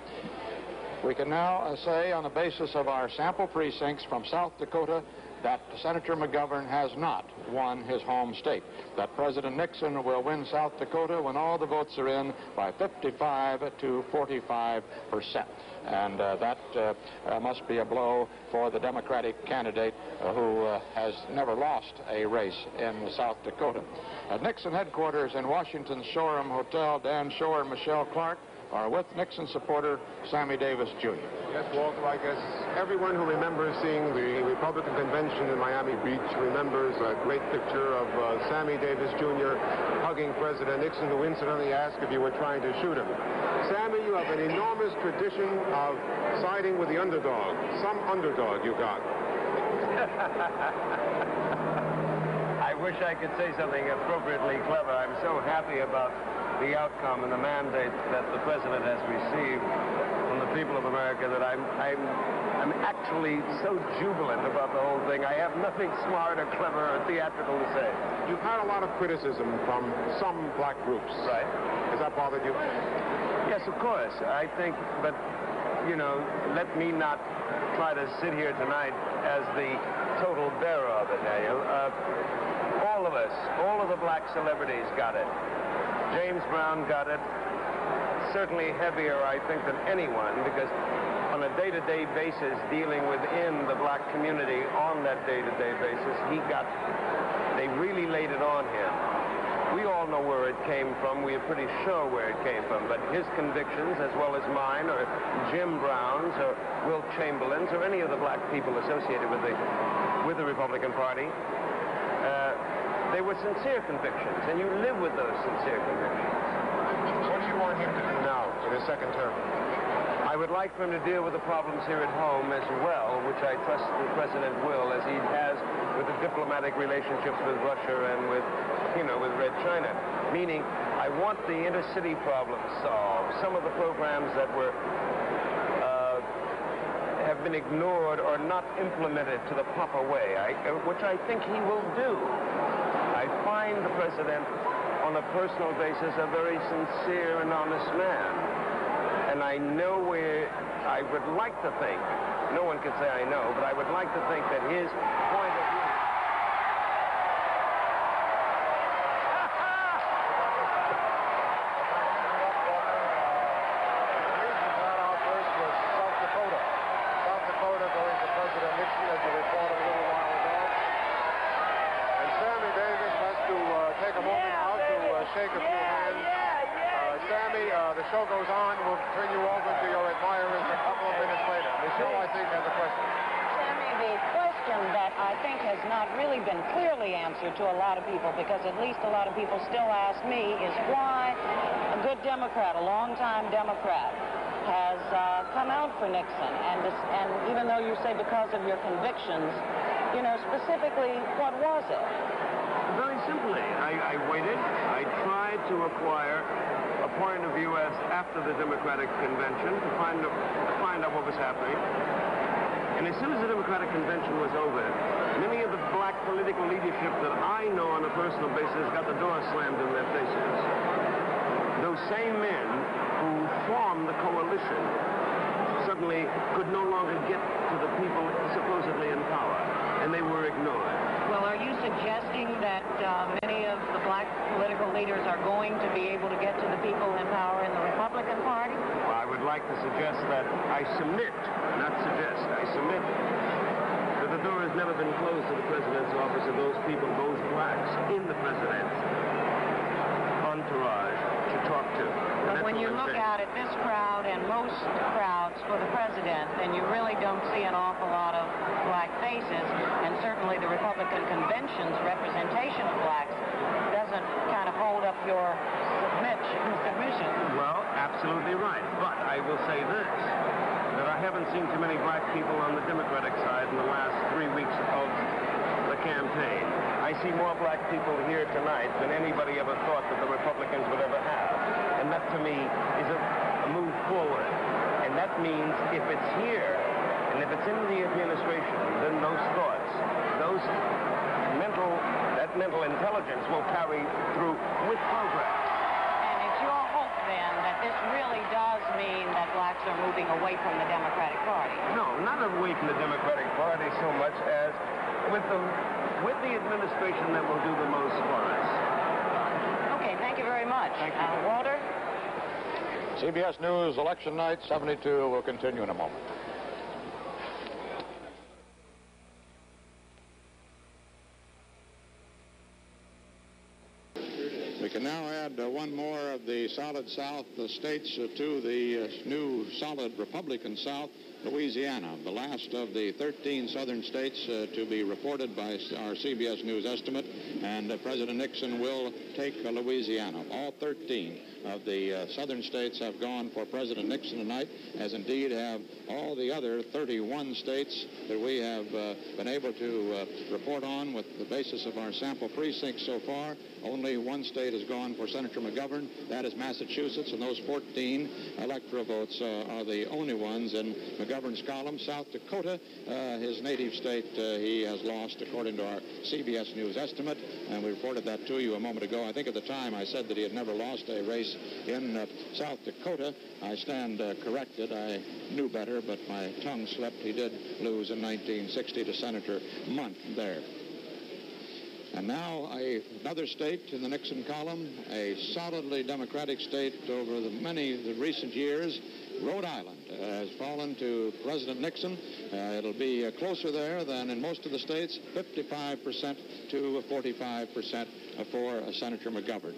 We can now say, on the basis of our sample precincts from South Dakota that Senator McGovern has not won his home state, that President Nixon will win South Dakota when all the votes are in by 55 to 45 percent. And uh, that uh, uh, must be a blow for the Democratic candidate uh, who uh, has never lost a race in South Dakota. At Nixon headquarters in Washington's Shoreham Hotel, Dan Schorr and Michelle Clark are with Nixon supporter Sammy Davis Jr. Yes, Walter, I guess everyone who remembers seeing the Republican convention in Miami Beach remembers a great picture of uh, Sammy Davis Jr. hugging President Nixon, who incidentally asked if you were trying to shoot him. Sammy, you have an enormous tradition of siding with the underdog. Some underdog you got. I wish I could say something appropriately clever. I'm so happy about the outcome and the mandate that the president has received from the people of America that I'm, I'm, I'm actually so jubilant about the whole thing. I have nothing smart or clever or theatrical to say. You've had a lot of criticism from some black groups. Right. Has that bothered you? Yes, of course. I think, but, you know, let me not try to sit here tonight as the total bearer of it, Daniel. Uh, all of us, all of the black celebrities got it. James Brown got it. Certainly heavier, I think, than anyone, because on a day-to-day basis, dealing within the black community on that day-to-day basis, he got, they really laid it on him. We all know where it came from. We are pretty sure where it came from. But his convictions, as well as mine, or Jim Brown's, or Wilt Chamberlain's, or any of the black people associated with the, with the Republican Party, they were sincere convictions, and you live with those sincere convictions. What do you want him to do now in his second term? I would like for him to deal with the problems here at home as well, which I trust the president will, as he has with the diplomatic relationships with Russia and with, you know, with Red China. Meaning, I want the intercity problems solved. Some of the programs that were uh, have been ignored or not implemented to the proper way, I, uh, which I think he will do. Find the president, on a personal basis, a very sincere and honest man. And I know where I would like to think, no one can say I know, but I would like to think that his point of view. South Dakota. South Dakota going to President Nixon as you reported a little while ago. And Sammy Davis has to uh, take a moment out to uh, shake a few hands. Uh, Sammy, uh, the show goes on. We'll turn you over to your admirers a couple of minutes later. Michelle, I think, has a question. Sammy, the question that I think has not really been clearly answered to a lot of people, because at least a lot of people still ask me, is why a good Democrat, a longtime Democrat, has uh, come out for Nixon. And, and even though you say because of your convictions, you know, specifically, what was it? Very simply, I, I waited. I tried to acquire a point of view as after the Democratic convention to find, to find out what was happening. And as soon as the Democratic convention was over, many of the black political leadership that I know on a personal basis got the door slammed in their faces. Those same men who formed the coalition could no longer get to the people supposedly in power, and they were ignored. Well, are you suggesting that uh, many of the black political leaders are going to be able to get to the people in power in the Republican Party? Well, I would like to suggest that I submit, not suggest, I submit that the door has never been closed to the president's office of those people, those blacks in the president's entourage to talk to. But when you look saying. at this crowd and most crowds for the president, then you really don't see an awful lot of black faces. And certainly the Republican convention's representation of blacks doesn't kind of hold up your submission. Well, absolutely right. But I will say this, that I haven't seen too many black people on the Democratic side in the last three weeks of the campaign. I see more black people here tonight than anybody ever thought that the Republicans would ever have. And that to me is a, a move forward. And that means if it's here, and if it's in the administration, then those thoughts, those mental, that mental intelligence will carry through with progress. And it's your hope then that this really does mean that blacks are moving away from the Democratic Party. No, not away from the Democratic Party so much as with the with the administration that will do the most for us. Okay, thank you very much. Thank you. Uh, Walter? CBS News Election Night 72 will continue in a moment. We can now add uh, one more of the solid South uh, states uh, to the uh, new solid Republican South, Louisiana, the last of the 13 southern states uh, to be reported by our CBS News estimate, and uh, President Nixon will take uh, Louisiana. All 13 of the uh, southern states have gone for President Nixon tonight, as indeed have all the other 31 states that we have uh, been able to uh, report on with the basis of our sample precincts so far. Only one state has gone for Senator McGovern. That is Massachusetts, and those 14 electoral votes uh, are the only ones in McGovern's column. South Dakota, uh, his native state, uh, he has lost according to our CBS News estimate, and we reported that to you a moment ago. I think at the time I said that he had never lost a race in uh, South Dakota. I stand uh, corrected. I knew better, but my tongue slipped. He did lose in 1960 to Senator Mundt there. And now a, another state in the Nixon column, a solidly Democratic state over the many the recent years, Rhode Island uh, has fallen to President Nixon. Uh, it'll be uh, closer there than in most of the states, 55% to 45% for uh, Senator McGovern.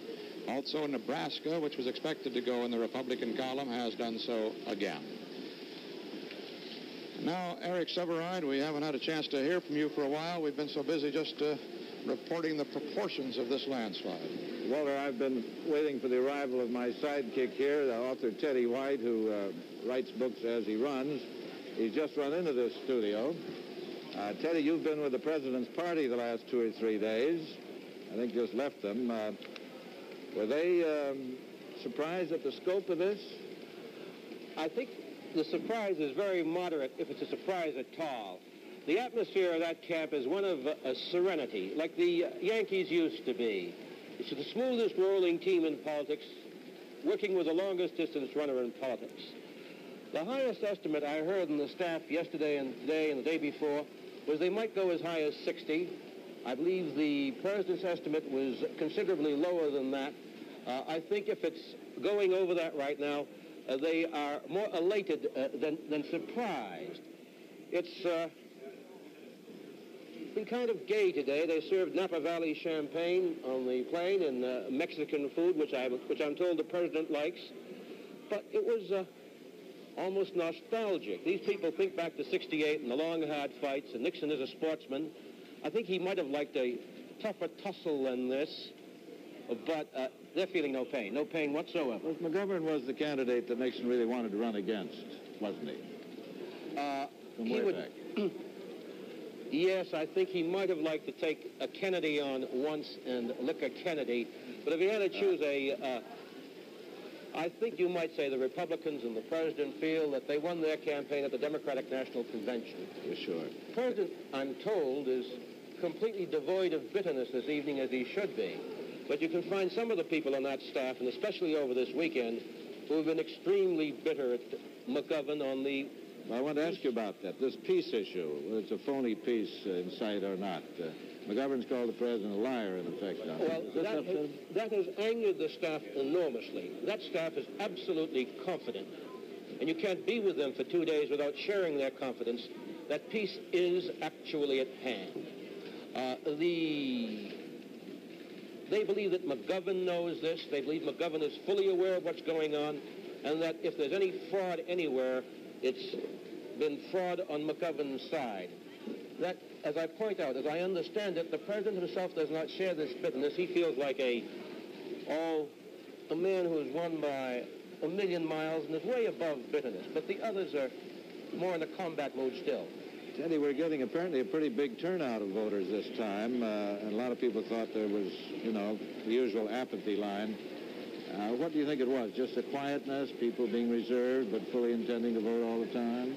Also, Nebraska, which was expected to go in the Republican column, has done so again. Now, Eric Sevareid, we haven't had a chance to hear from you for a while. We've been so busy just uh, reporting the proportions of this landslide. Walter, I've been waiting for the arrival of my sidekick here, the author Teddy White, who uh, writes books as he runs. He's just run into this studio. Uh, Teddy, you've been with the president's party the last two or three days. I think just left them. Uh, were they um, surprised at the scope of this? I think the surprise is very moderate, if it's a surprise at all. The atmosphere of that camp is one of uh, serenity, like the Yankees used to be. It's the smoothest rolling team in politics, working with the longest distance runner in politics. The highest estimate I heard in the staff yesterday and today and the day before was they might go as high as 60. I believe the president's estimate was considerably lower than that. Uh, I think if it's going over that right now, uh, they are more elated uh, than, than surprised. It's uh, been kind of gay today. They served Napa Valley champagne on the plane and uh, Mexican food, which, I, which I'm told the president likes. But it was uh, almost nostalgic. These people think back to 68 and the long, hard fights, and Nixon is a sportsman. I think he might have liked a tougher tussle than this, but uh, they're feeling no pain, no pain whatsoever. Well, McGovern was the candidate that Nixon really wanted to run against, wasn't he? Uh, From he would, back. yes, I think he might have liked to take a Kennedy on once and lick a Kennedy, but if he had to choose a, uh, I think you might say the Republicans and the president feel that they won their campaign at the Democratic National Convention. For sure. The president, I'm told, is completely devoid of bitterness this evening as he should be. But you can find some of the people on that staff, and especially over this weekend, who have been extremely bitter at McGovern on the I want to ask you about that. This peace issue, whether it's a phony peace uh, in sight or not. Uh, McGovern's called the president a liar, in effect. On Well, it. that has, that has angered the staff enormously. That staff is absolutely confident. And you can't be with them for two days without sharing their confidence that peace is actually at hand. Uh, the, they believe that McGovern knows this. They believe McGovern is fully aware of what's going on, and that if there's any fraud anywhere, it's been fraud on McGovern's side. That, as I point out, as I understand it, the president himself does not share this bitterness. He feels like a, oh, a man who is won by a million miles and is way above bitterness. But the others are more in a combat mode still. Teddy, we're getting apparently a pretty big turnout of voters this time, uh, and a lot of people thought there was, you know, the usual apathy line. Uh, what do you think it was? Just a quietness, people being reserved but fully intending to vote all the time?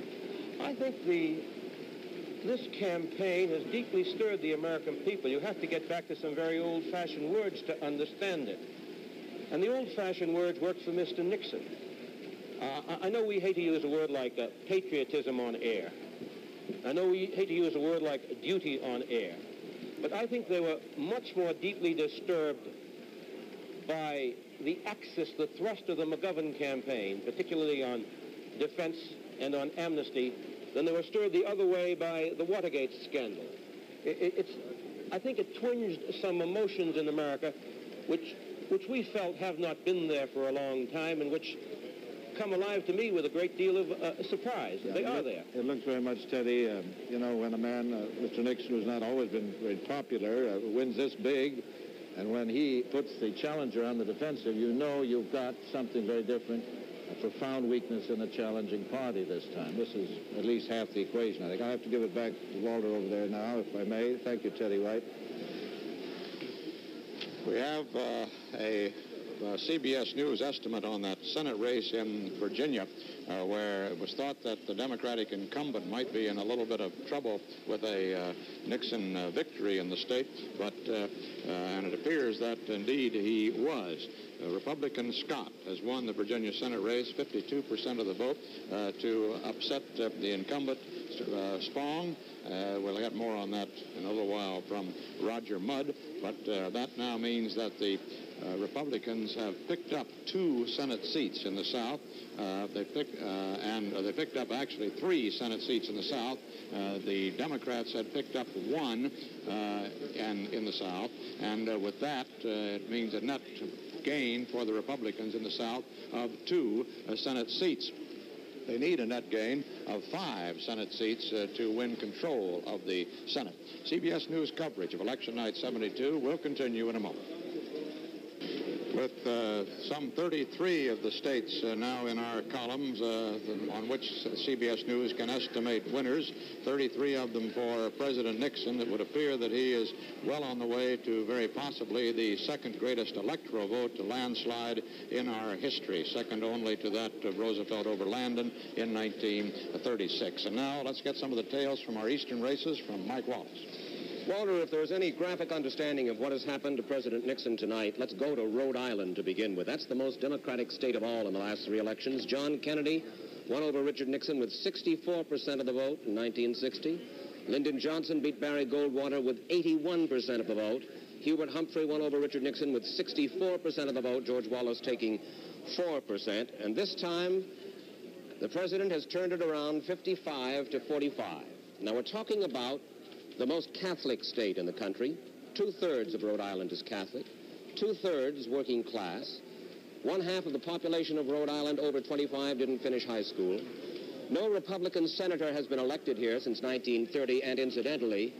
I think the this campaign has deeply stirred the American people. You have to get back to some very old-fashioned words to understand it. And the old-fashioned words worked for Mr. Nixon. Uh, I- I know we hate to use a word like uh, patriotism on air. I know we hate to use a word like duty on air. But I think they were much more deeply disturbed by the axis, the thrust of the McGovern campaign, particularly on defense and on amnesty, then they were stirred the other way by the Watergate scandal. It, it- it's, I think it twinged some emotions in America which which we felt have not been there for a long time and which come alive to me with a great deal of uh, surprise. Yeah, they are look- there. It looks very much, Teddy, um, you know, when a man, uh, Mr. Nixon, who's not always been very popular, uh, wins this big, and when he puts the challenger on the defensive, you know you've got something very different, a profound weakness in the challenging party this time. This is at least half the equation, I think. I have to give it back to Walter over there now, if I may. Thank you, Teddy White. We have uh, a, uh CBS News estimate on that Senate race in Virginia, uh, where it was thought that the Democratic incumbent might be in a little bit of trouble with a uh, Nixon uh, victory in the state, but uh, uh, and it appears that indeed he was. Republican Scott has won the Virginia Senate race, 52% of the vote, to upset the incumbent Spong. We'll get more on that in a little while from Roger Mudd, but that now means that the uh, Republicans have picked up two Senate seats in the South. Uh, they picked, uh, and uh, they picked up actually three Senate seats in the South. Uh, the Democrats had picked up one uh, and in the South, and with that, it means a net gain for the Republicans in the South of two Senate seats. They need a net gain of five Senate seats uh, to win control of the Senate. CBS News coverage of Election Night 72 will continue in a moment. With uh, some 33 of the states uh, now in our columns uh, on which CBS News can estimate winners, 33 of them for President Nixon, it would appear that he is well on the way to very possibly the second greatest electoral vote to landslide in our history, second only to that of Roosevelt over Landon in 1936. And now let's get some of the tales from our eastern races from Mike Wallace. Walter, if there's any graphic understanding of what has happened to President Nixon tonight, let's go to Rhode Island to begin with. That's the most democratic state of all in the last three elections. John Kennedy won over Richard Nixon with 64% of the vote in 1960. Lyndon Johnson beat Barry Goldwater with 81% of the vote. Hubert Humphrey won over Richard Nixon with 64% of the vote, George Wallace taking 4%. And this time, the president has turned it around 55 to 45. Now, we're talking about the most Catholic state in the country. Two-thirds of Rhode Island is Catholic. Two-thirds working class. One half of the population of Rhode Island over 25 didn't finish high school. No Republican senator has been elected here since 1930, and incidentally,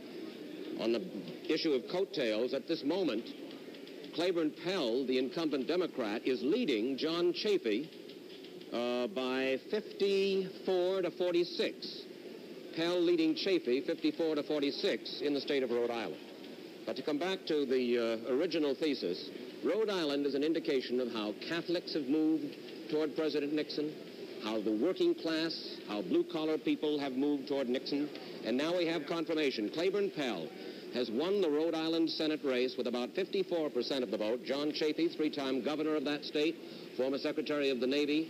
on the issue of coattails, at this moment, Claiborne Pell, the incumbent Democrat, is leading John Chafee uh, by 54 to 46. Pell leading Chafee 54 to 46 in the state of Rhode Island. But to come back to the uh, original thesis, Rhode Island is an indication of how Catholics have moved toward President Nixon, how the working class, how blue-collar people have moved toward Nixon, and now we have confirmation. Claiborne Pell has won the Rhode Island Senate race with about 54% of the vote. John Chafee, three-time governor of that state, former Secretary of the Navy,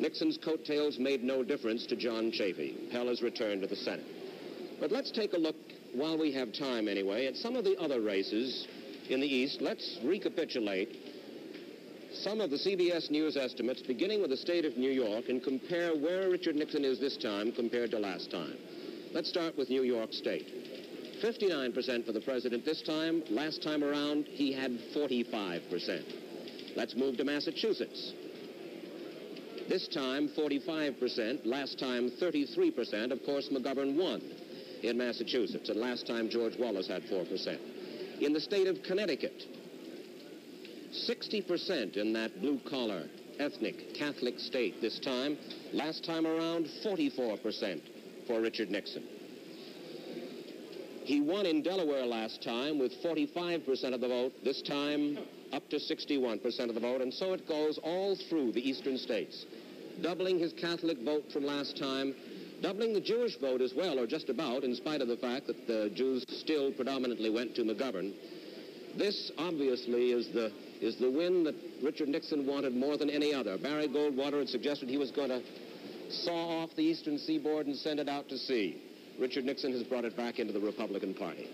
Nixon's coattails made no difference to John Chafee. Pell has returned to the Senate. But let's take a look, while we have time anyway, at some of the other races in the East. Let's recapitulate some of the CBS News estimates, beginning with the state of New York, and compare where Richard Nixon is this time compared to last time. Let's start with New York State. 59% for the president this time. Last time around, he had 45%. Let's move to Massachusetts. This time, 45%. Last time, 33%. Of course, McGovern won in Massachusetts, and last time George Wallace had 4%. In the state of Connecticut, 60% in that blue-collar, ethnic, Catholic state this time. Last time around, 44% for Richard Nixon. He won in Delaware last time with 45% of the vote. This time, up to 61% of the vote. And so it goes all through the eastern states, doubling his Catholic vote from last time, doubling the Jewish vote as well, or just about, in spite of the fact that the Jews still predominantly went to McGovern. This, obviously, is the, is the win that Richard Nixon wanted more than any other. Barry Goldwater had suggested he was going to saw off the eastern seaboard and send it out to sea. Richard Nixon has brought it back into the Republican Party.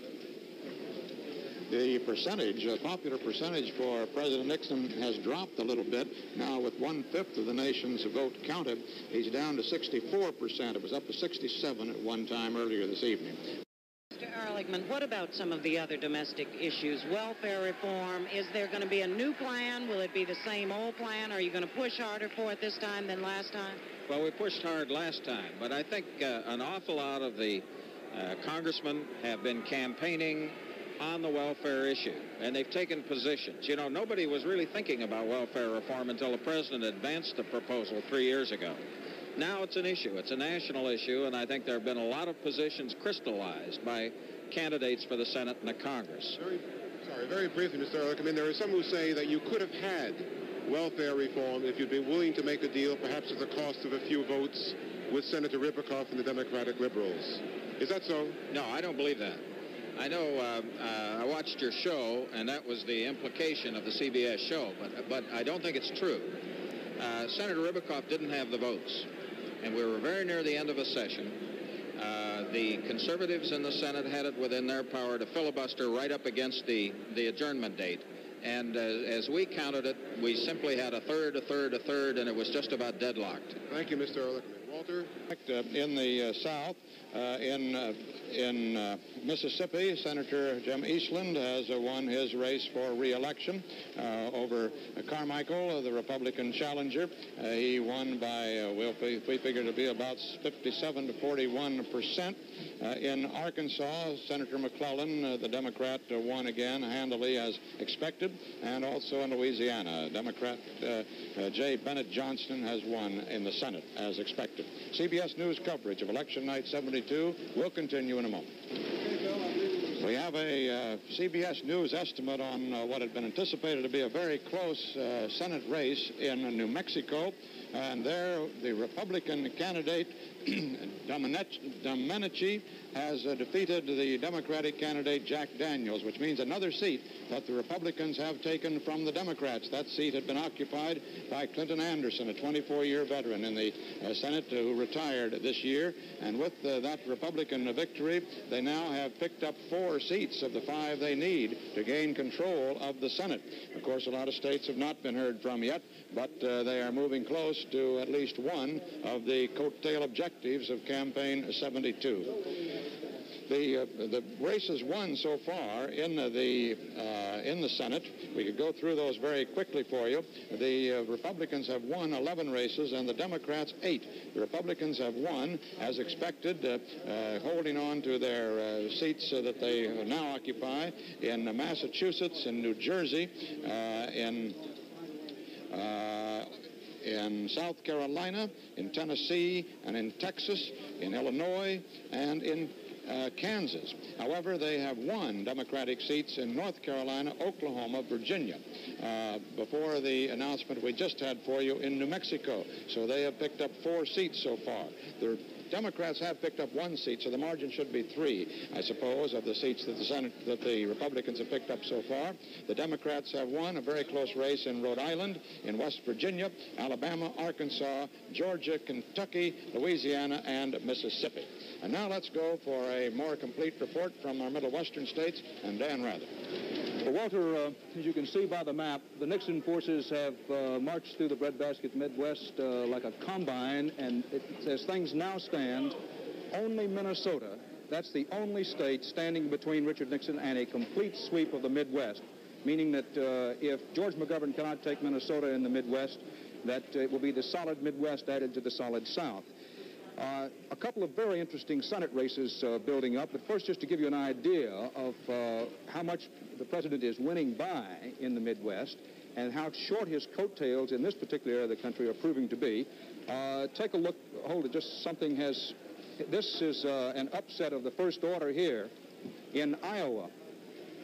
The percentage, uh, popular percentage for President Nixon has dropped a little bit. Now, with one-fifth of the nation's vote counted, he's down to 64%. It was up to 67 at one time earlier this evening. Mr. Earl, Seligman, what about some of the other domestic issues? Welfare reform, is there going to be a new plan? Will it be the same old plan? Are you going to push harder for it this time than last time? Well, we pushed hard last time, but I think uh, an awful lot of the uh, congressmen have been campaigning on the welfare issue, and they've taken positions. You know, nobody was really thinking about welfare reform until the president advanced the proposal three years ago. Now it's an issue. It's a national issue, and I think there have been a lot of positions crystallized by candidates for the Senate and the Congress. Very, sorry, very briefly, Mr. Ehrlich. I mean, there are some who say that you could have had welfare reform if you'd been willing to make a deal, perhaps at the cost of a few votes, with Senator Ribicoff and the Democratic liberals. Is that so? No, I don't believe that. I know uh, uh, I watched your show, and that was the implication of the CBS show, but, but I don't think it's true. Uh, Senator Ribicoff didn't have the votes, and we were very near the end of a session. Uh, the conservatives in the Senate had it within their power to filibuster right up against the, the adjournment date. And uh, as we counted it, we simply had a third, a third, a third, and it was just about deadlocked. Thank you, Mr. Ehrlichman. In the uh, South, uh, in uh, in uh, Mississippi, Senator Jim Eastland has uh, won his race for re-election over Carmichael, the Republican challenger. he won by, we'll, we figure to be about 57 to 41 percent. in Arkansas, Senator McClellan, the Democrat, won again handily as expected. And also in Louisiana, Democrat J. Bennett Johnston has won in the Senate as expected. CBS News coverage of Election Night 72 will continue in a moment. We have a uh, CBS News estimate on uh, what had been anticipated to be a very close uh, Senate race in New Mexico. And there, the Republican candidate, Domenici, has uh, defeated the Democratic candidate Jack Daniels, which means another seat that the Republicans have taken from the Democrats. That seat had been occupied by Clinton Anderson, a 24-year veteran in the uh, Senate who retired this year. And with uh, that Republican victory, they now have picked up four seats of the five they need to gain control of the Senate. Of course, a lot of states have not been heard from yet, but uh, they are moving close to at least one of the coattail objectives of Campaign 72 the uh, the races won so far in the uh, in the Senate. We could go through those very quickly for you. The uh, Republicans have won 11 races and the Democrats eight. The Republicans have won as expected, uh, uh, holding on to their uh, seats that they now occupy in Massachusetts, in New Jersey, in in South Carolina, in Tennessee, and in Texas, in Illinois, and in uh, Kansas. However, they have won Democratic seats in North Carolina, Oklahoma, Virginia, uh, before the announcement we just had for you in New Mexico. So they have picked up four seats so far. The Democrats have picked up one seat, so the margin should be three, I suppose, of the seats that the Senate that the Republicans have picked up so far. The Democrats have won a very close race in Rhode Island, in West Virginia, Alabama, Arkansas, Georgia, Kentucky, Louisiana, and Mississippi. And now let's go for a more complete report from our Middle Western states and Dan Rather. Well, Walter, uh, as you can see by the map, the Nixon forces have uh, marched through the breadbasket Midwest uh, like a combine, and it, as things now stand, only Minnesota, that's the only state standing between Richard Nixon and a complete sweep of the Midwest, meaning that uh, if George McGovern cannot take Minnesota in the Midwest, that it will be the solid Midwest added to the solid South. Uh, a couple of very interesting Senate races uh, building up, but first just to give you an idea of uh, how much the president is winning by in the Midwest and how short his coattails in this particular area of the country are proving to be. Uh, take a look, hold it, just something has, this is uh, an upset of the first order here in Iowa,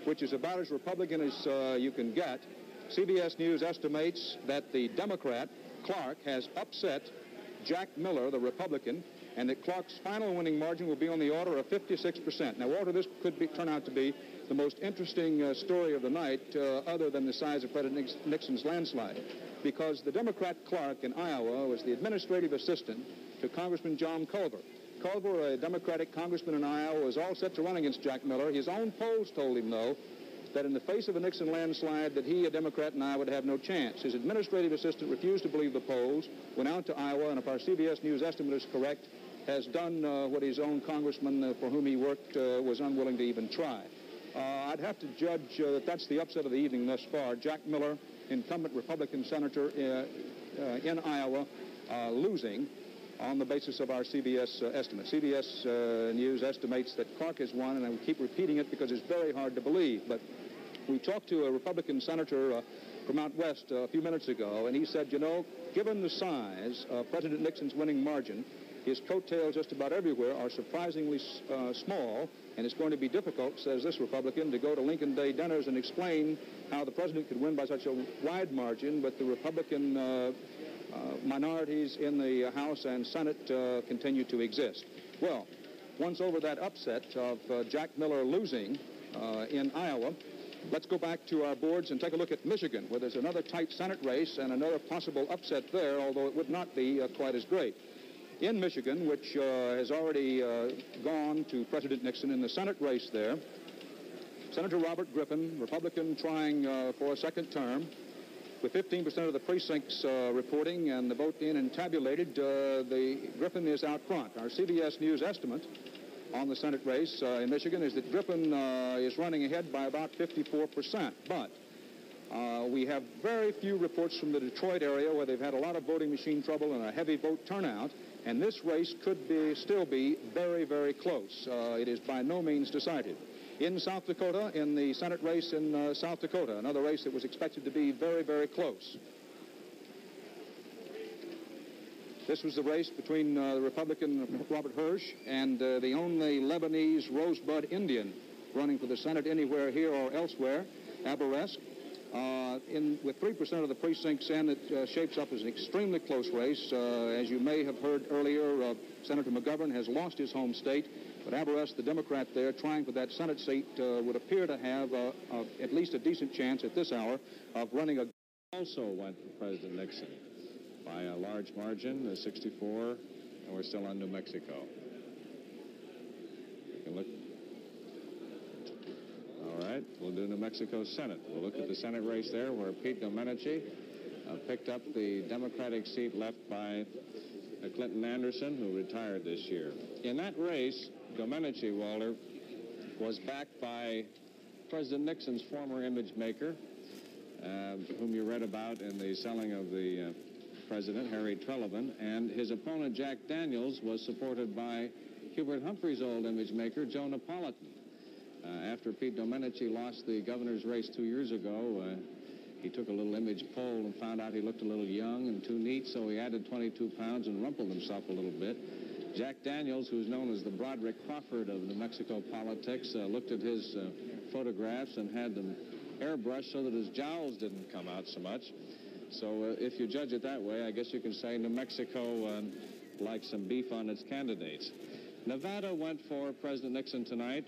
which is about as Republican as you can get. CBS News estimates that the Democrat, Clark, has upset Jack Miller, the Republican, and that Clark's final winning margin will be on the order of 56%. Now, Walter, this could be, turn out to be the most interesting uh, story of the night, uh, other than the size of President Nixon's landslide, because the Democrat Clark in Iowa was the administrative assistant to Congressman John Culver. Culver, a Democratic congressman in Iowa, was all set to run against Jack Miller. His own polls told him, though, that in the face of a Nixon landslide that he, a Democrat, and I would have no chance. His administrative assistant refused to believe the polls, went out to Iowa, and if our CBS News estimate is correct, has done uh, what his own congressman uh, for whom he worked uh, was unwilling to even try. Uh, I'd have to judge uh, that that's the upset of the evening thus far. Jack Miller, incumbent Republican senator in Iowa, losing on the basis of our CBS uh, estimate. CBS uh, News estimates that Clark has won, and I keep repeating it because it's very hard to believe. But we talked to a Republican senator uh, from out west uh, a few minutes ago, and he said, you know, given the size of President Nixon's winning margin, his coattails just about everywhere are surprisingly uh, small, and it's going to be difficult, says this Republican, to go to Lincoln Day dinners and explain how the president could win by such a wide margin, but the Republican uh, uh, minorities in the House and Senate uh, continue to exist. Well, once over that upset of uh, Jack Miller losing in Iowa, Let's go back to our boards and take a look at Michigan, where there's another tight Senate race and another possible upset there, although it would not be uh, quite as great. In Michigan, which uh, has already uh, gone to President Nixon in the Senate race there, Senator Robert Griffin, Republican trying for a second term, with 15% of the precincts uh, reporting and the vote in and tabulated, uh, the Griffin is out front. Our CBS News estimate on the Senate race uh, in Michigan is that Griffin uh, is running ahead by about 54%. But uh, we have very few reports from the Detroit area where they've had a lot of voting machine trouble and a heavy vote turnout. And this race could be, still be very, very close. Uh, it is by no means decided in South Dakota in the Senate race in uh, South Dakota, another race that was expected to be very, very close. This was the race between uh, the Republican Robert Hirsch and uh, the only Lebanese Rosebud Indian running for the Senate anywhere here or elsewhere, Abourezk. Uh, in, with 3% of the precincts in, it uh, shapes up as an extremely close race. Uh, as you may have heard earlier, uh, Senator McGovern has lost his home state. But Abourezk, the Democrat there, trying for that Senate seat, would appear to have at least a decent chance at this hour of running a... Also went for President Nixon by a large margin, 64, and we're still on New Mexico. You can look. All right, we'll do New Mexico Senate. We'll look at the Senate race there where Pete Domenici uh, picked up the Democratic seat left by uh, Clinton Anderson, who retired this year. In that race, Domenici, Walter, was backed by President Nixon's former image maker, uh, whom you read about in the selling of the uh, president, Harry Treleaven, and his opponent, Jack Daniels, was supported by Hubert Humphrey's old image maker, Joe Napolitan. Uh, after Pete Domenici lost the governor's race two years ago, uh, he took a little image poll and found out he looked a little young and too neat, so he added 22 pounds and rumpled himself a little bit. Jack Daniels, who's known as the Broderick Crawford of New Mexico politics, uh, looked at his uh, photographs and had them airbrushed so that his jowls didn't come out so much. So uh, if you judge it that way, I guess you can say New Mexico uh, likes some beef on its candidates. Nevada went for President Nixon tonight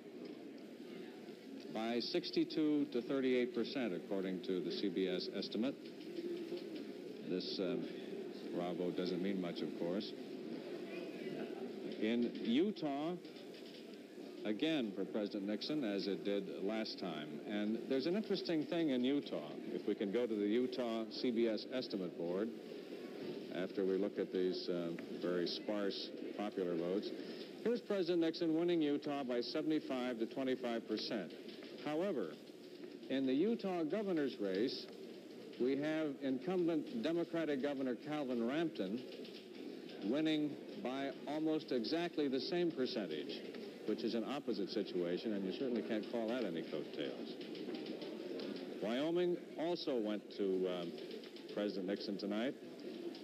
by 62 to 38 percent, according to the CBS estimate. This um, Bravo doesn't mean much, of course. In Utah, again for President Nixon, as it did last time. And there's an interesting thing in Utah. If we can go to the Utah CBS estimate board, after we look at these uh, very sparse popular votes, here's President Nixon winning Utah by 75 to 25 percent. However, in the Utah governor's race, we have incumbent Democratic Governor Calvin Rampton winning by almost exactly the same percentage, which is an opposite situation, and you certainly can't call that any coattails. Wyoming also went to um, President Nixon tonight,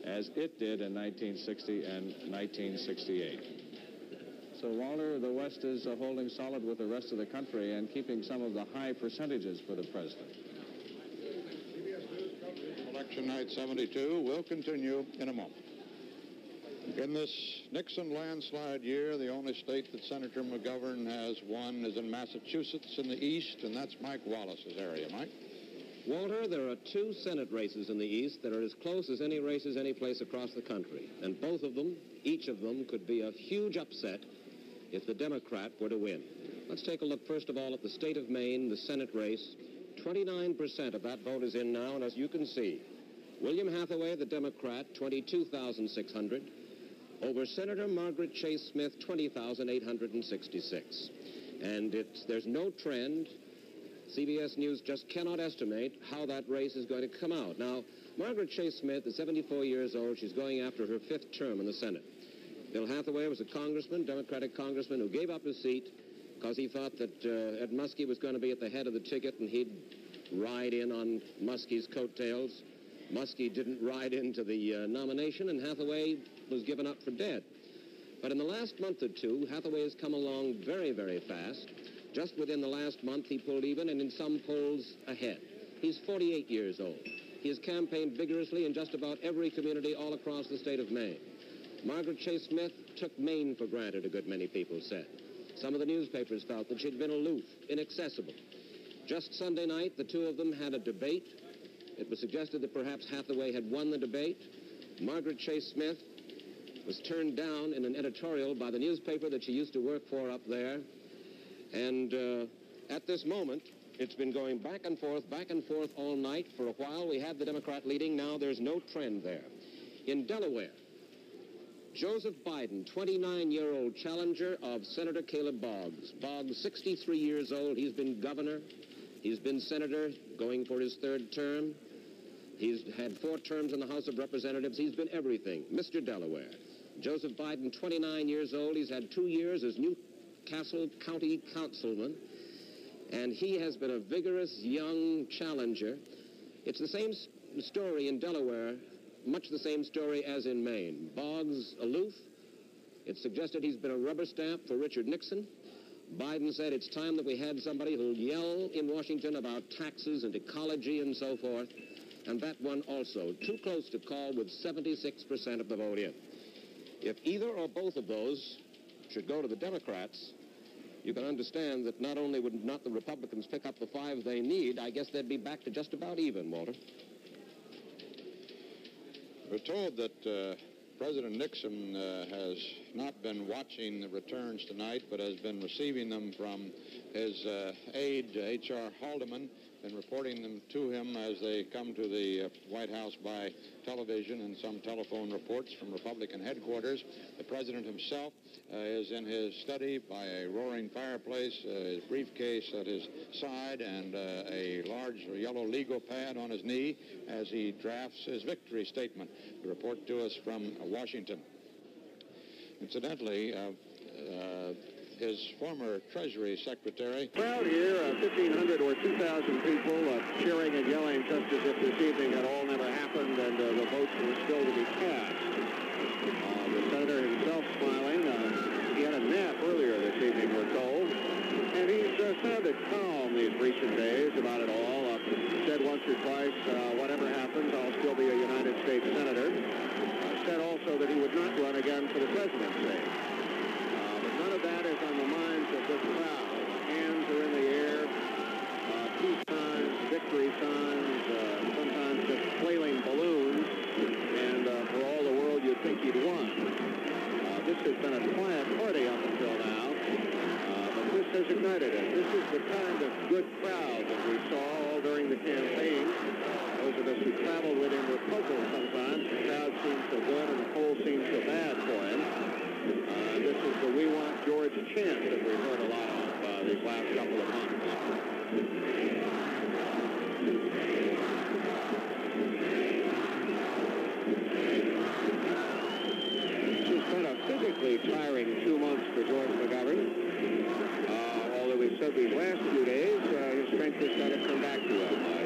as it did in 1960 and 1968. So, Walter, the West is uh, holding solid with the rest of the country and keeping some of the high percentages for the president. Election night 72 will continue in a moment. In this Nixon landslide year, the only state that Senator McGovern has won is in Massachusetts in the east, and that's Mike Wallace's area. Mike? Walter, there are two Senate races in the East that are as close as any races any place across the country. And both of them, each of them, could be a huge upset if the Democrat were to win. Let's take a look, first of all, at the state of Maine, the Senate race. 29% of that vote is in now, and as you can see, William Hathaway, the Democrat, 22,600. Over Senator Margaret Chase Smith, 20,866. And there's no trend. CBS News just cannot estimate how that race is going to come out. Now, Margaret Chase Smith is 74 years old. She's going after her fifth term in the Senate. Bill Hathaway was a congressman, Democratic congressman, who gave up his seat because he thought that uh, Ed Muskie was going to be at the head of the ticket and he'd ride in on Muskie's coattails. Muskie didn't ride into the uh, nomination, and Hathaway was given up for dead. But in the last month or two, Hathaway has come along very, very fast. Just within the last month, he pulled even, and in some polls, ahead. He's 48 years old. He has campaigned vigorously in just about every community all across the state of Maine. Margaret Chase Smith took Maine for granted, a good many people said. Some of the newspapers felt that she'd been aloof, inaccessible. Just Sunday night, the two of them had a debate. It was suggested that perhaps Hathaway had won the debate. Margaret Chase Smith was turned down in an editorial by the newspaper that she used to work for up there. And uh, at this moment, it's been going back and forth, back and forth all night. For a while, we had the Democrat leading. Now there's no trend there. In Delaware, Joseph Biden, 29-year-old challenger of Senator Caleb Boggs. Boggs, 63 years old. He's been governor. He's been senator, going for his third term. He's had four terms in the House of Representatives. He's been everything. Mr. Delaware. Joseph Biden, 29 years old. He's had two years as Newcastle County Councilman. And he has been a vigorous young challenger. It's the same story in Delaware, much the same story as in Maine. Boggs aloof. It's suggested he's been a rubber stamp for Richard Nixon. Biden said it's time that we had somebody who'll yell in Washington about taxes and ecology and so forth. And that one also, too close to call with 76% of the vote in. If either or both of those should go to the Democrats, you can understand that not only would not the Republicans pick up the five they need, I guess they'd be back to just about even, Walter. We're told that uh, President Nixon uh, has not been watching the returns tonight, but has been receiving them from his uh, aide, H.R. Haldeman, and reporting them to him as they come to the uh, White House by television and some telephone reports from Republican headquarters. The president himself uh, is in his study by a roaring fireplace, uh, his briefcase at his side, and uh, a large yellow legal pad on his knee as he drafts his victory statement. The report to us from Washington. Incidentally, uh, his former Treasury Secretary. Crowd here, uh, 1,500 or 2,000 people uh, cheering and yelling just as if this evening had all never happened and uh, the votes were still to be cast. Uh, the senator himself smiling. Uh, he had a nap earlier this evening, we're told. And he's uh, sounded calm these recent days about it all. Said once or twice, whatever happens, I'll still be a United States senator. Said also that he would not run again for the presidency. Signs, uh, sometimes just flailing balloons, and uh, for all the world you'd think he'd won. Uh, this has been a quiet party up until now, uh, but this has ignited it. This is the kind of good crowd that we saw all during the campaign. Those of us who traveled with him were puzzled sometimes. The crowd seemed so good and the poll seemed so bad for him. Uh, this is the We Want George chant that we've heard a lot of uh, these last couple of months. It's been a physically tiring two months for George McGovern. Uh, although we said these last few days, uh, his strength has started to come back to him.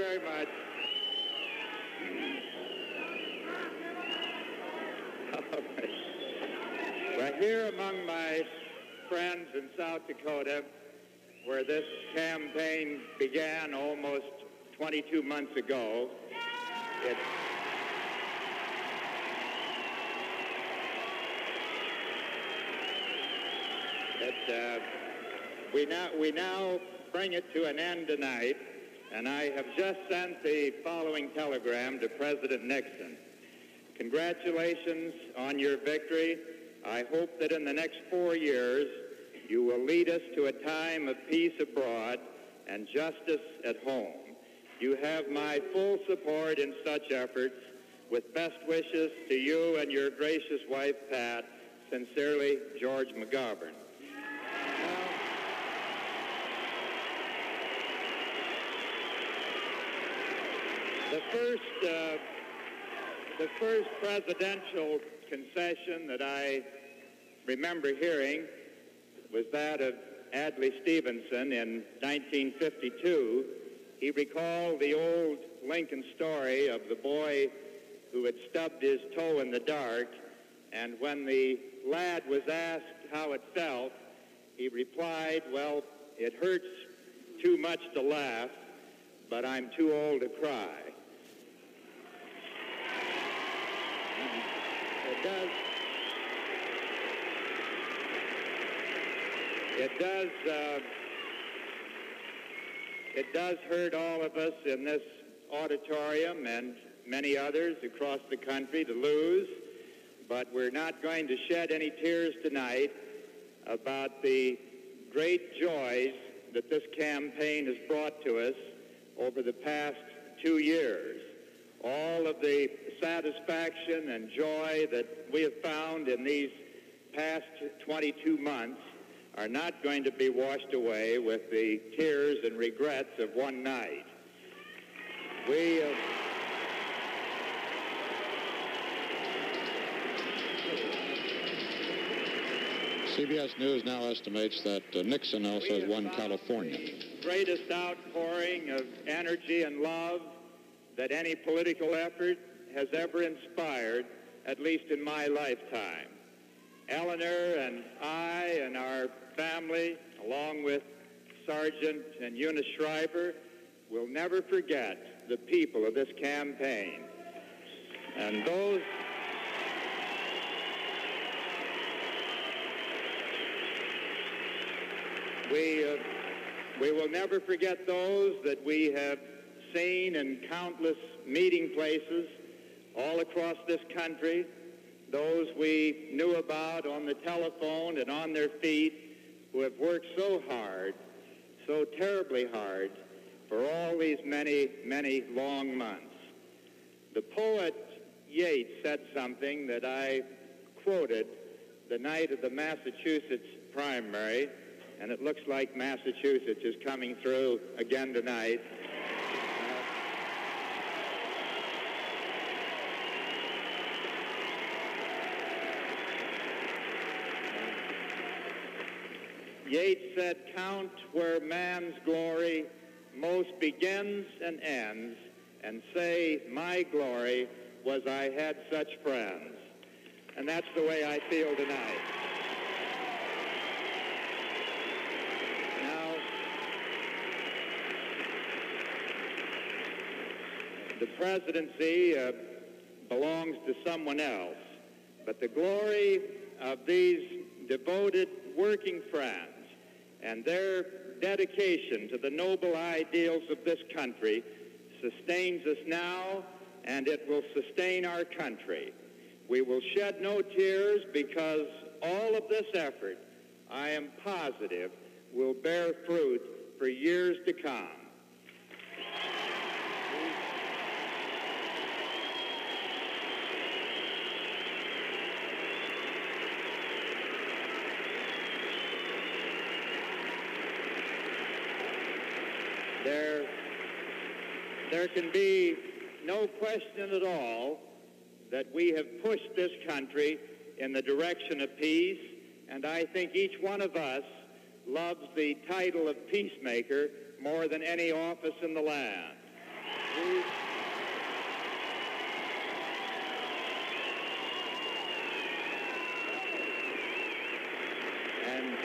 Very much. Right. Well, here among my friends in South Dakota, where this campaign began almost 22 months ago, uh, we now we now bring it to an end tonight, and I have just sent the following telegram to President Nixon. Congratulations on your victory. I hope that in the next four years you will lead us to a time of peace abroad and justice at home. You have my full support in such efforts. With best wishes to you and your gracious wife, Pat. Sincerely, George McGovern. The first, uh, the first presidential concession that I remember hearing was that of Adlai Stevenson in 1952. He recalled the old Lincoln story of the boy who had stubbed his toe in the dark, and when the lad was asked how it felt, he replied, well, it hurts too much to laugh, but I'm too old to cry. It does. It does. Uh, it does hurt all of us in this auditorium and many others across the country to lose, but we're not going to shed any tears tonight about the great joys that this campaign has brought to us over the past two years. All of the satisfaction and joy that we have found in these past 22 months are not going to be washed away with the tears and regrets of one night. We. Uh, CBS News now estimates that uh, Nixon also has won California. greatest outpouring of energy and love that any political effort has ever inspired, at least in my lifetime. Eleanor and I and our family, along with Sargent and Eunice Shriver, will never forget the people of this campaign. And those we, uh, we will never forget those that we have seen in countless meeting places all across this country, those we knew about on the telephone and on their feet who have worked so hard, so terribly hard, for all these many, many long months. The poet Yeats said something that I quoted the night of the Massachusetts primary, and it looks like Massachusetts is coming through again tonight. Yeats said, Count where man's glory most begins and ends, and say, My glory was I had such friends. And that's the way I feel tonight. Now, the presidency uh, belongs to someone else, but the glory of these devoted working friends and their dedication to the noble ideals of this country sustains us now and it will sustain our country. We will shed no tears because all of this effort, I am positive, will bear fruit for years to come. There, there can be no question at all that we have pushed this country in the direction of peace, and I think each one of us loves the title of peacemaker more than any office in the land. We, and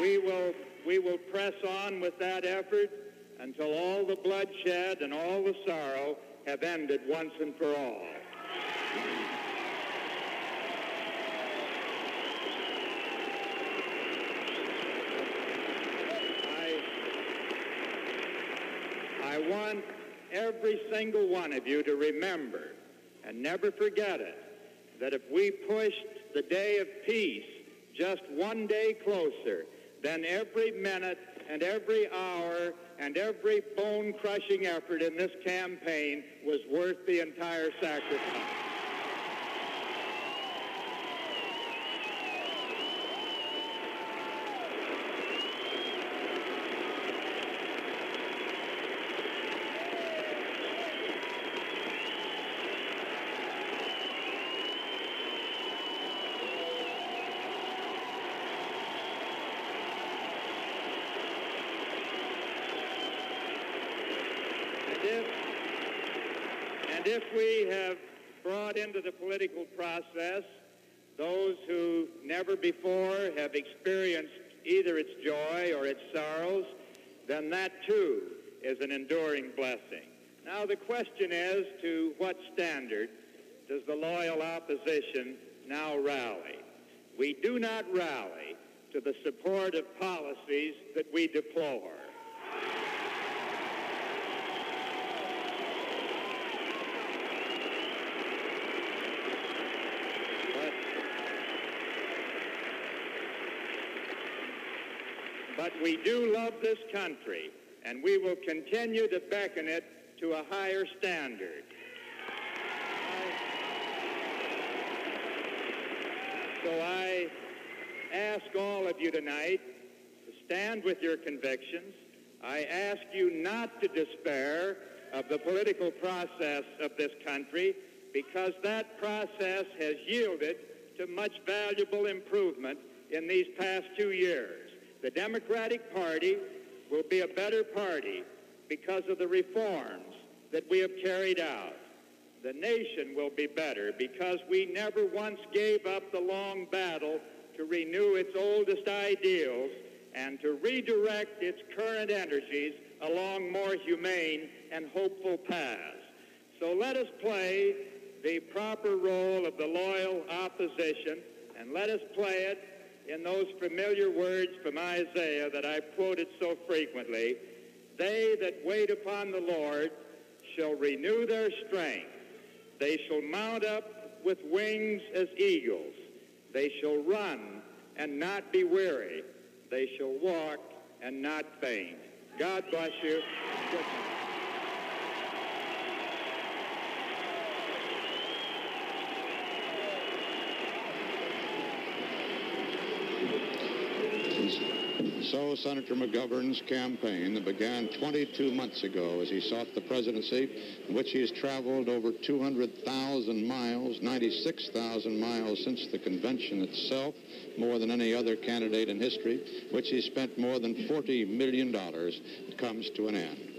we will we will press on with that effort until all the bloodshed and all the sorrow have ended once and for all. I, I want every single one of you to remember and never forget it that if we pushed the day of peace just one day closer, then every minute and every hour and every bone-crushing effort in this campaign was worth the entire sacrifice. And if, if we have brought into the political process those who never before have experienced either its joy or its sorrows, then that too is an enduring blessing. Now the question is to what standard does the loyal opposition now rally? We do not rally to the support of policies that we deplore. But we do love this country, and we will continue to beckon it to a higher standard. So I ask all of you tonight to stand with your convictions. I ask you not to despair of the political process of this country because that process has yielded to much valuable improvement in these past two years. The Democratic Party will be a better party because of the reforms that we have carried out. The nation will be better because we never once gave up the long battle to renew its oldest ideals and to redirect its current energies along more humane and hopeful paths. So let us play the proper role of the loyal opposition and let us play it in those familiar words from Isaiah that I've quoted so frequently. They that wait upon the Lord shall renew their strength. They shall mount up with wings as eagles. They shall run and not be weary. They shall walk and not faint. God bless you. So Senator McGovern's campaign that began 22 months ago as he sought the presidency, in which he has traveled over 200,000 miles, 96,000 miles since the convention itself, more than any other candidate in history, which he spent more than $40 million, comes to an end.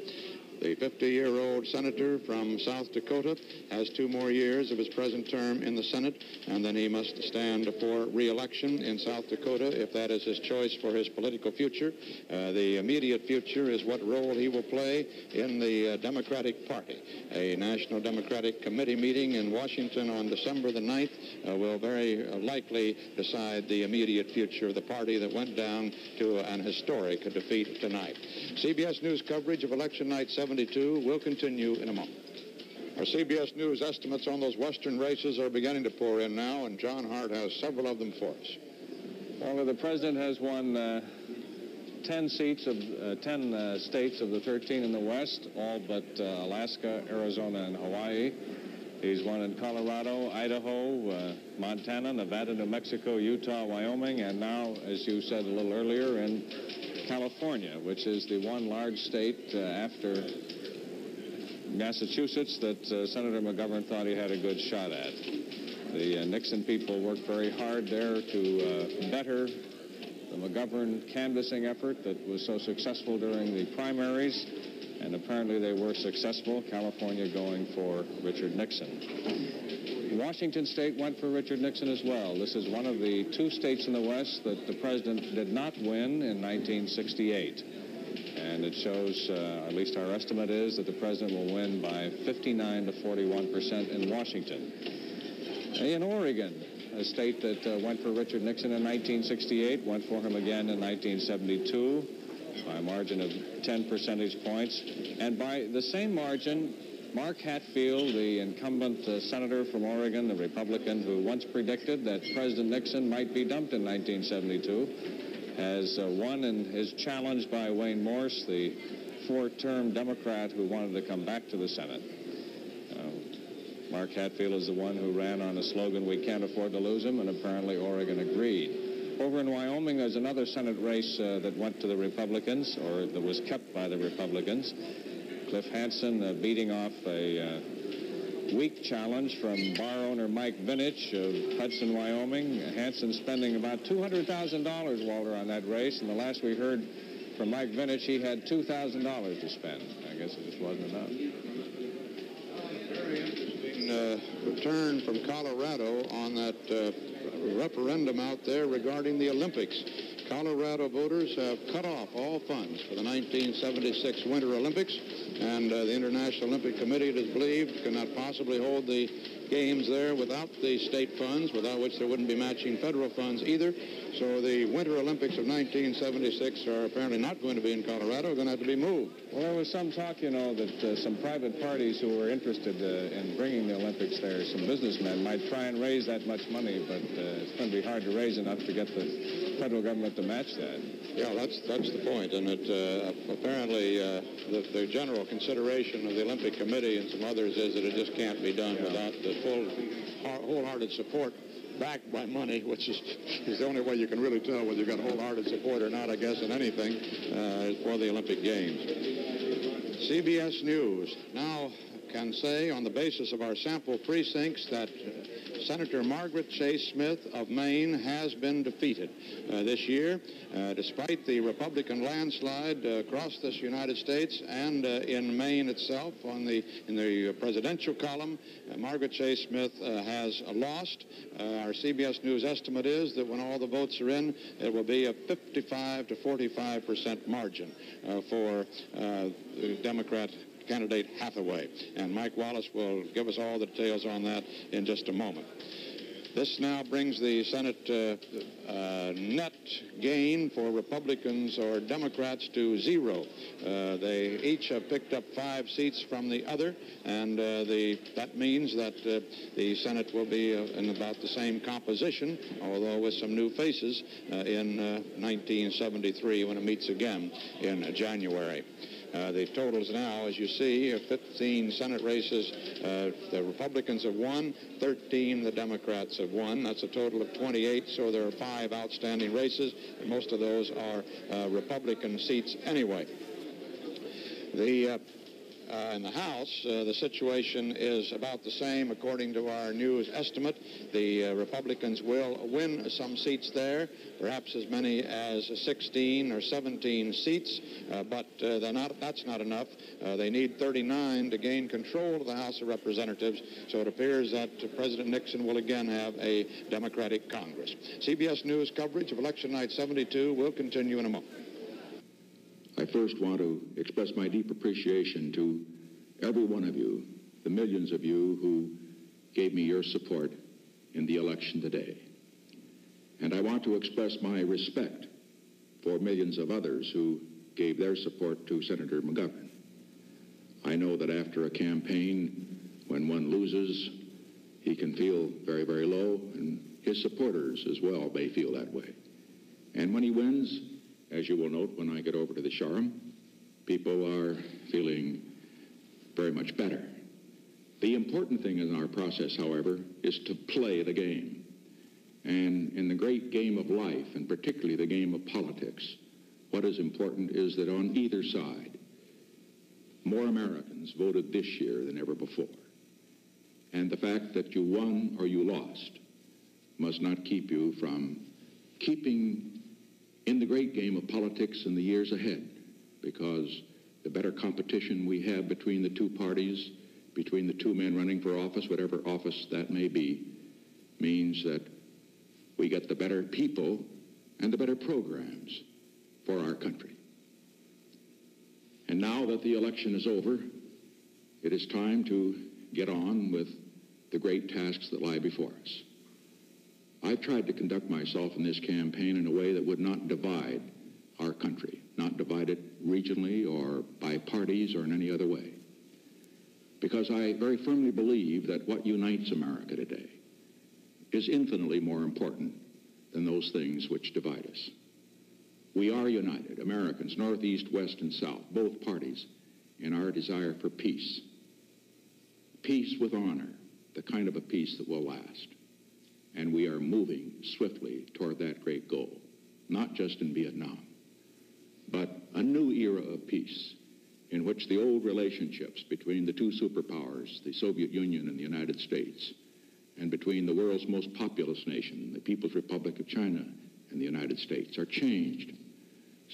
The 50-year-old senator from South Dakota has two more years of his present term in the Senate, and then he must stand for re-election in South Dakota if that is his choice for his political future. Uh, the immediate future is what role he will play in the uh, Democratic Party. A National Democratic Committee meeting in Washington on December the 9th uh, will very likely decide the immediate future of the party that went down to an historic defeat tonight. CBS News coverage of election night 72 will continue in a moment. Our CBS News estimates on those western races are beginning to pour in now, and John Hart has several of them for us. Well, the president has won uh, 10 seats of uh, 10 uh, states of the 13 in the West, all but uh, Alaska, Arizona, and Hawaii. He's won in Colorado, Idaho, uh, Montana, Nevada, New Mexico, Utah, Wyoming, and now, as you said a little earlier, in California, which is the one large state uh, after Massachusetts that uh, Senator McGovern thought he had a good shot at. The uh, Nixon people worked very hard there to uh, better the McGovern canvassing effort that was so successful during the primaries, and apparently they were successful, California going for Richard Nixon. Washington State went for Richard Nixon as well. This is one of the two states in the West that the president did not win in 1968. And it shows, uh, at least our estimate is, that the president will win by 59 to 41 percent in Washington. In Oregon, a state that uh, went for Richard Nixon in 1968, went for him again in 1972 by a margin of 10 percentage points. And by the same margin, Mark Hatfield, the incumbent uh, senator from Oregon, the Republican who once predicted that President Nixon might be dumped in 1972, has uh, won and is challenged by Wayne Morse, the four-term Democrat who wanted to come back to the Senate. Uh, Mark Hatfield is the one who ran on the slogan, we can't afford to lose him, and apparently Oregon agreed. Over in Wyoming, there's another Senate race uh, that went to the Republicans, or that was kept by the Republicans. Cliff Hansen uh, beating off a uh, weak challenge from bar owner Mike Vinich of Hudson, Wyoming. Hansen spending about $200,000, Walter, on that race. And the last we heard from Mike Vinich, he had $2,000 to spend. I guess it just wasn't enough. Uh, return from Colorado on that uh, referendum out there regarding the Olympics. Colorado voters have cut off all funds for the 1976 Winter Olympics, and uh, the International Olympic Committee, it is believed, cannot possibly hold the games there without the state funds, without which there wouldn't be matching federal funds either. So the Winter Olympics of 1976 are apparently not going to be in Colorado, going to have to be moved. Well, there was some talk, you know, that uh, some private parties who were interested uh, in bringing the Olympics there, some businessmen, might try and raise that much money, but uh, it's going to be hard to raise enough to get the federal government to match that. Yeah, that's that's the point. point, and it uh, apparently uh, the, the, general consideration of the Olympic Committee and some others is that it just can't be done yeah. without the full, wholehearted support backed by money, which is, is the only way you can really tell whether you've got wholehearted support or not, I guess, in anything uh, for the Olympic Games. CBS News now can say on the basis of our sample precincts that Senator Margaret Chase Smith of Maine has been defeated uh, this year, uh, despite the Republican landslide uh, across this United States and uh, in Maine itself on the in the presidential column. Uh, Margaret Chase Smith uh, has lost. our CBS News estimate is that when all the votes are in, it will be a 55 to 45 percent margin for the Democrat candidate Hathaway. And Mike Wallace will give us all the details on that in just a moment. This now brings the Senate uh, uh, net gain for Republicans or Democrats to zero. Uh, they each have picked up five seats from the other, and uh, the, that means that uh, the Senate will be uh, in about the same composition, although with some new faces in 1973 when it meets again in January. Uh, the totals now, as you see, 15 Senate races. Uh, the Republicans have won, 13 the Democrats have won. That's a total of 28, so there are five outstanding races, most of those are uh, Republican seats anyway. The uh, in the House, uh, the situation is about the same according to our news estimate. The uh, Republicans will win some seats there, perhaps as many as 16 or 17 seats, uh, but uh, not, that's not enough. Uh, they need 39 to gain control of the House of Representatives, so it appears that President Nixon will again have a Democratic Congress. CBS News coverage of Election Night 72 will continue in a moment. I first want to express my deep appreciation to every one of you, the millions of you who gave me your support in the election today. And I want to express my respect for millions of others who gave their support to Senator McGovern. I know that after a campaign, when one loses, he can feel very, very low, and his supporters as well may feel that way. And when he wins, as you will note when I get over to the Shoreham, people are feeling very much better. The important thing in our process, however, is to play the game. And in the great game of life, and particularly the game of politics, what is important is that on either side, more Americans voted this year than ever before. And the fact that you won or you lost must not keep you from keeping in the great game of politics in the years ahead, because the better competition we have between the two parties between the two men running for office, whatever office that may be, means that we get the better people and the better programs for our country. And now that the election is over, it is time to get on with the great tasks that lie before us. I've tried to conduct myself in this campaign in a way that would not divide our country, not divide it regionally or by parties or in any other way. Because I very firmly believe that what unites America today is infinitely more important than those things which divide us. We are united, Americans, Northeast, West, and South, both parties, in our desire for peace. Peace with honor, the kind of a peace that will last. And we are moving swiftly toward that great goal, not just in Vietnam, but a new era of peace in which the old relationships between the two superpowers, the Soviet Union and the United States, and between the world's most populous nation, the People's Republic of China, and the United States, are changed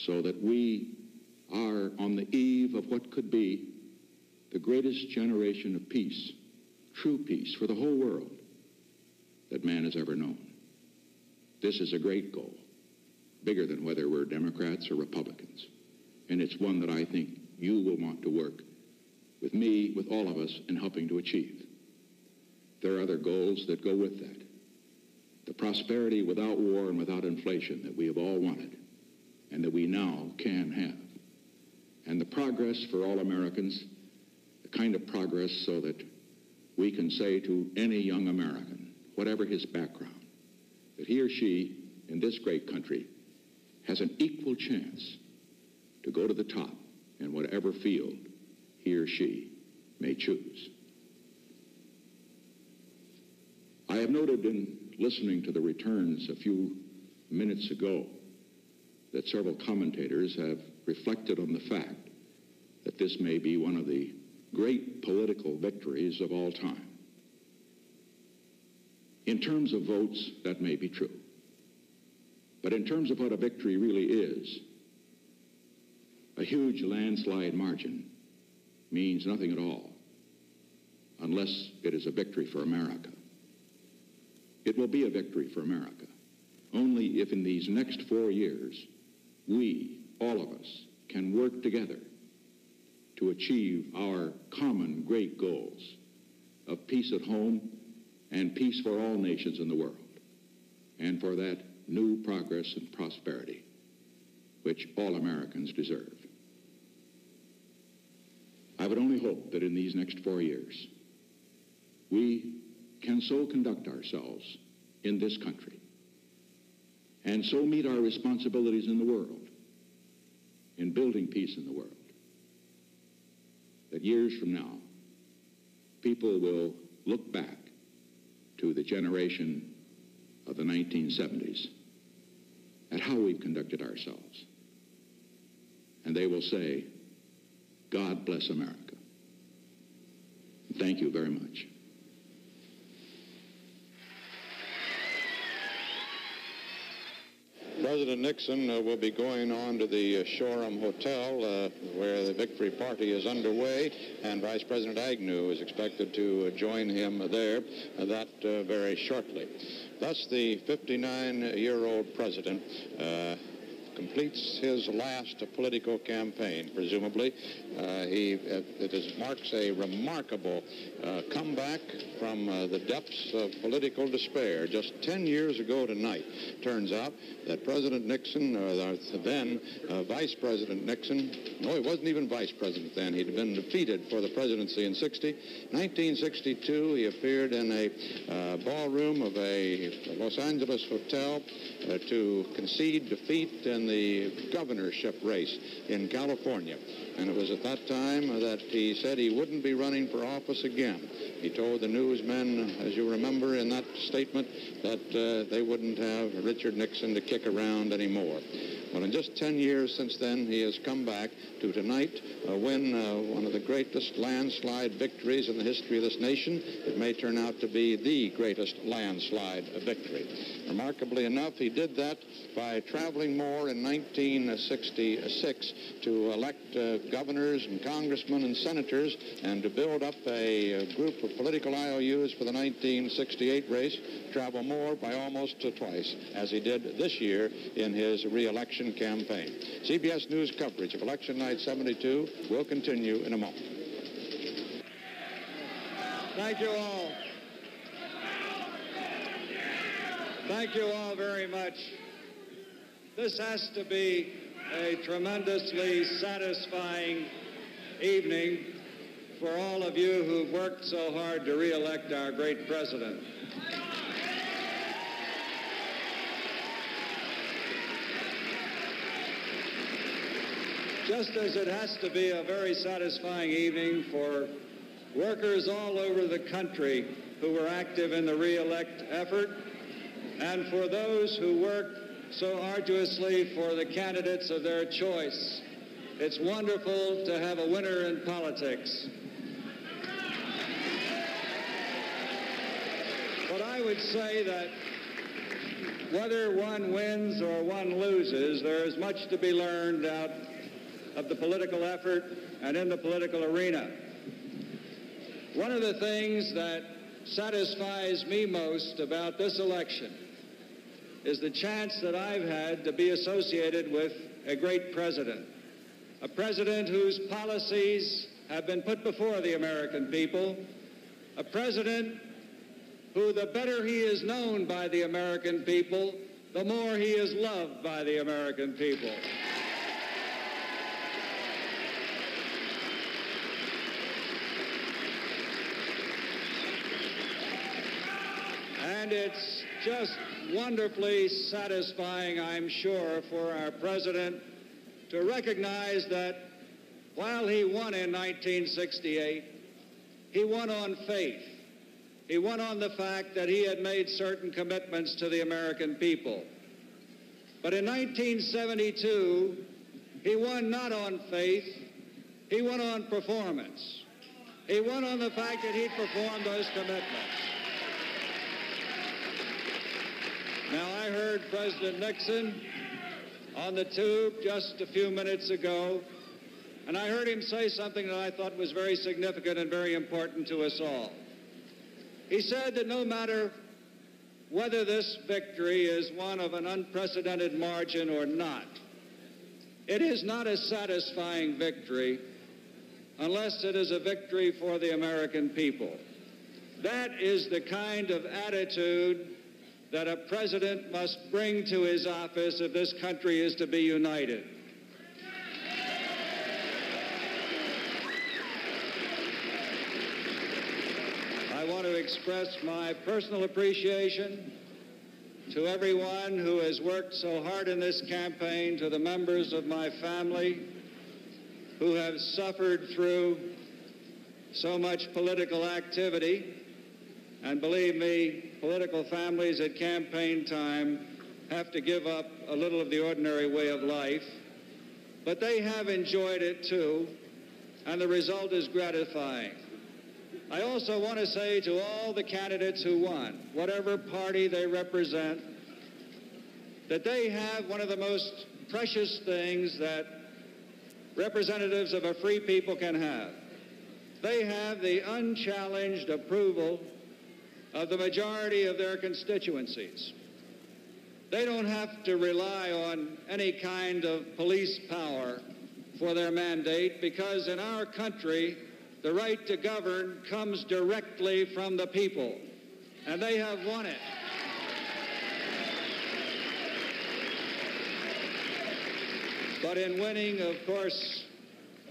so that we are on the eve of what could be the greatest generation of peace, true peace for the whole world that man has ever known. This is a great goal, bigger than whether we're Democrats or Republicans. And it's one that I think you will want to work with me, with all of us, in helping to achieve. There are other goals that go with that. The prosperity without war and without inflation that we have all wanted and that we now can have. And the progress for all Americans, the kind of progress so that we can say to any young American, whatever his background, that he or she in this great country has an equal chance to go to the top in whatever field he or she may choose. I have noted in listening to the returns a few minutes ago that several commentators have reflected on the fact that this may be one of the great political victories of all time. In terms of votes, that may be true. But in terms of what a victory really is, a huge landslide margin means nothing at all unless it is a victory for America. It will be a victory for America only if in these next four years we, all of us, can work together to achieve our common great goals of peace at home and peace for all nations in the world, and for that new progress and prosperity which all Americans deserve. I would only hope that in these next four years, we can so conduct ourselves in this country and so meet our responsibilities in the world, in building peace in the world, that years from now, people will look back to the generation of the 1970s at how we've conducted ourselves. And they will say, God bless America. Thank you very much. President Nixon uh, will be going on to the uh, Shoreham Hotel uh, where the victory party is underway, and Vice President Agnew is expected to uh, join him there uh, that uh, very shortly. Thus, the 59-year-old president completes his last political campaign, presumably. Uh, he, it is, marks a remarkable uh, comeback from uh, the depths of political despair. Just 10 years ago tonight, turns out that President Nixon, or then uh, Vice President Nixon, no, he wasn't even Vice President then. He'd been defeated for the presidency in 60. 1962, he appeared in a uh, ballroom of a Los Angeles hotel uh, to concede defeat in the governorship race in California. And it was at that time that he said he wouldn't be running for office again. He told the newsmen, as you remember in that statement, that uh, they wouldn't have Richard Nixon to kick around anymore. But in just 10 years since then, he has come back to tonight uh, win uh, one of the greatest landslide victories in the history of this nation. It may turn out to be the greatest landslide victory. Remarkably enough, he did that by traveling more in 1966 to elect uh, governors and congressmen and senators and to build up a, a, group of political IOUs for the 1968 race, travel more by almost twice, as he did this year in his reelection campaign. CBS News coverage of Election Night 72 will continue in a moment. Thank you all. Thank you all very much. This has to be a tremendously satisfying evening for all of you who've worked so hard to re-elect our great president. Just as it has to be a very satisfying evening for workers all over the country who were active in the reelect effort and for those who work so arduously for the candidates of their choice. It's wonderful to have a winner in politics. But I would say that whether one wins or one loses, there is much to be learned out of the political effort and in the political arena. One of the things that satisfies me most about this election is the chance that I've had to be associated with a great president, a president whose policies have been put before the American people, a president who the better he is known by the American people, the more he is loved by the American people. And it's just wonderfully satisfying, I'm sure, for our president to recognize that while he won in 1968, he won on faith. He won on the fact that he had made certain commitments to the American people. But in 1972, he won not on faith, he won on performance. He won on the fact that he'd performed those commitments. Now, I heard President Nixon on the tube just a few minutes ago, and I heard him say something that I thought was very significant and very important to us all. He said that no matter whether this victory is one of an unprecedented margin or not, it is not a satisfying victory unless it is a victory for the American people. That is the kind of attitude that a president must bring to his office if this country is to be united. I want to express my personal appreciation to everyone who has worked so hard in this campaign, to the members of my family who have suffered through so much political activity. And believe me, political families at campaign time have to give up a little of the ordinary way of life. But they have enjoyed it too, and the result is gratifying. I also want to say to all the candidates who won, whatever party they represent, that they have one of the most precious things that representatives of a free people can have. They have the unchallenged approval of the majority of their constituencies. They don't have to rely on any kind of police power for their mandate because in our country, the right to govern comes directly from the people, and they have won it. But in winning, of course,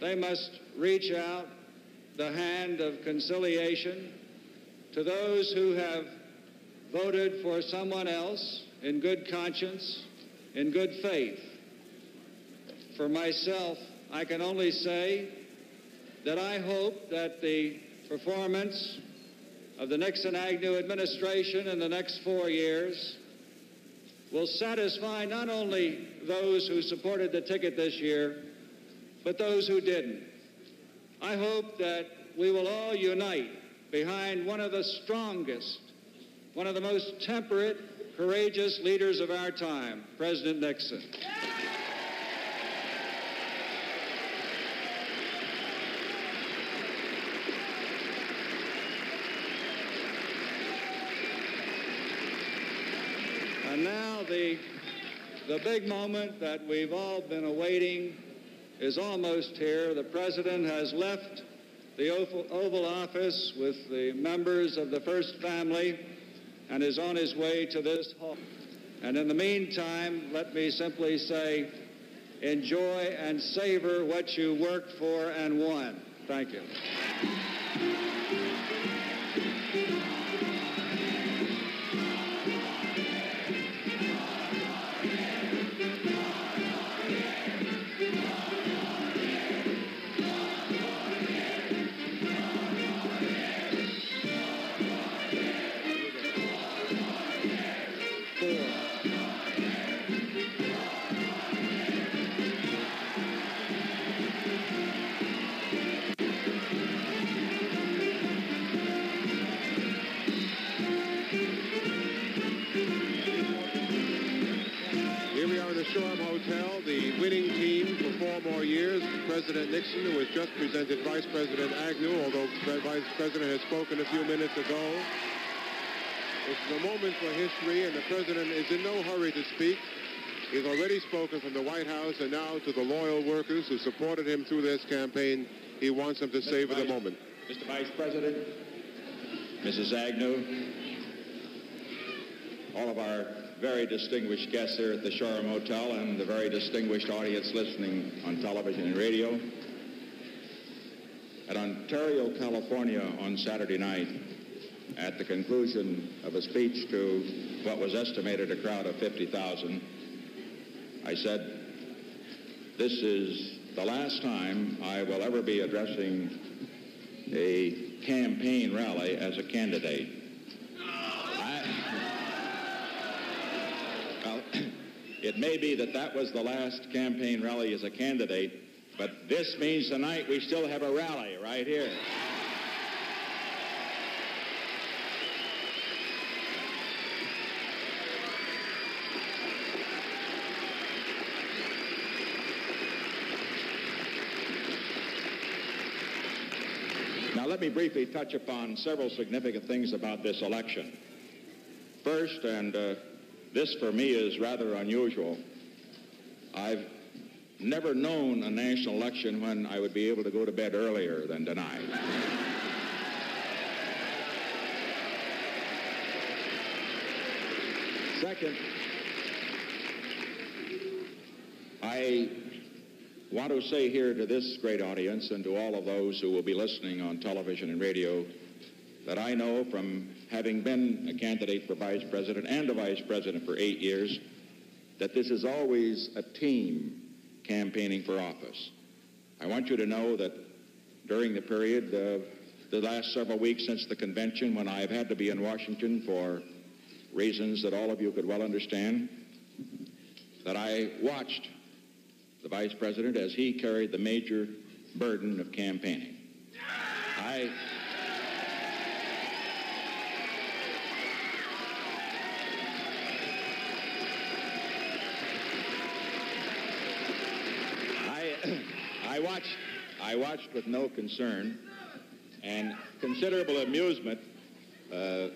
they must reach out the hand of conciliation to those who have voted for someone else in good conscience, in good faith. For myself, I can only say that I hope that the performance of the Nixon Agnew administration in the next four years will satisfy not only those who supported the ticket this year, but those who didn't. I hope that we will all unite behind one of the strongest, one of the most temperate, courageous leaders of our time, President Nixon. And now the, the big moment that we've all been awaiting is almost here. The President has left the Oval, Office with the members of the First Family and is on his way to this hall. And in the meantime, let me simply say, enjoy and savor what you worked for and won. Thank you. Winning team for four more years. President Nixon, who has just presented Vice President Agnew, although the Vice President has spoken a few minutes ago. It's a moment for history, and the President is in no hurry to speak. He's already spoken from the White House, and now to the loyal workers who supported him through this campaign, he wants them to savor the moment. Mr. Vice President, Mrs. Agnew, all of our very distinguished guests here at the Shoreham Hotel and the very distinguished audience listening on television and radio. At Ontario, California on Saturday night, at the conclusion of a speech to what was estimated a crowd of 50,000, I said, this is the last time I will ever be addressing a campaign rally as a candidate. It may be that that was the last campaign rally as a candidate, but this means tonight we still have a rally right here. Now, let me briefly touch upon several significant things about this election. First, and uh, this for me is rather unusual, I've never known a national election when I would be able to go to bed earlier than tonight. Second, I want to say here to this great audience and to all of those who will be listening on television and radio that I know from having been a candidate for vice president and a vice president for eight years that this is always a team campaigning for office. I want you to know that during the period of the last several weeks since the convention when I've had to be in Washington for reasons that all of you could well understand, that I watched the vice president as he carried the major burden of campaigning. I I watched I watched with no concern and considerable amusement uh,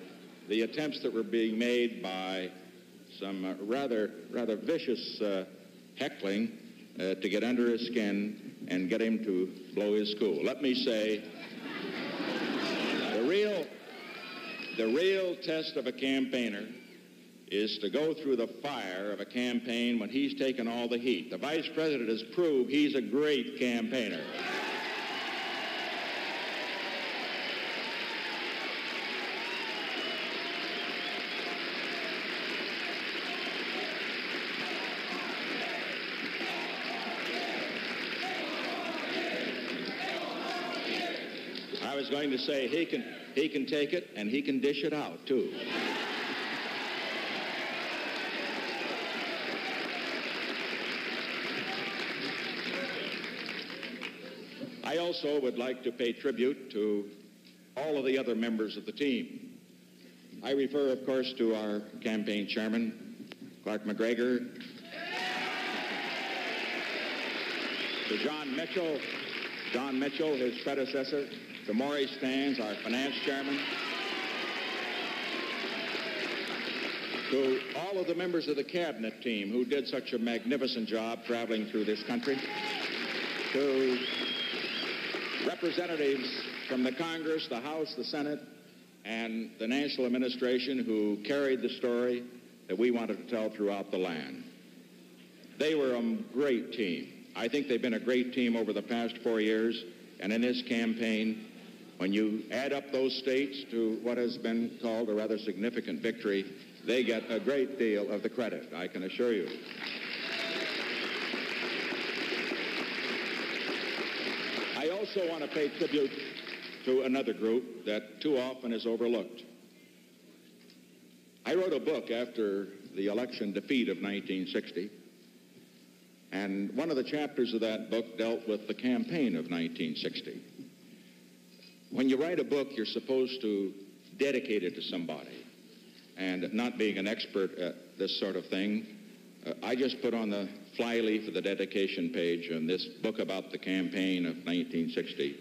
the attempts that were being made by some uh, rather rather vicious uh, heckling uh, to get under his skin and get him to blow his cool. Let me say, the real the real test of a campaigner is to go through the fire of a campaign when he's taken all the heat. The vice president has proved he's a great campaigner. I was going to say he can he can take it and he can dish it out too. Also would like to pay tribute to all of the other members of the team. I refer, of course, to our campaign chairman, Clark MacGregor, to John Mitchell, John Mitchell, his predecessor, to Maurice Stans, our finance chairman, to all of the members of the cabinet team who did such a magnificent job traveling through this country, to representatives from the Congress, the House, the Senate, and the national administration who carried the story that we wanted to tell throughout the land. They were a great team. I think they've been a great team over the past four years, and in this campaign, when you add up those states to what has been called a rather significant victory, they get a great deal of the credit, I can assure you. I also want to pay tribute to another group that too often is overlooked. I wrote a book after the election defeat of 1960, and one of the chapters of that book dealt with the campaign of 1960. When you write a book, you're supposed to dedicate it to somebody. And not being an expert at this sort of thing, uh, I just put on the flyleaf of the dedication page on this book about the campaign of 1960.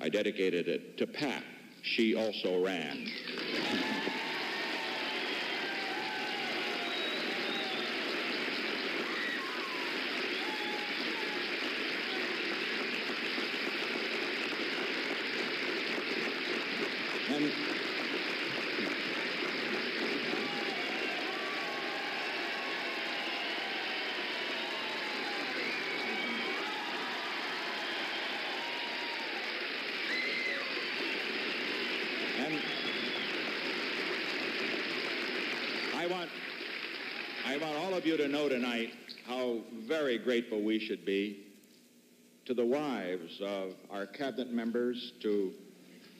I dedicated it to Pat. She also ran. and And I want, I want all of you to know tonight how very grateful we should be to the wives of our cabinet members, to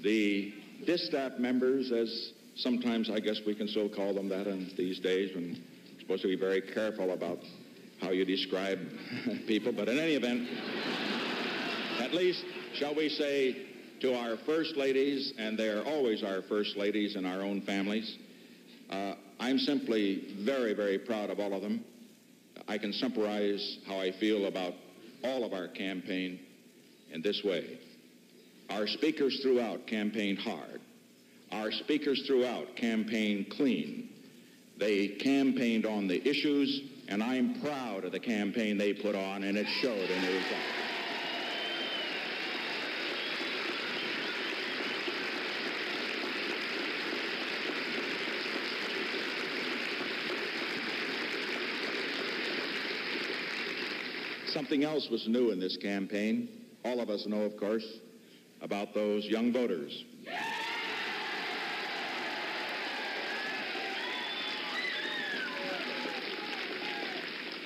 the distaff members, as sometimes I guess we can still call them that in these days when you're supposed to be very careful about how you describe people. But in any event, at least, shall we say, to our first ladies, and they are always our first ladies in our own families, uh, I'm simply very, very proud of all of them. I can summarize how I feel about all of our campaign in this way. Our speakers throughout campaigned hard. Our speakers throughout campaigned clean. They campaigned on the issues, and I'm proud of the campaign they put on, and it showed in the results. Something else was new in this campaign. All of us know, of course, about those young voters.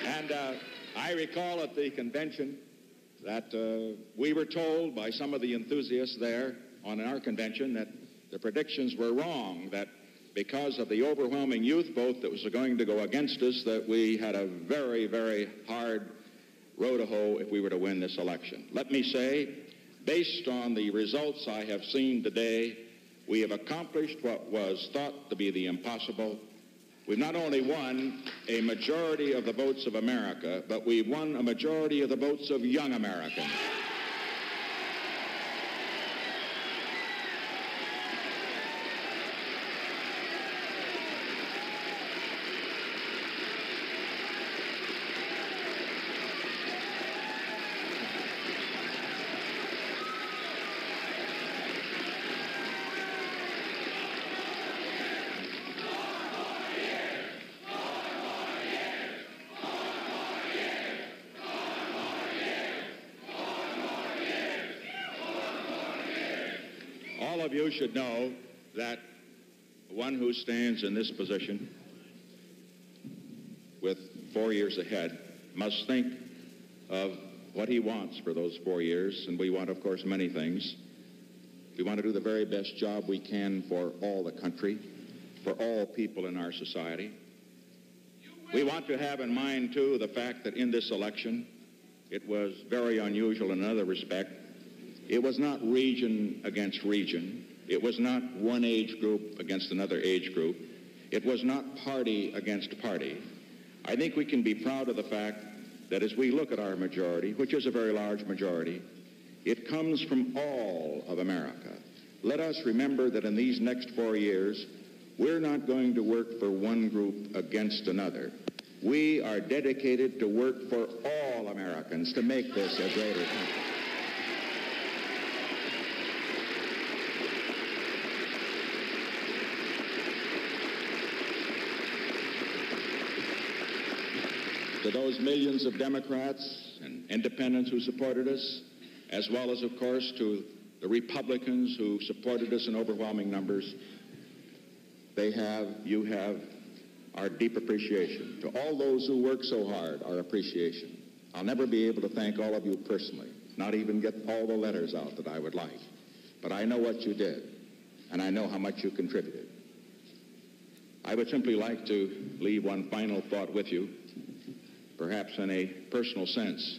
And uh, I recall at the convention that uh, we were told by some of the enthusiasts there on our convention that the predictions were wrong, that because of the overwhelming youth vote that was going to go against us, that we had a very, very hard row to hoe if we were to win this election. Let me say, based on the results I have seen today, we have accomplished what was thought to be the impossible. We've not only won a majority of the votes of America, but we've won a majority of the votes of young Americans. All of you should know that one who stands in this position with four years ahead must think of what he wants for those four years, and we want, of course, many things. We want to do the very best job we can for all the country, for all people in our society. We want to have in mind, too, the fact that in this election, it was very unusual in another respect It was not region against region. It was not one age group against another age group. It was not party against party. I think we can be proud of the fact that as we look at our majority, which is a very large majority, it comes from all of America. Let us remember that in these next four years, we're not going to work for one group against another. We are dedicated to work for all Americans to make this a greater country. To those millions of Democrats and independents who supported us, as well as, of course, to the Republicans who supported us in overwhelming numbers, they have, you have, our deep appreciation. To all those who work so hard, our appreciation. I'll never be able to thank all of you personally, not even get all the letters out that I would like. But I know what you did, and I know how much you contributed. I would simply like to leave one final thought with you, perhaps in a personal sense.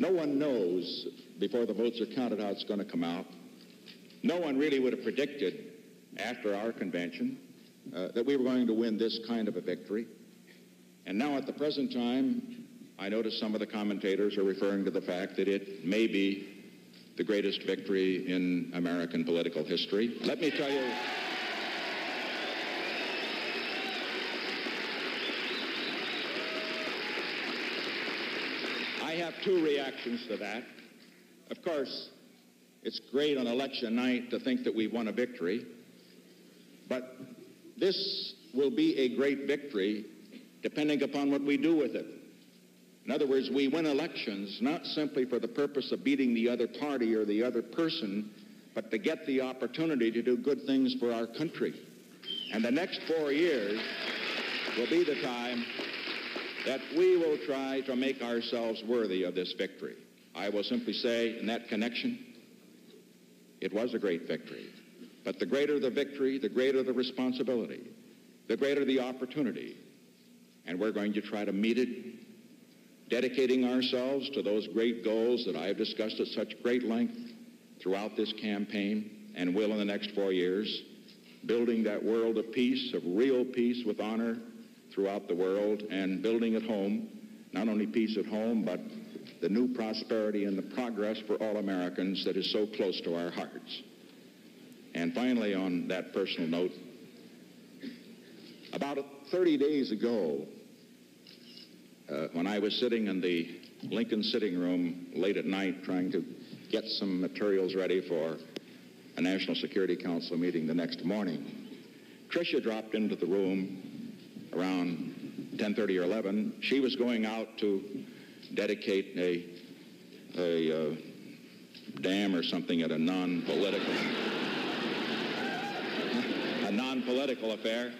No one knows before the votes are counted how it's going to come out. No one really would have predicted after our convention uh, that we were going to win this kind of a victory. And now at the present time, I notice some of the commentators are referring to the fact that it may be the greatest victory in American political history. Let me tell you. Have two reactions to that. Of course, it's great on election night to think that we've won a victory. But this will be a great victory depending upon what we do with it. In other words, we win elections not simply for the purpose of beating the other party or the other person, but to get the opportunity to do good things for our country. And the next four years will be the time that we will try to make ourselves worthy of this victory. I will simply say, in that connection, it was a great victory. But the greater the victory, the greater the responsibility, the greater the opportunity. And we're going to try to meet it, dedicating ourselves to those great goals that I have discussed at such great length throughout this campaign and will in the next four years, building that world of peace, of real peace with honor throughout the world, and building at home, not only peace at home, but the new prosperity and the progress for all Americans that is so close to our hearts. And finally, on that personal note, about 30 days ago, uh, when I was sitting in the Lincoln sitting room late at night trying to get some materials ready for a National Security Council meeting the next morning, Tricia dropped into the room around 10:30 or 11. She was going out to dedicate a a uh, dam or something at a non-political a non-political affair.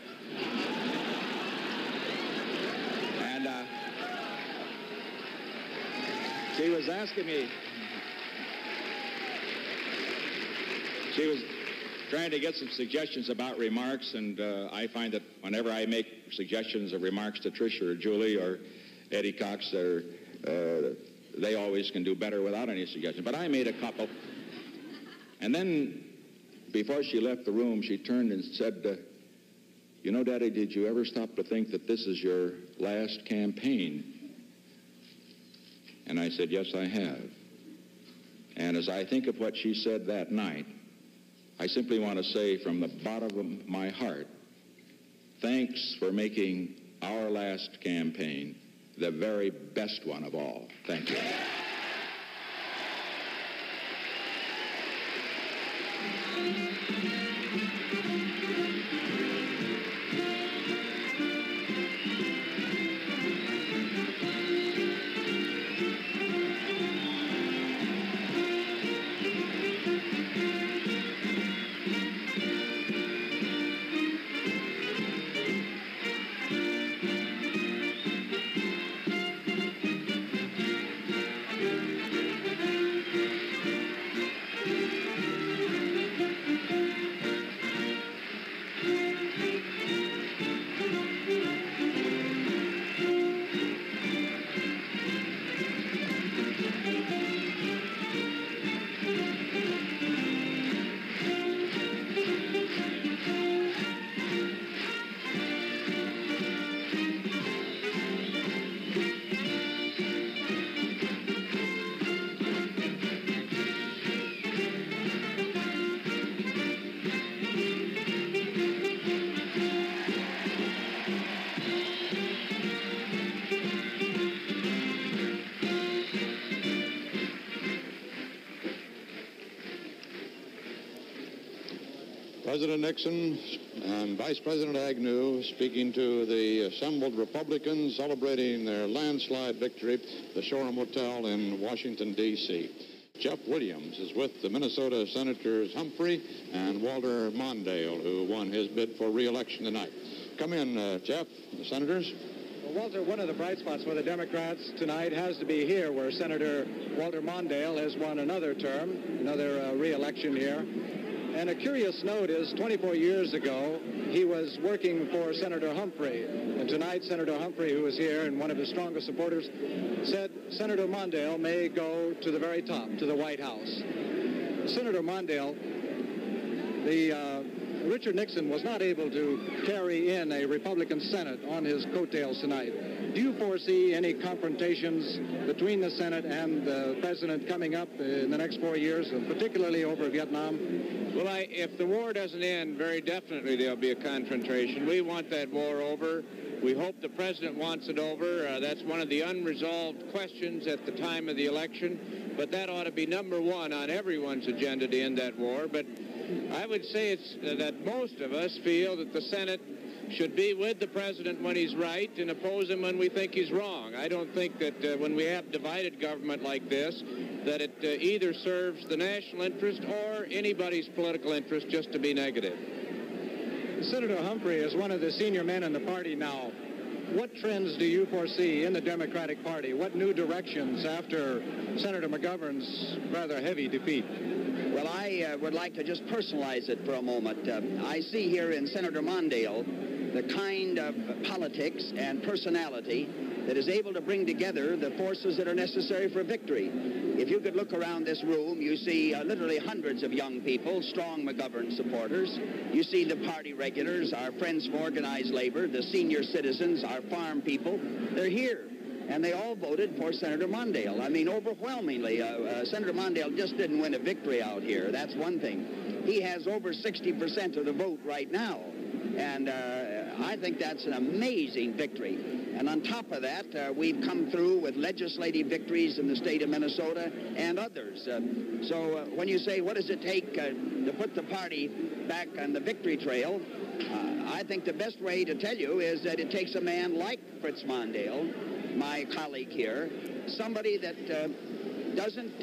And uh, she was asking me, she was trying to get some suggestions about remarks, and uh, I find that whenever I make suggestions or remarks to Tricia or Julie or Eddie Cox, uh, they always can do better without any suggestions. But I made a couple. And then before she left the room, she turned and said, uh, You know, Daddy, did you ever stop to think that this is your last campaign? And I said, Yes, I have. And as I think of what she said that night, I simply want to say from the bottom of my heart, thanks for making our last campaign the very best one of all. Thank you. President Nixon and Vice President Agnew speaking to the assembled Republicans celebrating their landslide victory at the Shoreham Hotel in Washington, D.C. Jeff Williams is with the Minnesota Senators Humphrey and Walter Mondale, who won his bid for re-election tonight. Come in, uh, Jeff, the Senators. Well, Walter, one of the bright spots for the Democrats tonight has to be here, where Senator Walter Mondale has won another term, another uh, re-election here. And a curious note is 24 years ago, he was working for Senator Humphrey. And tonight, Senator Humphrey, who is here and one of his strongest supporters, said Senator Mondale may go to the very top, to the White House. Senator Mondale, the uh, Richard Nixon was not able to carry in a Republican Senate on his coattails tonight. Do you foresee any confrontations between the Senate and the President coming up in the next four years, particularly over Vietnam? Well, I, if the war doesn't end, very definitely there'll be a confrontation. We want that war over. We hope the president wants it over. Uh, that's one of the unresolved questions at the time of the election. But that ought to be number one on everyone's agenda to end that war. But I would say it's uh, that most of us feel that the Senate should be with the president when he's right and oppose him when we think he's wrong. I don't think that uh, when we have divided government like this, that it uh, either serves the national interest or anybody's political interest just to be negative. Senator Humphrey is one of the senior men in the party now. What trends do you foresee in the Democratic Party? What new directions after Senator McGovern's rather heavy defeat? Well, I uh, would like to just personalize it for a moment. Uh, I see here in Senator Mondale the kind of politics and personality that is able to bring together the forces that are necessary for victory. If you could look around this room, you see uh, literally hundreds of young people, strong McGovern supporters. You see the party regulars, our friends from organized labor, the senior citizens, our farm people. They're here and they all voted for Senator Mondale. I mean, overwhelmingly. Uh, uh, Senator Mondale just didn't win a victory out here. That's one thing. He has over 60% of the vote right now. And uh, I think that's an amazing victory. And on top of that, uh, we've come through with legislative victories in the state of Minnesota and others. Uh, so uh, when you say, what does it take uh, to put the party back on the victory trail, uh, I think the best way to tell you is that it takes a man like Fritz Mondale, my colleague here, somebody that doesn't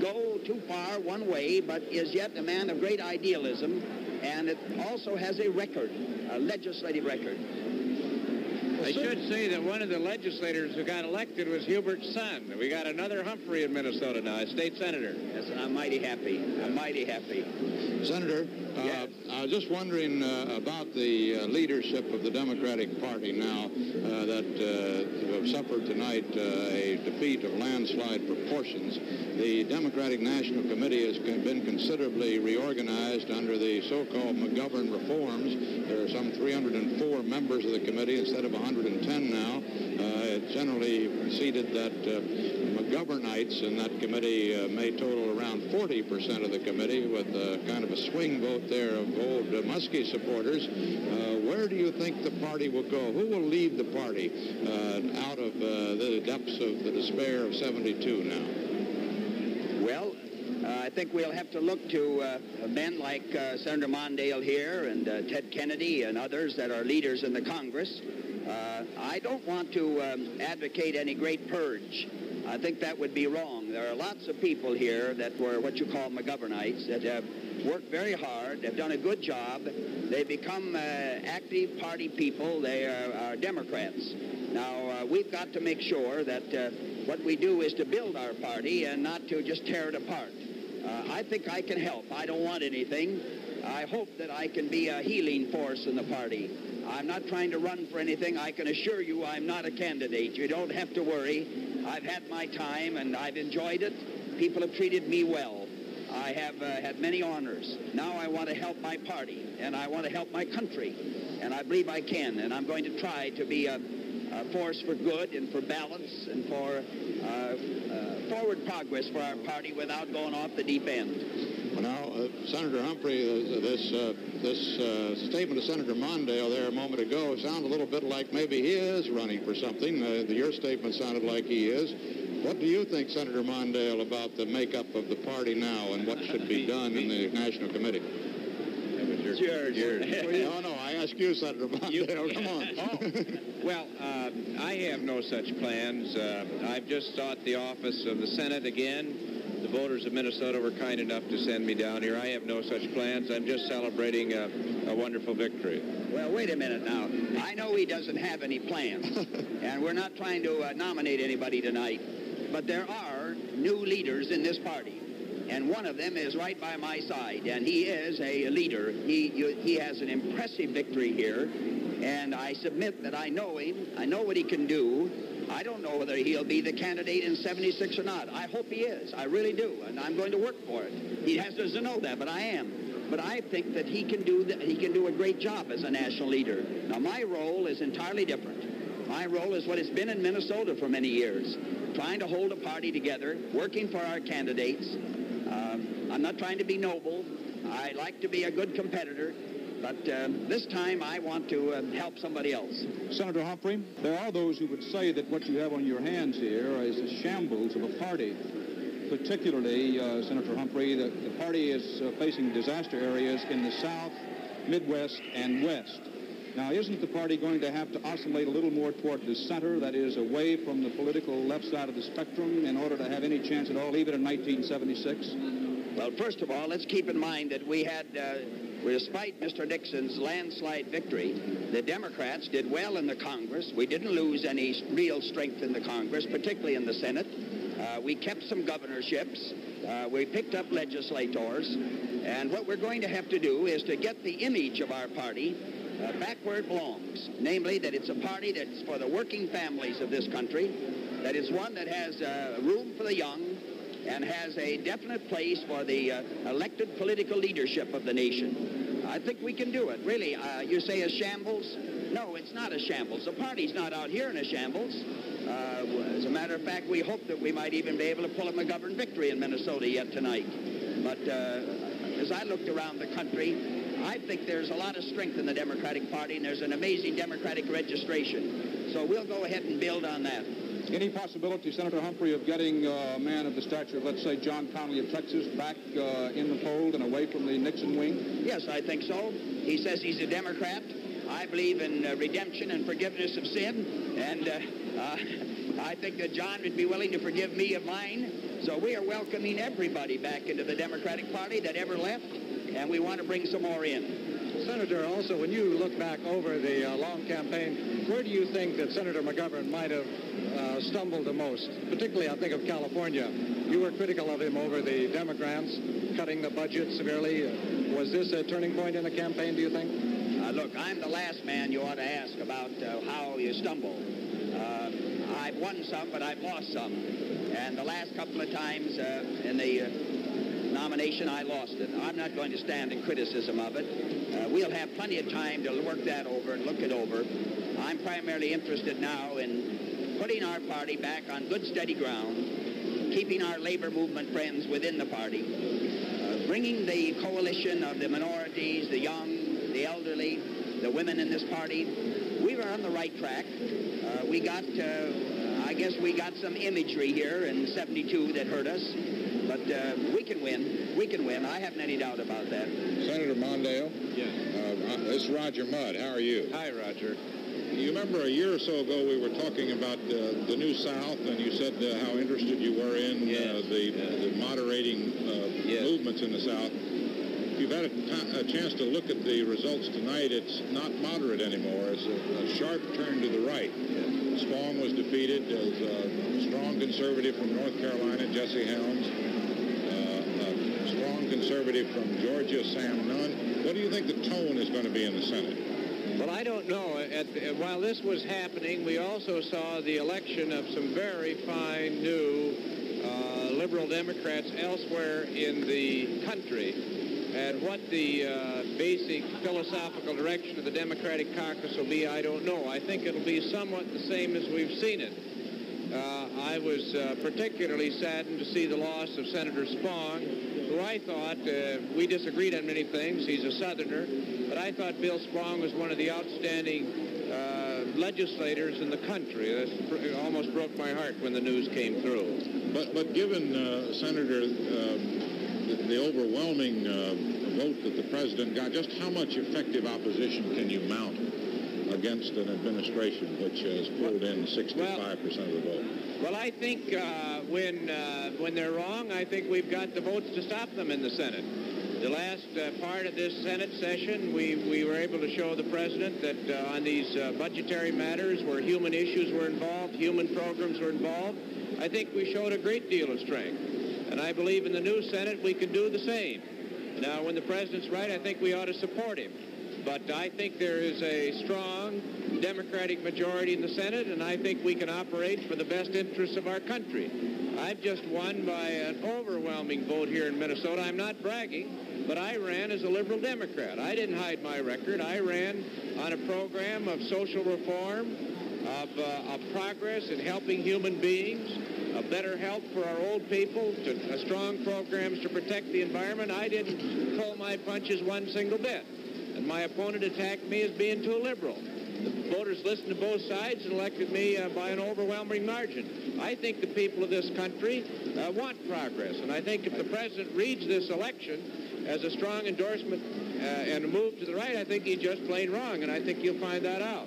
go too far one way, but is yet a man of great idealism and it also has a record, a legislative record. I should say that one of the legislators who got elected was Hubert's son. We got another Humphrey in Minnesota now, a state senator. Yes, I'm mighty happy. I'm mighty happy. Senator, uh, yes. I was just wondering uh, about the uh, leadership of the Democratic Party now uh, that uh, have suffered tonight uh, a defeat of landslide proportions. The Democratic National Committee has been considerably reorganized under the so-called McGovern reforms. There are some 304 members of the committee instead of 110 now. Uh, it generally conceded that uh, McGovernites in that committee uh, may total around 40% of the committee with kind of a swing vote there of old Muskie supporters. where do you think the party will go? Who will lead the party out of the depths of the despair of 72 now? Well, uh, I think we'll have to look to uh, men like uh, Senator Mondale here and uh, Ted Kennedy and others that are leaders in the Congress. Uh, I don't want to um, advocate any great purge. I think that would be wrong. There are lots of people here that were what you call McGovernites that have worked very hard, have done a good job. They become uh, active party people. They are, are Democrats. Now, we've got to make sure that what we do is to build our party and not to just tear it apart. Uh, I think I can help. I don't want anything. I hope that I can be a healing force in the party. I'm not trying to run for anything. I can assure you I'm not a candidate. You don't have to worry. I've had my time and I've enjoyed it. People have treated me well. I have uh, had many honors. Now I want to help my party and I want to help my country. And I believe I can. And I'm going to try to be a uh, force for good and for balance and for uh, uh, forward progress for our party without going off the deep end. Well, now, uh, Senator Humphrey, uh, this uh, this statement of Senator Mondale there a moment ago sounded a little bit like maybe he is running for something. your statement sounded like he is. What do you think, Senator Mondale, about the makeup of the party now and what should be done in the National Committee? Senator. It's yours. no, no, I ask you, Senator Mondale. Come on. Oh. Well, uh, I have no such plans. Uh, I've just sought the office of the Senate again. The voters of Minnesota were kind enough to send me down here. I have no such plans. I'm just celebrating a, a wonderful victory. Well, wait a minute now. I know he doesn't have any plans, and we're not trying to uh, nominate anybody tonight, but there are new leaders in this party. And one of them is right by my side, and he is a leader. He, you, he has an impressive victory here, and I submit that I know him. I know what he can do. I don't know whether he'll be the candidate in 76 or not. I hope he is. I really do, and I'm going to work for it. He has to know that, but I am. But I think that he can do that. He can do a great job as a national leader. Now, my role is entirely different. My role is what it's been in Minnesota for many years, trying to hold a party together, working for our candidates. Um, I'm not trying to be noble. I like to be a good competitor. But uh, this time I want to uh, help somebody else. Senator Humphrey, there are those who would say that what you have on your hands here is a shambles of a party. Particularly, uh, Senator Humphrey, the, the party is uh, facing disaster areas in the South, Midwest, and West. Now, isn't the party going to have to oscillate a little more toward the center, that is, away from the political left side of the spectrum, in order to have any chance at all, even in 1976? Well, first of all, let's keep in mind that we had, uh, despite Mr. Nixon's landslide victory, the Democrats did well in the Congress. We didn't lose any real strength in the Congress, particularly in the Senate. Uh, we kept some governorships. Uh, we picked up legislators. And what we're going to have to do is to get the image of our party uh, back where it belongs, namely that it's a party that's for the working families of this country, that is one that has uh, room for the young and has a definite place for the uh, elected political leadership of the nation. I think we can do it. Really, uh, you say a shambles? No, it's not a shambles. The party's not out here in a shambles. Uh, as a matter of fact, we hope that we might even be able to pull a McGovern victory in Minnesota yet tonight. But uh, as I looked around the country, I think there's a lot of strength in the Democratic Party, and there's an amazing Democratic registration. So we'll go ahead and build on that. Any possibility, Senator Humphrey, of getting a man of the stature of, let's say, John Connally of Texas back uh, in the fold and away from the Nixon wing? Yes, I think so. He says he's a Democrat. I believe in uh, redemption and forgiveness of sin, and uh, uh I think that John would be willing to forgive me of mine. So we are welcoming everybody back into the Democratic Party that ever left, and we want to bring some more in. Senator, also, when you look back over the uh, long campaign, where do you think that Senator McGovern might have uh, stumbled the most? Particularly, I think of California. You were critical of him over the Democrats, cutting the budget severely. Uh, was this a turning point in the campaign, do you think? Uh, look, I'm the last man you ought to ask about uh, how you stumble. Uh, I've won some, but I've lost some. And the last couple of times in the nomination, I lost it. I'm not going to stand in criticism of it. Uh, we'll have plenty of time to work that over and look it over. I'm primarily interested now in putting our party back on good, steady ground, keeping our labor movement friends within the party, uh, bringing the coalition of the minorities, the young, the elderly, the women in this party. We were on the right track. Uh, we got, uh, I guess we got some imagery here in 72 that hurt us. But uh, we can win. We can win. I haven't any doubt about that. Senator Mondale? Yes. Uh, this is Roger Mudd. How are you? Hi, Roger. You remember a year or so ago we were talking about uh, the New South, and you said uh, how interested you were in uh, yes. the, the, moderating uh, yes. movements in the South. You've had a, chance to look at the results tonight, it's not moderate anymore. It's a, a sharp turn to the right. Yes. Spong was defeated as a strong conservative from North Carolina, Jesse Helms Strong conservative from Georgia, Sam Nunn. What do you think the tone is going to be in the Senate? Well, I don't know. At, while this was happening, we also saw the election of some very fine new uh, liberal Democrats elsewhere in the country. And what the uh, basic philosophical direction of the Democratic caucus will be, I don't know. I think it'll be somewhat the same as we've seen it. Uh, I was uh, particularly saddened to see the loss of Senator Spong, who I thought, uh, we disagreed on many things, he's a Southerner, but I thought Bill Spong was one of the outstanding uh, legislators in the country. That almost broke my heart when the news came through. But, but given, uh, Senator, um, the, overwhelming vote that the president got, just how much effective opposition can you mount against an administration which has pulled in 65% of the vote? Well, I think uh, when uh, when they're wrong, I think we've got the votes to stop them in the Senate. The last uh, part of this Senate session, we, we were able to show the president that uh, on these uh, budgetary matters where human issues were involved, human programs were involved, I think we showed a great deal of strength. And I believe in the new Senate we can do the same. Now, when the president's right, I think we ought to support him. But I think there is a strong Democratic majority in the Senate, and I think we can operate for the best interests of our country. I've just won by an overwhelming vote here in Minnesota. I'm not bragging, but I ran as a liberal Democrat. I didn't hide my record. I ran on a program of social reform, of, uh, of progress in helping human beings, better health for our old people, to strong programs to protect the environment. I didn't pull my punches one single bit. And my opponent attacked me as being too liberal. The voters listened to both sides and elected me uh, by an overwhelming margin. I think the people of this country uh, want progress, and I think if the president reads this election as a strong endorsement uh, and a move to the right, I think he's just plain wrong, and I think you'll find that out.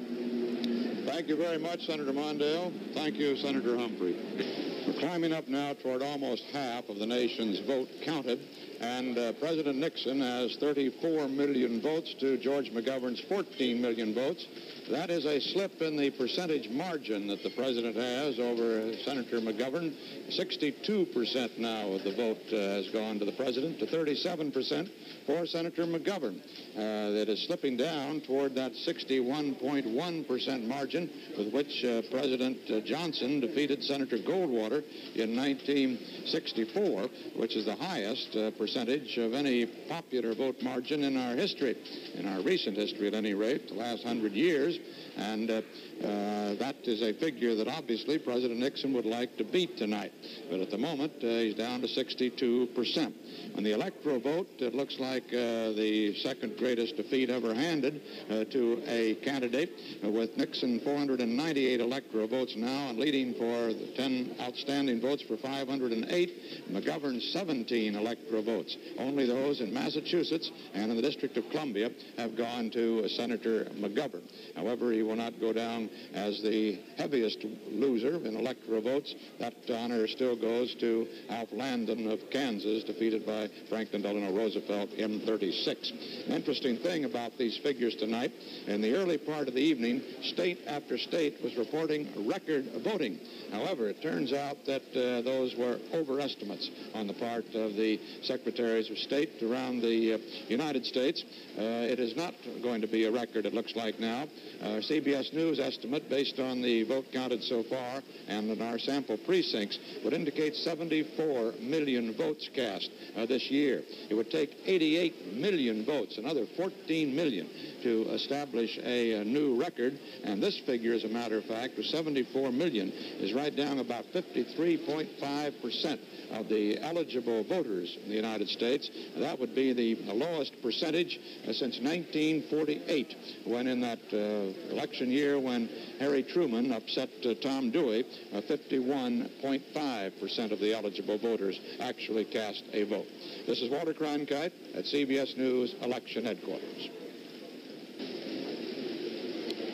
Thank you very much, Senator Mondale. Thank you, Senator Humphrey. We're climbing up now toward almost half of the nation's vote counted, and uh, President Nixon has 34 million votes to George McGovern's 14 million votes. That is a slip in the percentage margin that the president has over Senator McGovern. 62% now of the vote uh, has gone to the president to 37% for Senator McGovern. Uh, that is slipping down toward that 61.1% margin with which uh, President uh, Johnson defeated Senator Goldwater in 1964, which is the highest uh, percentage of any popular vote margin in our history, in our recent history at any rate, the last hundred years. And uh, that is a figure that obviously President Nixon would like to beat tonight. But at the moment, uh, he's down to 62%. On the electoral vote, it looks like uh, the second greatest defeat ever handed uh, to a candidate, with Nixon 498 electoral votes now and leading for the 10 outstanding votes for 508, McGovern 17 electoral votes. Only those in Massachusetts and in the District of Columbia have gone to Senator McGovern. However, he will not go down as the heaviest loser in electoral votes. That honor still goes to Alf Landon of Kansas, defeated by Franklin Delano Roosevelt in 36. An interesting thing about these figures tonight, in the early part of the evening, state after state was reporting record voting. However, it turns out that uh, those were overestimates on the part of the secretaries of state around the uh, United States. Uh, it is not going to be a record, it looks like now. Uh, CBS News estimate, based on the vote counted so far and in our sample precincts, would indicate 74 million votes cast uh, this year. It would take 88 million votes, another 14 million, to establish a, a new record. And this figure, as a matter of fact, with 74 million, is right down about 53.5 percent of the eligible voters in the United States. That would be the, the lowest percentage uh, since 1948, when in that uh, election year when Harry Truman upset uh, Tom Dewey, 51.5% of the eligible voters actually cast a vote. This is Walter Cronkite at CBS News Election Headquarters.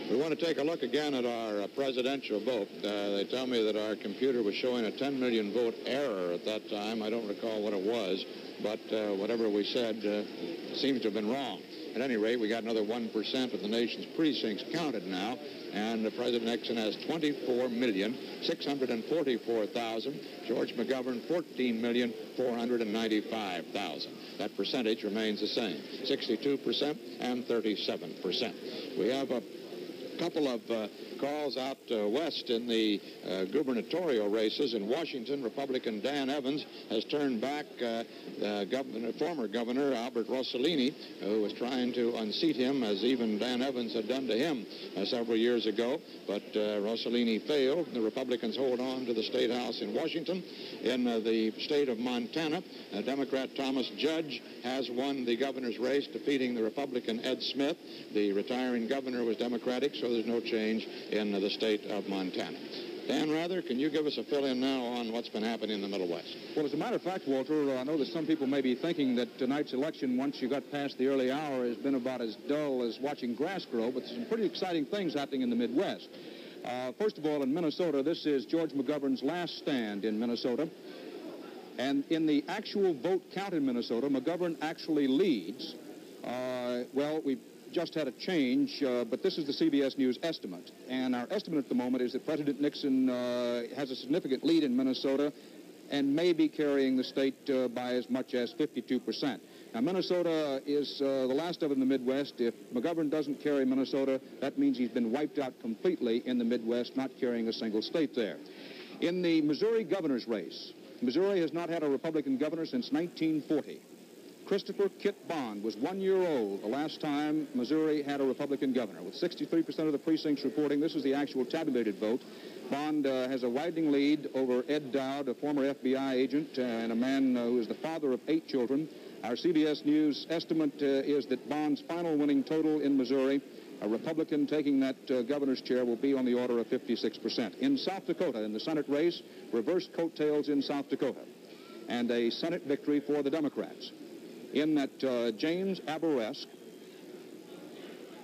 We want to take a look again at our uh, presidential vote. Uh, they tell me that our computer was showing a 10 million vote error at that time. I don't recall what it was, but uh, whatever we said uh, seems to have been wrong. At any rate, we got another 1% of the nation's precincts counted now, and President Nixon has 24,644,000. George McGovern, 14,495,000. That percentage remains the same, 62% and 37%. We have a couple of uh, calls out uh, west in the uh, gubernatorial races. In Washington, Republican Dan Evans has turned back uh, governor, former Governor Albert Rosellini, who was trying to unseat him, as even Dan Evans had done to him uh, several years ago. But uh, Rosellini failed. The Republicans hold on to the state house in Washington. In the state of Montana, Democrat Thomas Judge has won the governor's race, defeating the Republican Ed Smith. The retiring governor was Democratic, so there's no change in the state of Montana. Dan Rather, can you give us a fill-in now on what's been happening in the Middle West? Well, as a matter of fact, Walter, uh, I know that some people may be thinking that tonight's election, once you got past the early hour, has been about as dull as watching grass grow, but there's some pretty exciting things happening in the Midwest. Uh, first of all, in Minnesota, this is George McGovern's last stand in Minnesota. And in the actual vote count in Minnesota, McGovern actually leads. Uh, well, we've just had a change, uh, but this is the CBS News estimate. And our estimate at the moment is that President Nixon uh, has a significant lead in Minnesota and may be carrying the state uh, by as much as 52 percent. Now, Minnesota is uh, the last of in the Midwest. If McGovern doesn't carry Minnesota, that means he's been wiped out completely in the Midwest, not carrying a single state there. In the Missouri governor's race, Missouri has not had a Republican governor since 1940. Christopher Kit Bond was one year old the last time Missouri had a Republican governor. With 63% of the precincts reporting, this is the actual tabulated vote. Bond uh, has a widening lead over Ed Dowd, a former FBI agent uh, and a man uh, who is the father of eight children. Our CBS News estimate uh, is that Bond's final winning total in Missouri, a Republican taking that uh, governor's chair, will be on the order of 56%. In South Dakota, in the Senate race, reverse coattails in South Dakota, and a Senate victory for the Democrats. In that uh, James Abourezk,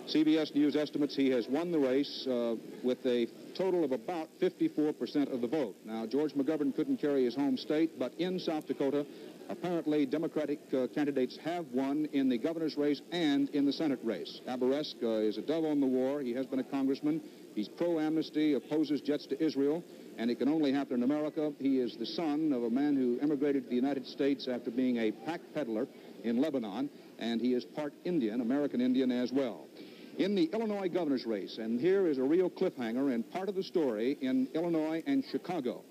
CBS News estimates he has won the race uh, with a total of about 54% of the vote. Now, George McGovern couldn't carry his home state, but in South Dakota, Apparently, Democratic uh, candidates have won in the governor's race and in the Senate race. Abourezk uh, is a dove on the war. He has been a congressman. He's pro-amnesty, opposes jets to Israel, and it can only happen in America. He is the son of a man who immigrated to the United States after being a pack peddler in Lebanon, and he is part Indian, American Indian as well. In the Illinois governor's race, and here is a real cliffhanger and part of the story in Illinois and Chicago.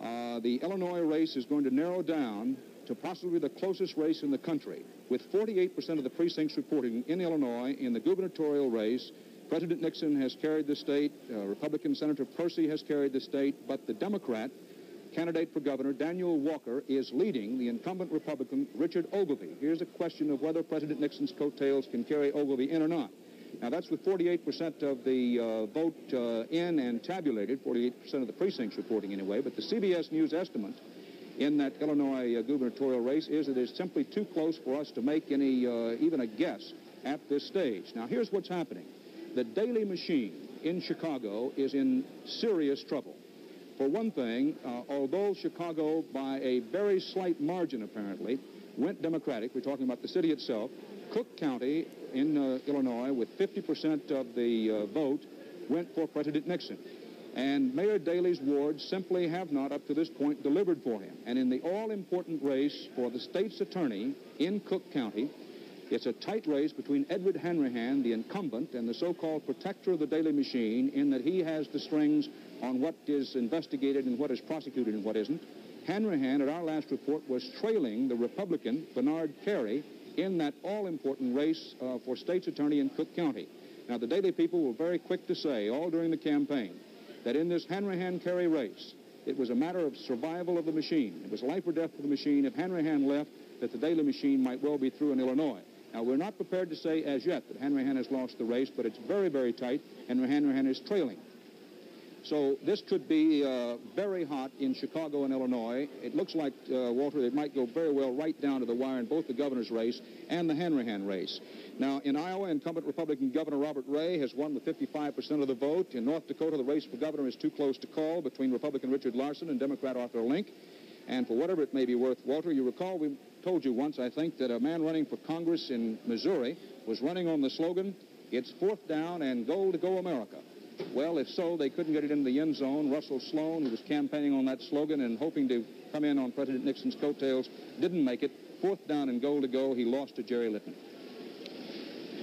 Uh, the Illinois race is going to narrow down to possibly the closest race in the country, with 48% of the precincts reporting in Illinois in the gubernatorial race. President Nixon has carried the state. Uh, Republican Senator Percy has carried the state, but the Democrat candidate for governor, Daniel Walker, is leading the incumbent Republican, Richard Ogilvie. Here's a question of whether President Nixon's coattails can carry Ogilvie in or not. Now, that's with 48% of the uh, vote uh, in and tabulated, 48% of the precincts reporting anyway, but the CBS News estimate in that Illinois uh, gubernatorial race is that it's simply too close for us to make any, uh, even a guess at this stage. Now, here's what's happening. The Daley machine in Chicago is in serious trouble. For one thing, uh, although Chicago, by a very slight margin apparently, went Democratic, we're talking about the city itself, Cook County in uh, Illinois, with 50% of the uh, vote, went for President Nixon. And Mayor Daley's wards simply have not, up to this point, delivered for him. And in the all-important race for the state's attorney in Cook County, it's a tight race between Edward Hanrahan, the incumbent, and the so-called protector of the Daley machine, in that he has the strings on what is investigated and what is prosecuted and what isn't. Hanrahan, at our last report, was trailing the Republican Bernard Carey in that all-important race uh, for state's attorney in Cook County. Now, the Daley people were very quick to say, all during the campaign, that in this Hanrahan Carey race, it was a matter of survival of the machine. It was life or death for the machine. If Hanrahan left, that the Daley machine might well be through in Illinois. Now, we're not prepared to say as yet that Hanrahan has lost the race, but it's very, very tight, and Hanrahan is trailing. So this could be uh, very hot in Chicago and Illinois. It looks like, uh, Walter, it might go very well right down to the wire in both the governor's race and the Hanrahan race. Now, in Iowa, incumbent Republican Governor Robert Ray has won with 55% of the vote. In North Dakota, the race for governor is too close to call between Republican Richard Larson and Democrat Arthur Link. And for whatever it may be worth, Walter, you recall we told you once, I think, that a man running for Congress in Missouri was running on the slogan, it's fourth down and goal to go America. Well, if so, they couldn't get it into the end zone. Russell Sloan, who was campaigning on that slogan and hoping to come in on President Nixon's coattails, didn't make it. Fourth down and goal to go. He lost to Jerry Litton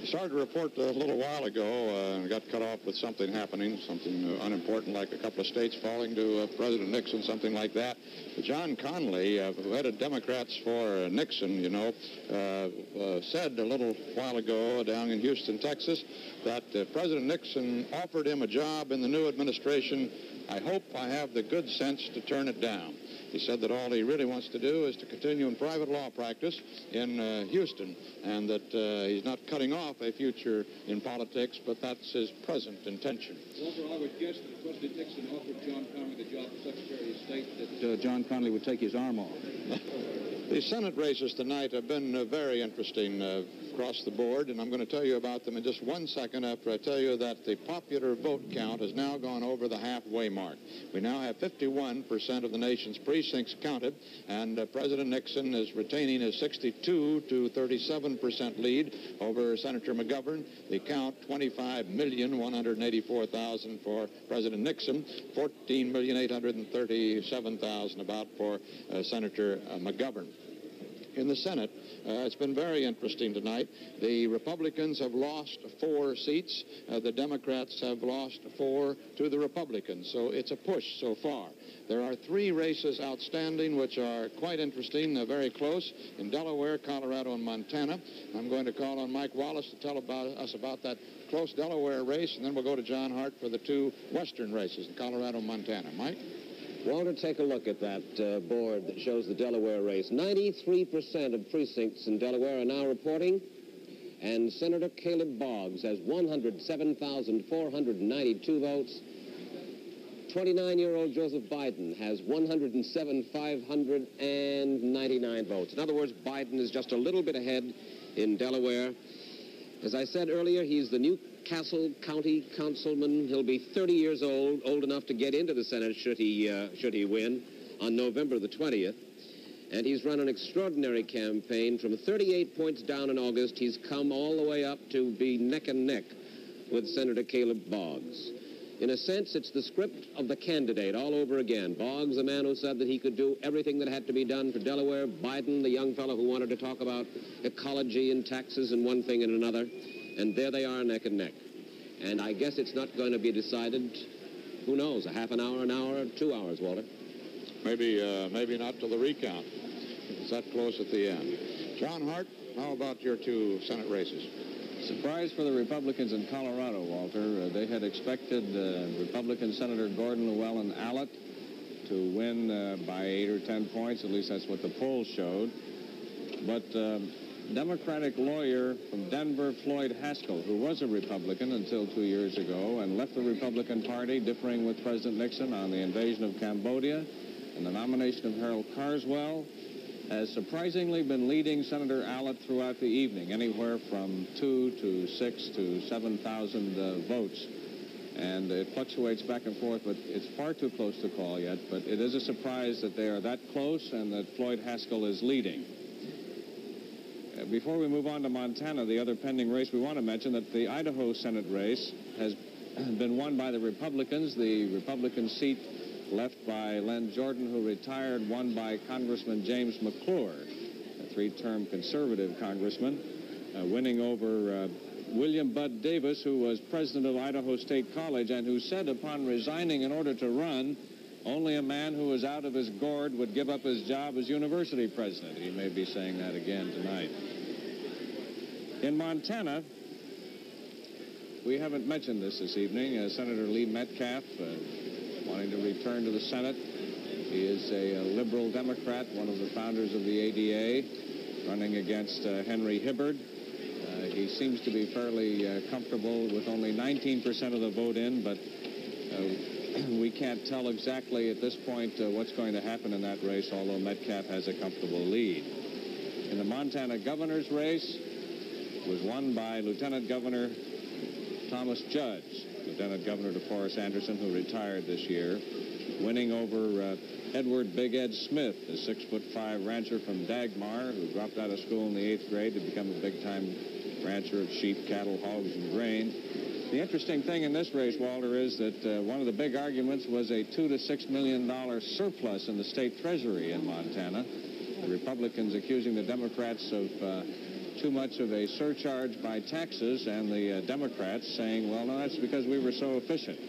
started to report a little while ago uh, and got cut off with something happening, something uh, unimportant like a couple of states falling to uh, President Nixon, something like that. John Connally, uh, who headed Democrats for uh, Nixon, you know, uh, said a little while ago down in Houston, Texas, that President Nixon offered him a job in the new administration. I hope I have the good sense to turn it down. He said that all he really wants to do is to continue in private law practice in uh, Houston and that uh, he's not cutting off a future in politics, but that's his present intention. Walter, I would guess that President Nixon offered John Connally the job of Secretary of State that uh, John Connally would take his arm off. The Senate races tonight have been uh, very interesting uh, across the board, and I'm going to tell you about them in just one second after I tell you that the popular vote count has now gone over the halfway mark. We now have 51% of the nation's precincts counted, and uh, President Nixon is retaining his 62 to 37% lead over Senator McGovern. The count 25,184,000 for President Nixon, 14,837,000 about for uh, Senator uh, McGovern in the Senate. Uh, it's been very interesting tonight. The Republicans have lost four seats. Uh, the Democrats have lost four to the Republicans. So it's a push so far. There are three races outstanding which are quite interesting, uh, very close, in Delaware, Colorado, and Montana. I'm going to call on Mike Wallace to tell about us about that close Delaware race, and then we'll go to John Hart for the two western races in Colorado Montana. Mike? Walter, take a look at that uh, board that shows the Delaware race. 93% of precincts in Delaware are now reporting, and Senator Caleb Boggs has 107,492 votes. 29-year-old Joseph Biden has 107,599 votes. In other words, Biden is just a little bit ahead in Delaware. As I said earlier, he's the new Castle County Councilman. He'll be 30 years old, old enough to get into the Senate should he, uh, should he win on November the 20th. And he's run an extraordinary campaign. From 38 points down in August, he's come all the way up to be neck and neck with Senator Caleb Boggs. In a sense, it's the script of the candidate all over again. Boggs, the man who said that he could do everything that had to be done for Delaware. Biden, the young fellow who wanted to talk about ecology and taxes and one thing and another. And there they are neck and neck. And I guess it's not going to be decided, who knows, a half an hour, an hour, two hours, Walter. Maybe, uh, maybe not till the recount. It's that close at the end. John Hart, how about your two Senate races? Surprise for the Republicans in Colorado, Walter. Uh, they had expected uh, Republican Senator Gordon Llewellyn Allott to win uh, by eight or ten points. At least that's what the polls showed. But um, Democratic lawyer from Denver, Floyd Haskell, who was a Republican until two years ago and left the Republican Party, differing with President Nixon on the invasion of Cambodia and the nomination of Harold Carswell, has surprisingly been leading Senator Allott throughout the evening, anywhere from two to six to 7,000 uh, votes. And it fluctuates back and forth, but it's far too close to call yet. But it is a surprise that they are that close and that Floyd Haskell is leading. Uh, before we move on to Montana, the other pending race, we want to mention that the Idaho Senate race has been won by the Republicans. The Republican seat left by Len Jordan, who retired, won by Congressman James McClure, a three-term conservative congressman, uh, winning over uh, William Bud Davis, who was president of Idaho State College and who said upon resigning in order to run, only a man who was out of his gourd would give up his job as university president. He may be saying that again tonight. In Montana, we haven't mentioned this this evening. Uh, Senator Lee Metcalf uh, wanting to return to the Senate. He is a, a, liberal Democrat, one of the founders of the ADA, running against uh, Henry Hibbard. Uh, he seems to be fairly uh, comfortable with only 19% of the vote in, but uh, we can't tell exactly at this point what's going to happen in that race, although Metcalf has a comfortable lead. In the Montana governor's race, was won by Lieutenant Governor Thomas Judge, Lieutenant Governor DeForest Anderson, who retired this year, winning over uh, Edward Big Ed Smith, a six-foot-five rancher from Dagmar, who dropped out of school in the eighth grade to become a big-time rancher of sheep, cattle, hogs, and grain. The interesting thing in this race, Walter, is that uh, one of the big arguments was a two to six million dollar surplus in the state treasury in Montana. The Republicans accusing the Democrats of uh, too much of a surcharge by taxes, and the uh, Democrats saying, well, no, that's because we were so efficient.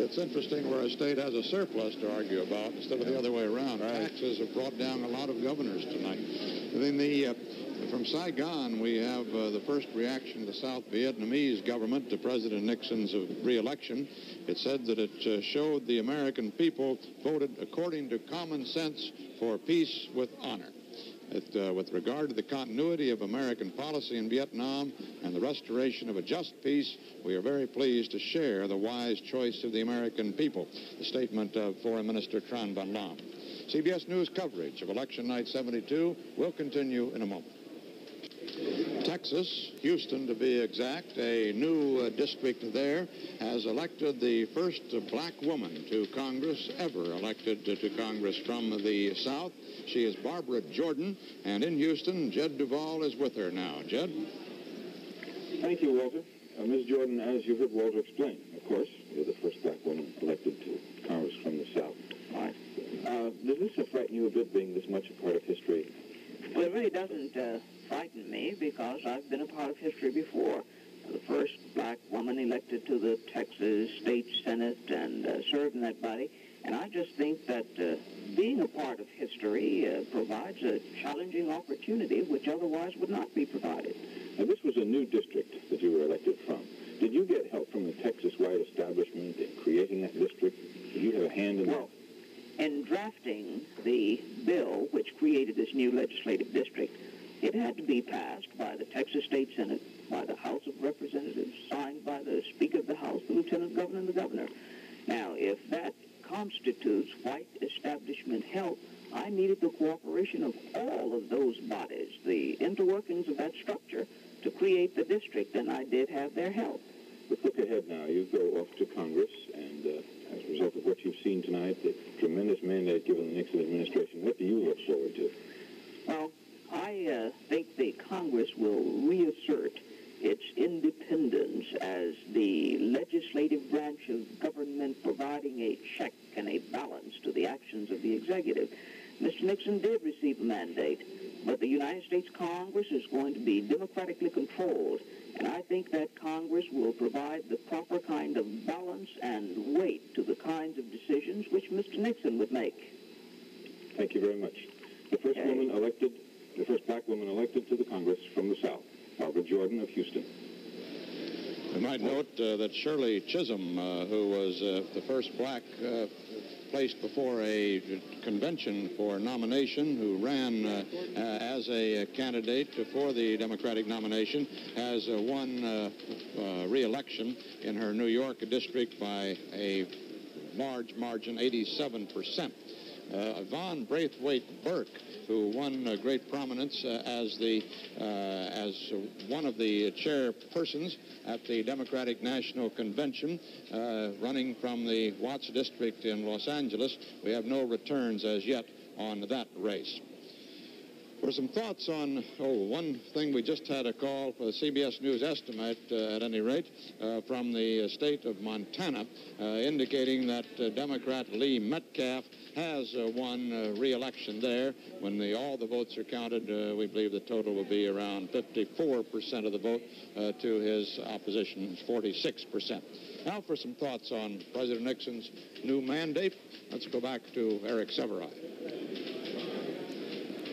It's interesting where a state has a surplus to argue about instead of the other way around. Taxes have brought down a lot of governors tonight. And then the uh, from Saigon, we have uh, the first reaction of the South Vietnamese government to President Nixon's uh, reelection. It said that it uh, showed the American people voted according to common sense for peace with honor. That, uh, with regard to the continuity of American policy in Vietnam and the restoration of a just peace, we are very pleased to share the wise choice of the American people. The statement of Foreign Minister Tran Van Lam. CBS News coverage of Election Night 72 will continue in a moment. Texas, Houston to be exact, a new uh, district there, has elected the first black woman to Congress ever elected to, to Congress from the South. She is Barbara Jordan, and in Houston, Jed Duvall is with her now. Jed? Thank you, Walter. Uh, Ms. Jordan, as you heard Walter explain, of course, you're the first black woman elected to Congress from the South. All right. Uh, does this frighten you a bit, being this much a part of history? Well, it really doesn't uh, frighten me because I've been a part of history before. The first black woman elected to the Texas State Senate and uh, served in that body. And I just think that uh, being a part of history uh, provides a challenging opportunity which otherwise would not be provided. Now, this was a new district that you were elected from. Did you get help from the Texas white establishment in creating that district? Did you have a hand in well, that? In drafting the bill which created this new legislative district, it had to be passed by the Texas State Senate, by the House of Representatives, signed by the Speaker of the House, the Lieutenant Governor, and the Governor. Now, if that constitutes white establishment help, I needed the cooperation of all of those bodies, the interworkings of that structure, to create the district, and I did have their help. But look ahead now. You go off to Congress, and uh, as a result of what you've seen tonight, the tremendous mandate given the Nixon administration, what do you look forward to? Well, I uh, think the Congress will reassert its independence as the legislative branch of government providing a check and a balance to the actions of the executive. Mr. Nixon did receive a mandate, but the United States Congress is going to be democratically controlled, and I think that Congress will provide the proper kind of balance and weight to the kinds of decisions which Mr. Nixon would make. Thank you very much. The first okay. woman elected the first black woman elected to the Congress from the South, Barbara Jordan of Houston. We might note uh, that Shirley Chisholm, uh, who was uh, the first black uh, placed before a convention for nomination, who ran uh, uh, as a candidate for the Democratic nomination, has won re-election in her New York district by a large margin, 87 percent. Yvonne Brathwaite Burke who won uh, great prominence uh, as the uh, as one of the chairpersons at the Democratic National Convention, running from the Watts district in Los Angeles. We have no returns as yet on that race. For some thoughts on, oh, one thing we just had a call for the CBS News estimate, uh, at any rate, uh, from the state of Montana, uh, indicating that Democrat Lee Metcalf has uh, won uh, re-election there. When the, all the votes are counted, uh, we believe the total will be around 54% of the vote uh, to his opposition, 46%. Now for some thoughts on President Nixon's new mandate. Let's go back to Eric Sevareid.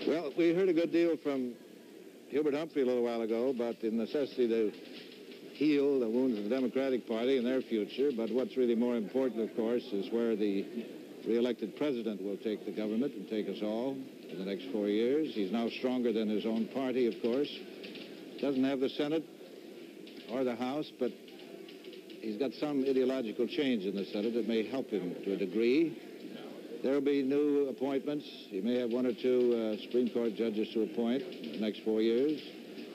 Well, we heard a good deal from Hubert Humphrey a little while ago about the necessity to heal the wounds of the Democratic Party and their future. But what's really more important, of course, is where the re-elected president will take the government and take us all in the next four years. He's now stronger than his own party, of course. Doesn't have the Senate or the House, but he's got some ideological change in the Senate that may help him to a degree. There will be new appointments. He may have one or two uh, Supreme Court judges to appoint in the next four years.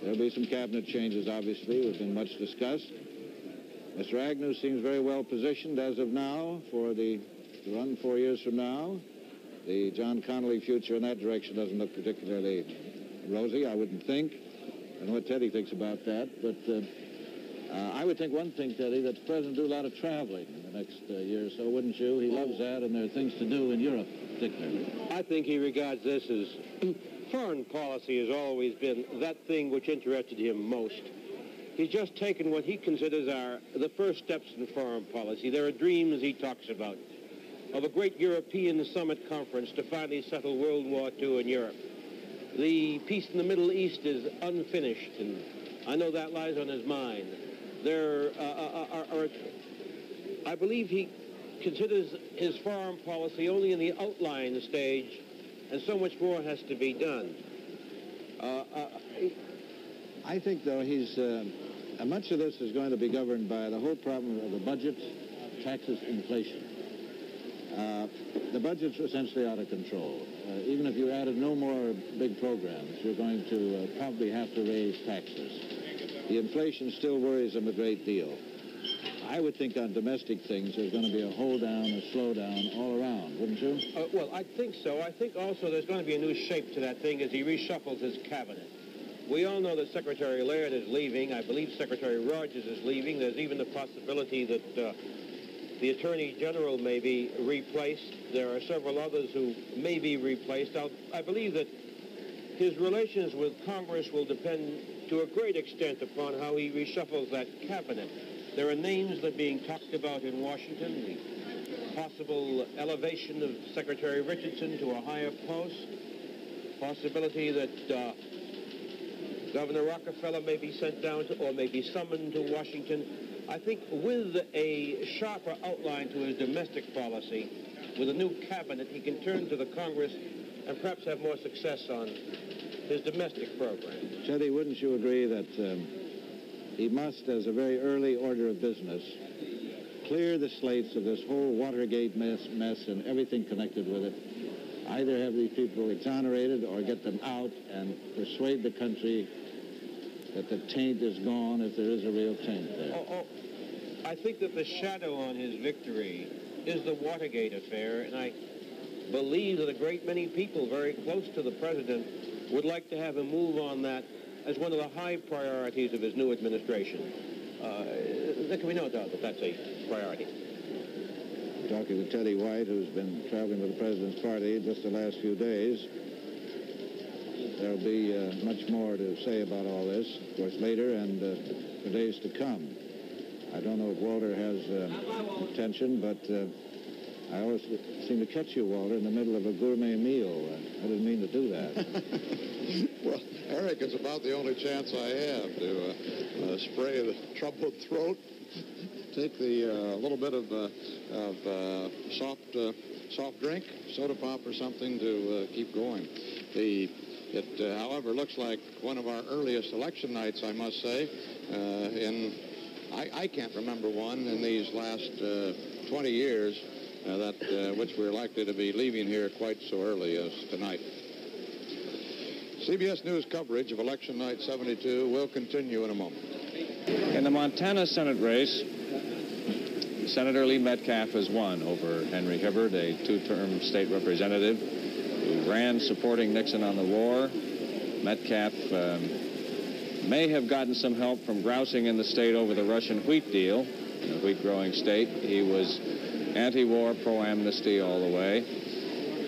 There will be some cabinet changes, obviously, which have been much discussed. Mr. Agnew seems very well positioned as of now for the run four years from now. The John Connally future in that direction doesn't look particularly rosy, I wouldn't think. I don't know what Teddy thinks about that, but uh, uh, I would think one thing, Teddy, that the president do a lot of traveling in the next uh, year or so, wouldn't you? He loves that, and there are things to do in Europe, particularly. I think he regards this as foreign policy has always been that thing which interested him most. he's just taken what he considers are the first steps in foreign policy. There are dreams he talks about of a great European summit conference to finally settle World War II in Europe. The peace in the Middle East is unfinished, and I know that lies on his mind. There uh, are, are, are, I believe he considers his foreign policy only in the outline stage, and so much more has to be done. Uh, uh, I think, though, he's uh, much of this is going to be governed by the whole problem of the budget, taxes, inflation. Uh, the budget's essentially out of control. Uh, even if you added no more big programs, you're going to uh, probably have to raise taxes. The inflation still worries them a great deal. I would think on domestic things there's going to be a hold down, a slowdown all around, wouldn't you? Uh, well, I think so. I think also there's going to be a new shape to that thing as he reshuffles his cabinet. We all know that Secretary Laird is leaving. I believe Secretary Rogers is leaving. There's even the possibility that uh, the Attorney General may be replaced. There are several others who may be replaced. I'll, I believe that his relations with Congress will depend to a great extent upon how he reshuffles that cabinet. There are names that are being talked about in Washington, the possible elevation of Secretary Richardson to a higher post, possibility that uh, Governor Rockefeller may be sent down to, or may be summoned to Washington I think with a sharper outline to his domestic policy, with a new cabinet, he can turn to the Congress and perhaps have more success on his domestic program. Teddy, wouldn't you agree that um, he must, as a very early order of business, clear the slates of this whole Watergate mess, mess and everything connected with it, either have these people exonerated or get them out and persuade the country that the taint is gone if there is a real taint there? Oh, oh, I think that the shadow on his victory is the Watergate affair, and I believe that a great many people very close to the president would like to have him move on that as one of the high priorities of his new administration. Uh, there can be no doubt that that's a priority. Talking to Teddy White, who's been traveling with the president's party just the last few days, There'll be uh, much more to say about all this, of course, later and uh, for days to come. I don't know if Walter has uh, attention, but uh, I always seem to catch you, Walter, in the middle of a gourmet meal. Uh, I didn't mean to do that. well, Eric, it's about the only chance I have to uh, spray the troubled throat. Take the little bit of, of soft soft drink, soda pop or something to keep going. The it, uh, however, looks like one of our earliest election nights, I must say. Uh, in I, I, can't remember one in these last uh, 20 years uh, that uh, which we're likely to be leaving here quite so early as tonight. CBS News coverage of election night 72 will continue in a moment. In the Montana Senate race, Senator Lee Metcalf has won over Henry Hibbard, a two-term state representative who ran supporting Nixon on the war. Metcalf um, may have gotten some help from grousing in the state over the Russian wheat deal, a wheat-growing state. He was anti-war, pro-amnesty all the way.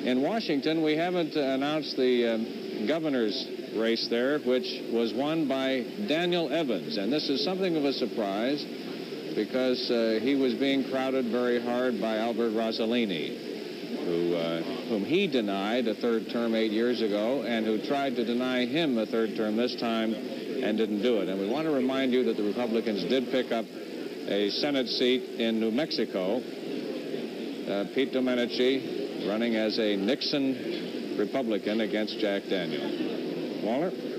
In Washington, we haven't announced the um, governor's race there, which was won by Daniel Evans. And this is something of a surprise because uh, he was being crowded very hard by Albert Rosellini who, uh, whom he denied a third term eight years ago and who tried to deny him a third term this time and didn't do it. And we want to remind you that the Republicans did pick up a Senate seat in New Mexico. Uh, Pete Domenici running as a Nixon Republican against Jack Daniel. Walter?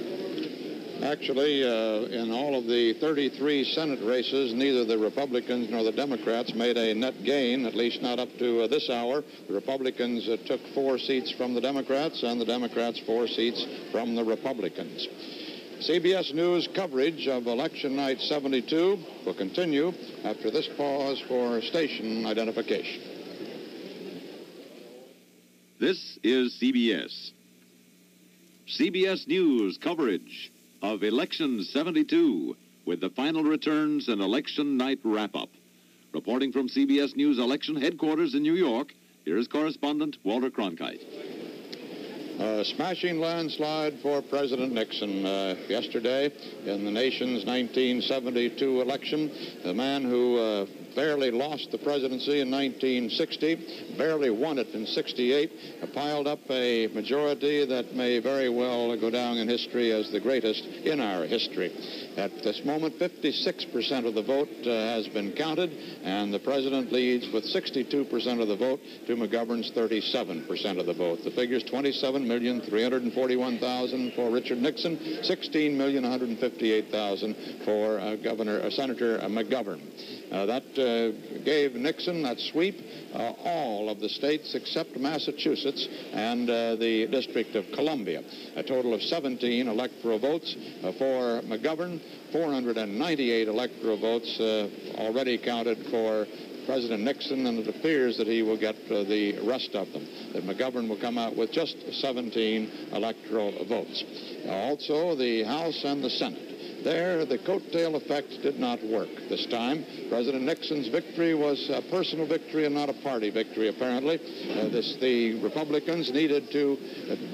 Actually, uh, in all of the 33 Senate races, neither the Republicans nor the Democrats made a net gain, at least not up to uh, this hour. The Republicans uh, took four seats from the Democrats, and the Democrats four seats from the Republicans. CBS News coverage of Election Night 72 will continue after this pause for station identification. This is CBS. CBS News coverage of Election 72 with the final returns and election night wrap-up. Reporting from CBS News election headquarters in New York, here is correspondent Walter Cronkite. A smashing landslide for President Nixon uh, yesterday in the nation's 1972 election. The man who uh, barely lost the presidency in 1960, barely won it in 68, piled up a majority that may very well go down in history as the greatest in our history. At this moment, 56% of the vote uh, has been counted, and the president leads with 62% of the vote to McGovern's 37% of the vote. The figure's 27,341,000 for Richard Nixon, 16,158,000 for uh, Governor uh, Senator McGovern. Uh, that uh, gave Nixon that sweep uh, all of the states except Massachusetts and uh, the District of Columbia. A total of 17 electoral votes uh, for McGovern, 498 electoral votes uh, already counted for President Nixon, and it appears that he will get uh, the rest of them. That McGovern will come out with just 17 electoral votes. Also, the House and the Senate. There, the coattail effect did not work this time. President Nixon's victory was a personal victory and not a party victory, apparently. Uh, this, the Republicans needed to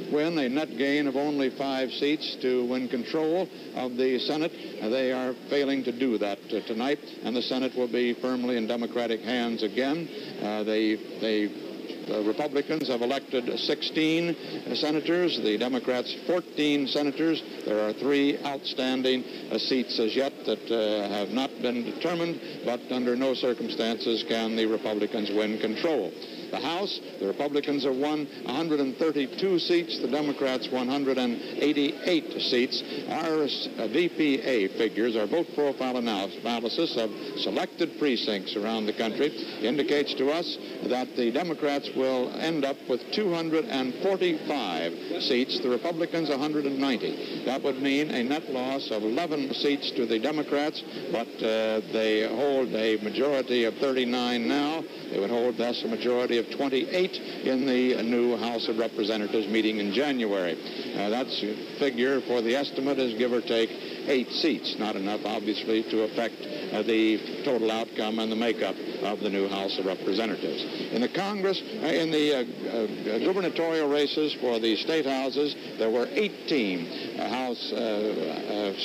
win a net gain of only five seats to win control of the Senate. Uh, they are failing to do that uh, tonight, and the Senate will be firmly in Democratic hands again. Uh, they, they the Republicans have elected 16 senators, the Democrats 14 senators. There are three outstanding uh, seats as yet that uh, have not been determined, but under no circumstances can the Republicans win control. The House, the Republicans have won 132 seats, the Democrats 188 seats. Our uh, VPA figures, our vote profile analysis of selected precincts around the country, indicates to us that the Democrats will end up with 245 seats, the Republicans 190. That would mean a net loss of 11 seats to the Democrats, but uh, they hold a majority of 39 now. They would hold thus a majority of 28 in the new House of Representatives meeting in January. Uh, that's figure for the estimate is give or take eight seats. Not enough, obviously, to affect uh, the total outcome and the makeup of the new House of Representatives. In the Congress, uh, in the uh, uh, gubernatorial races for the state houses, there were 18 uh, House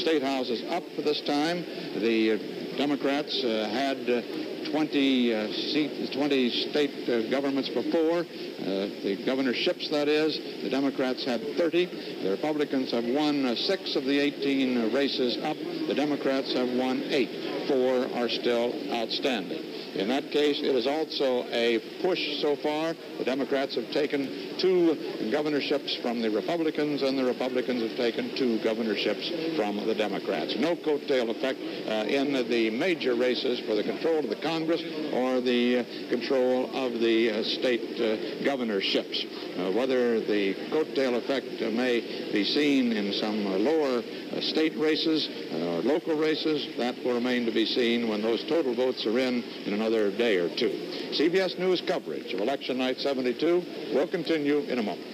state houses up this time. The Democrats had 20, uh, seat, 20 state uh, governments before, uh, the governorships, that is. The Democrats had 30. The Republicans have won six of the 18 races up. The Democrats have won eight. Four are still outstanding. In that case, it is also a push so far. The Democrats have taken two governorships from the Republicans, and the Republicans have taken two governorships from the Democrats. No coattail effect uh, in the major races for the control of the Congress or the uh, control of the uh, state uh, governorships. Uh, whether the coattail effect may be seen in some lower state races or local races, that will remain to be seen when those total votes are in in another day or two. CBS News coverage of Election Night 72 will continue in a moment.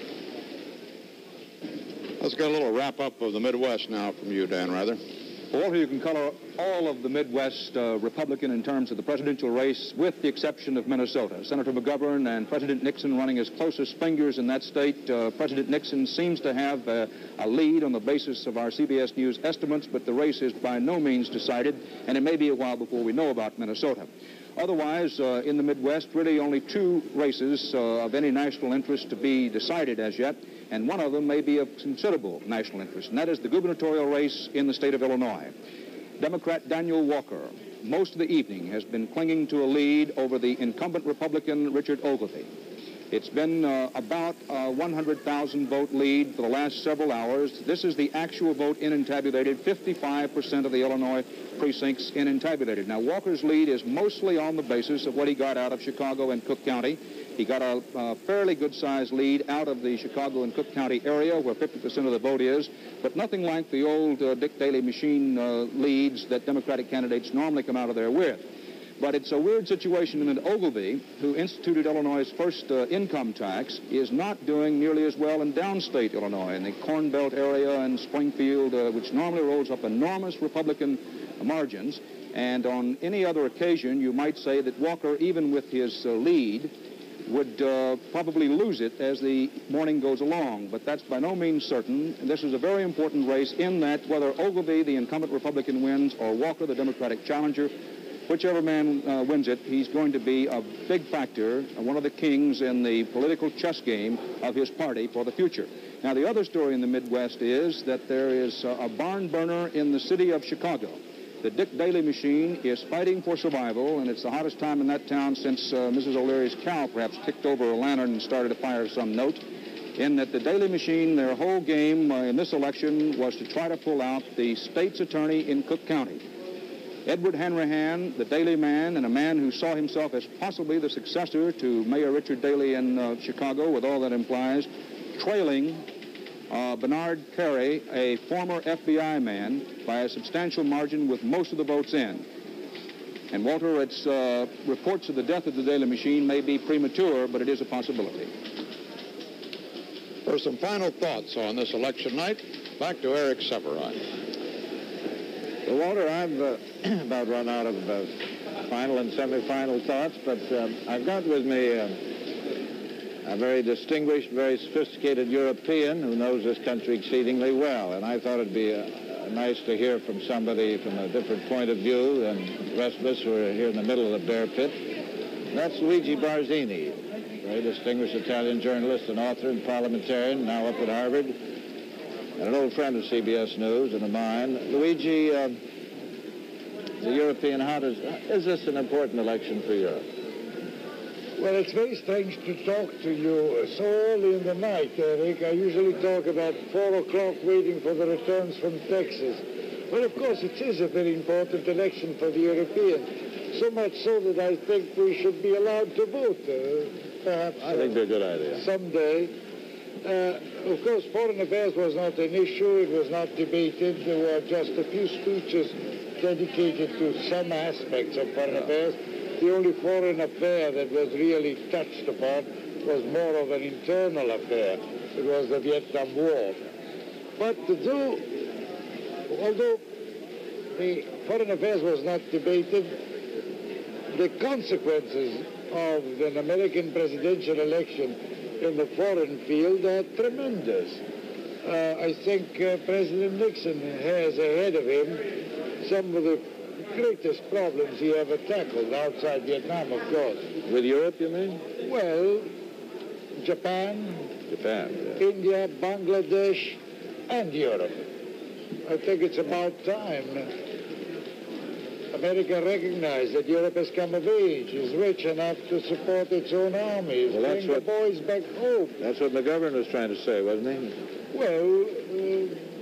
Let's get a little wrap up of the Midwest now from you, Dan Rather. Walter, you can color all of the Midwest uh, Republican in terms of the presidential race, with the exception of Minnesota. Senator McGovern and President Nixon running as close as fingers in that state. Uh, President Nixon seems to have uh, a lead on the basis of our CBS News estimates, but the race is by no means decided, and it may be a while before we know about Minnesota. Otherwise, uh, in the Midwest, really only two races uh, of any national interest to be decided as yet and one of them may be of considerable national interest, and that is the gubernatorial race in the state of Illinois. Democrat Daniel Walker, most of the evening, has been clinging to a lead over the incumbent Republican Richard Ogilvie. It's been uh, about a 100,000 vote lead for the last several hours. This is the actual vote in and tabulated. 55% of the Illinois precincts in and tabulated. Now, Walker's lead is mostly on the basis of what he got out of Chicago and Cook County. He got a, a fairly good-sized lead out of the Chicago and Cook County area where 50% of the vote is, but nothing like the old uh, Dick Daley machine uh, leads that Democratic candidates normally come out of there with. But it's a weird situation in that Ogilvie, who instituted Illinois' first uh, income tax, is not doing nearly as well in downstate Illinois, in the Corn Belt area and Springfield, uh, which normally rolls up enormous Republican margins. And on any other occasion, you might say that Walker, even with his uh, lead, would uh, probably lose it as the morning goes along, but that's by no means certain. And this is a very important race in that whether Ogilvie, the incumbent Republican, wins or Walker, the Democratic challenger, whichever man uh, wins it, he's going to be a big factor, uh, one of the kings in the political chess game of his party for the future. Now, the other story in the Midwest is that there is uh, a barn burner in the city of Chicago. The Dick Daley machine is fighting for survival, and it's the hottest time in that town since uh, Mrs. O'Leary's cow perhaps kicked over a lantern and started to fire of some note. In that the Daley machine, their whole game uh, in this election was to try to pull out the state's attorney in Cook County. Edward Hanrahan, the Daley man, and a man who saw himself as possibly the successor to Mayor Richard Daley in uh, Chicago, with all that implies, trailing uh, Bernard Carey, a former FBI man, by a substantial margin with most of the votes in. And Walter, its uh, reports of the death of the Daley machine may be premature, but it is a possibility. For some final thoughts on this election night, back to Eric Sevareid. Well, Walter, I've uh, about run out of uh, final and semifinal thoughts, but um, I've got with me uh, a very distinguished, very sophisticated European who knows this country exceedingly well. And I thought it'd be uh, nice to hear from somebody from a different point of view than the rest of us who are here in the middle of the bear pit. And that's Luigi Barzini, very distinguished Italian journalist and author and parliamentarian, now up at Harvard, and an old friend of CBS News and of mine. Luigi, uh, the European, how does, is this an important election for Europe? Well, it's very strange to talk to you so early in the night, Eric. I usually talk about 4 o'clock waiting for the returns from Texas. Well, of course, it is a very important election for the Europeans. So much so that I think we should be allowed to vote, uh, perhaps. I think they're a good idea. Someday. Uh, of course, foreign affairs was not an issue. It was not debated. There were just a few speeches dedicated to some aspects of foreign affairs the only foreign affair that was really touched upon was more of an internal affair. It was the Vietnam War. But though, although the foreign affairs was not debated, the consequences of an American presidential election in the foreign field are tremendous. Uh, I think uh, President Nixon has ahead of him some of the greatest problems he ever tackled outside Vietnam, of course. With Europe, you mean? Well, Japan, Japan, yeah. India, Bangladesh, and Europe. I think it's about time America recognized that Europe has come of age, is rich enough to support its own armies, well, bring the boys back home. That's what McGovern was trying to say, wasn't he? Well, uh,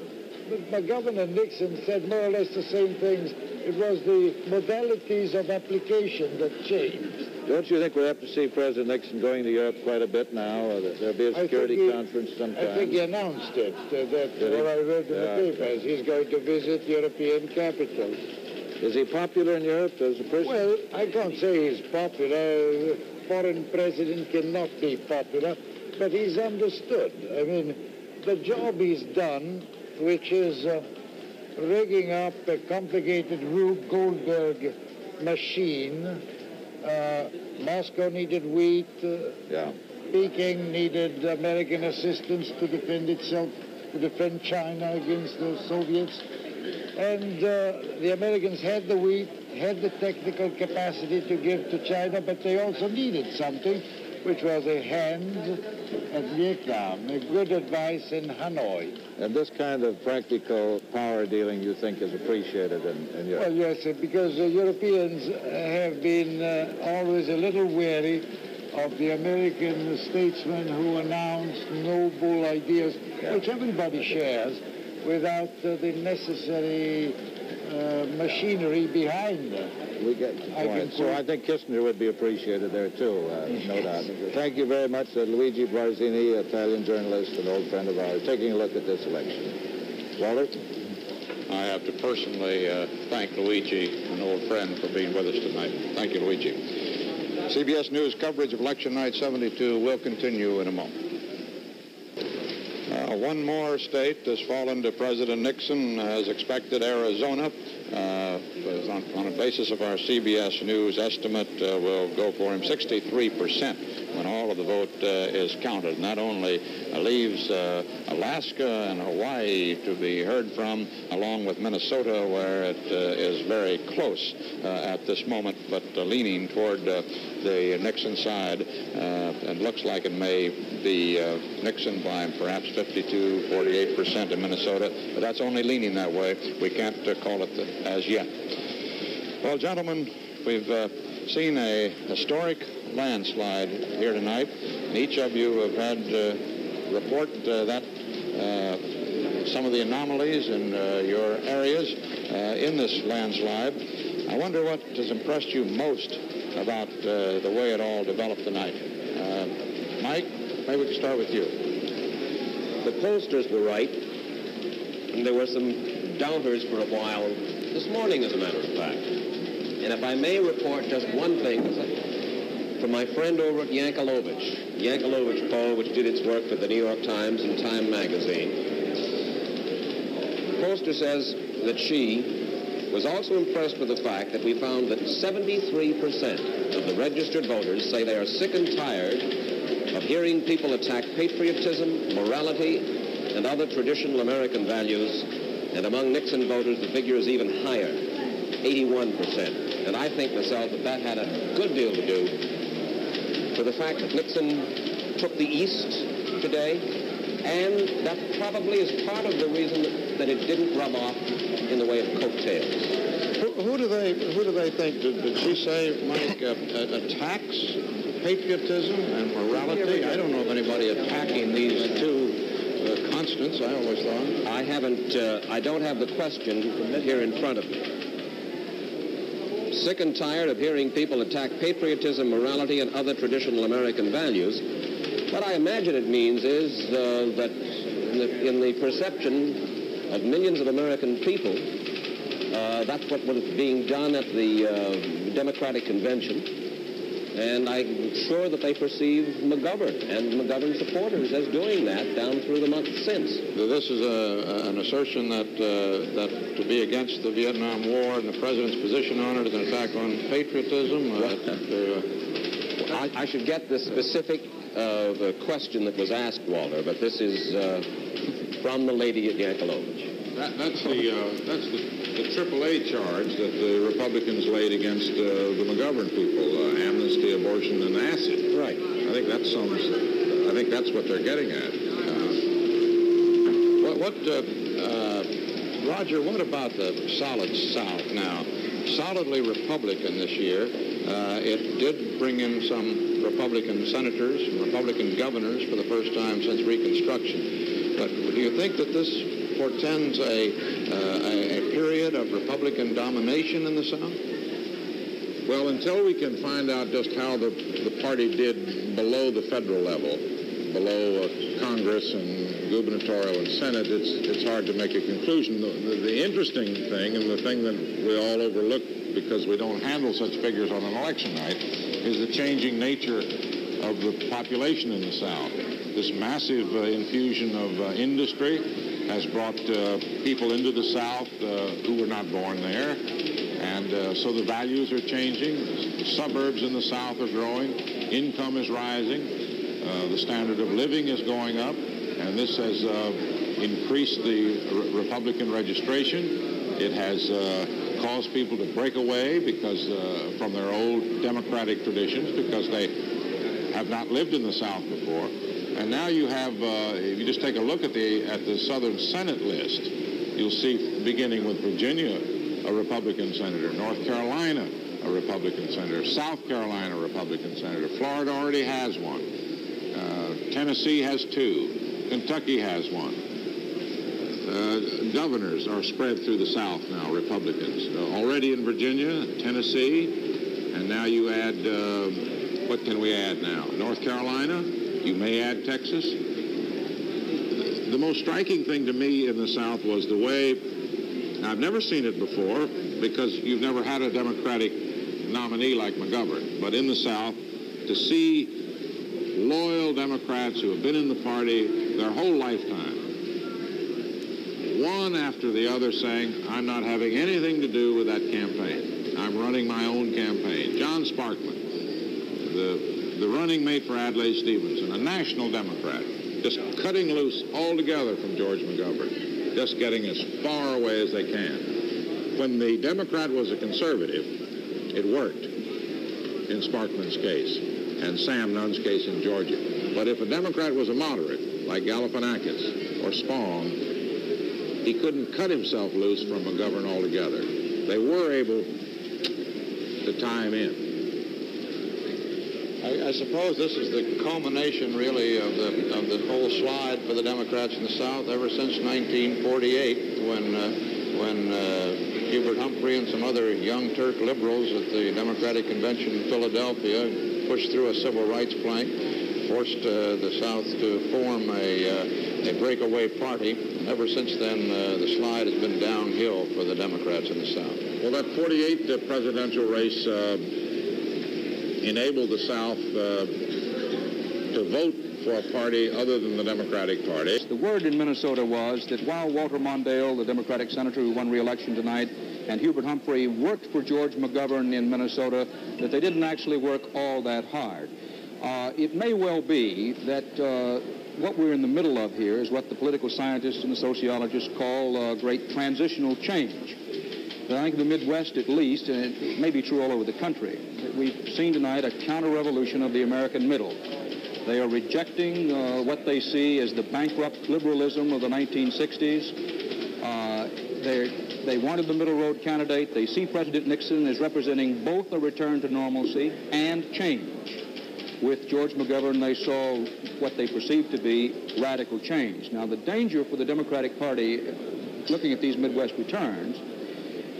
but McGovern and Nixon said more or less the same things it was the modalities of application that changed. Don't you think we'll have to see President Nixon going to Europe quite a bit now? Or there'll be a security he, conference sometime? I think he announced it, uh, that what I read in yeah, the papers. He's going to visit European capitals. Is he popular in Europe as a person? Well, I can't say he's popular. A foreign president cannot be popular, but he's understood. I mean, the job he's done, which is... Uh, rigging up a complicated Rube Goldberg machine. Uh, Moscow needed wheat. Uh, yeah. Peking needed American assistance to defend itself, to defend China against the Soviets. And uh, the Americans had the wheat, had the technical capacity to give to China, but they also needed something which was a hand at Vietnam, a good advice in Hanoi. And this kind of practical power dealing, you think, is appreciated in, in Europe? Well, yes, because uh, Europeans have been uh, always a little wary of the American statesmen who announced noble ideas, yeah. which everybody shares, without uh, the necessary uh, machinery behind them. We get the point. So I think Kissinger would be appreciated there too, uh, no doubt. Thank you very much, uh, Luigi Barzini, Italian journalist and old friend of ours, taking a look at this election. Walter? I have to personally uh, thank Luigi, an old friend, for being with us tonight. Thank you, Luigi. CBS News coverage of Election Night 72 will continue in a moment. One more state has fallen to President Nixon, as expected, Arizona. Uh, on, on a basis of our CBS News estimate, uh, will go for him 63% when all of the vote uh, is counted. Not only uh, leaves uh, Alaska and Hawaii to be heard from, along with Minnesota, where it is very close at this moment, but leaning toward the Nixon side. it looks like it may be Nixon by perhaps 52, 48% in Minnesota, but that's only leaning that way. We can't call it as yet. Well, gentlemen, we've uh, seen a historic landslide here tonight, and each of you have had uh, report uh, that uh, some of the anomalies in uh, your areas uh, in this landslide. I wonder what has impressed you most about the way it all developed tonight. Mike, maybe we can start with you. The pollsters were right, and there were some doubters for a while this morning, as a matter of fact. And if I may report just one thing from my friend over at Yankelovich, Yankelovich poll, which did its work for the New York Times and Time magazine. The pollster says that she was also impressed with the fact that we found that 73% of the registered voters say they are sick and tired of hearing people attack patriotism, morality, and other traditional American values, and among Nixon voters, the figure is even higher, 81%. And I think myself that that had a good deal to do with the fact that Nixon took the East today, and that probably is part of the reason that it didn't rub off in the way of coattails. Who, who do they who do they think? Did, did she say, Mike, uh, attacks patriotism and morality? I don't know of anybody attacking these two uh, constants, I always thought. I haven't, uh, I don't have the question here in front of me. Sick and tired of hearing people attack patriotism, morality, and other traditional American values. What I imagine it means is uh, that in the, in the, perception of millions of American people, uh, that's what was being done at the uh, Democratic Convention. And I'm sure that they perceive McGovern and McGovern supporters as doing that down through the months since. This is a, an assertion that uh, that to be against the Vietnam War and the president's position on it is an attack on patriotism. Uh, uh, I, I, should get the specific uh, the question that was asked, Walter, but this is uh, from the lady at Yankelovich. That, that's the uh, that's the the AAA charge that the Republicans laid against uh, the McGovern people, uh, amnesty, abortion, and acid. Right. I think that sums. I think that's what they're getting at. Uh, what, what uh, uh, Roger? What about the solid South now? Solidly Republican this year. Uh, it did bring in some Republican senators, and Republican governors for the first time since Reconstruction. But do you think that this portends a, uh, a, period of Republican domination in the South? Well, until we can find out just how the, the party did below the federal level, below uh, Congress and gubernatorial and Senate, it's, it's hard to make a conclusion. The, the, the, interesting thing and the thing that we all overlook because we don't handle such figures on an election night is the changing nature of the population in the South. This massive uh, infusion of uh, industry, has brought uh, people into the South uh, who were not born there. And uh, so the values are changing. The suburbs in the South are growing. Income is rising. Uh, the standard of living is going up. And this has uh, increased the re Republican registration. It has uh, caused people to break away because from their old Democratic traditions because they have not lived in the South before. And now you have, uh, if you just take a look at the at the Southern Senate list, you'll see, beginning with Virginia, a Republican senator, North Carolina, a Republican senator, South Carolina, a Republican senator, Florida already has one, uh, Tennessee has two, Kentucky has one. Uh, governors are spread through the South now, Republicans. Uh, already in Virginia, Tennessee, and now you add, uh, what can we add now? North Carolina, you may add Texas. The most striking thing to me in the South was the way, I've never seen it before because you've never had a Democratic nominee like McGovern, but in the South, to see loyal Democrats who have been in the party their whole lifetime, one after the other saying, I'm not having anything to do with that campaign. I'm running my own campaign. John Sparkman, the, the running mate for Adlai Stevenson, a national Democrat, just cutting loose altogether from George McGovern, just getting as far away as they can. When the Democrat was a conservative, it worked in Sparkman's case and Sam Nunn's case in Georgia. But if a Democrat was a moderate, like Galifianakis or Spong, he couldn't cut himself loose from McGovern altogether. They were able to tie him in. I, I, suppose this is the culmination, really, of the of the whole slide for the Democrats in the South ever since 1948, when uh, when uh, Hubert Humphrey and some other young Turk liberals at the Democratic Convention in Philadelphia pushed through a civil rights plank, forced uh, the South to form a, uh, a breakaway party. Ever since then, uh, the slide has been downhill for the Democrats in the South. Well, that 48 uh, presidential race enabled the South uh, to vote for a party other than the Democratic Party. The word in Minnesota was that while Walter Mondale, the Democratic senator who won re-election tonight, and Hubert Humphrey worked for George McGovern in Minnesota, that they didn't actually work all that hard. Uh, it may well be that uh, what we're in the middle of here is what the political scientists and the sociologists call uh, great transitional change. But I think in the Midwest, at least, and it, may be true all over the country, we've seen tonight a counter-revolution of the American middle. They are rejecting uh, what they see as the bankrupt liberalism of the 1960s. Uh, they wanted the middle road candidate. They see President Nixon as representing both a return to normalcy and change. With George McGovern, they saw what they perceived to be radical change. Now, the danger for the Democratic Party, looking at these Midwest returns,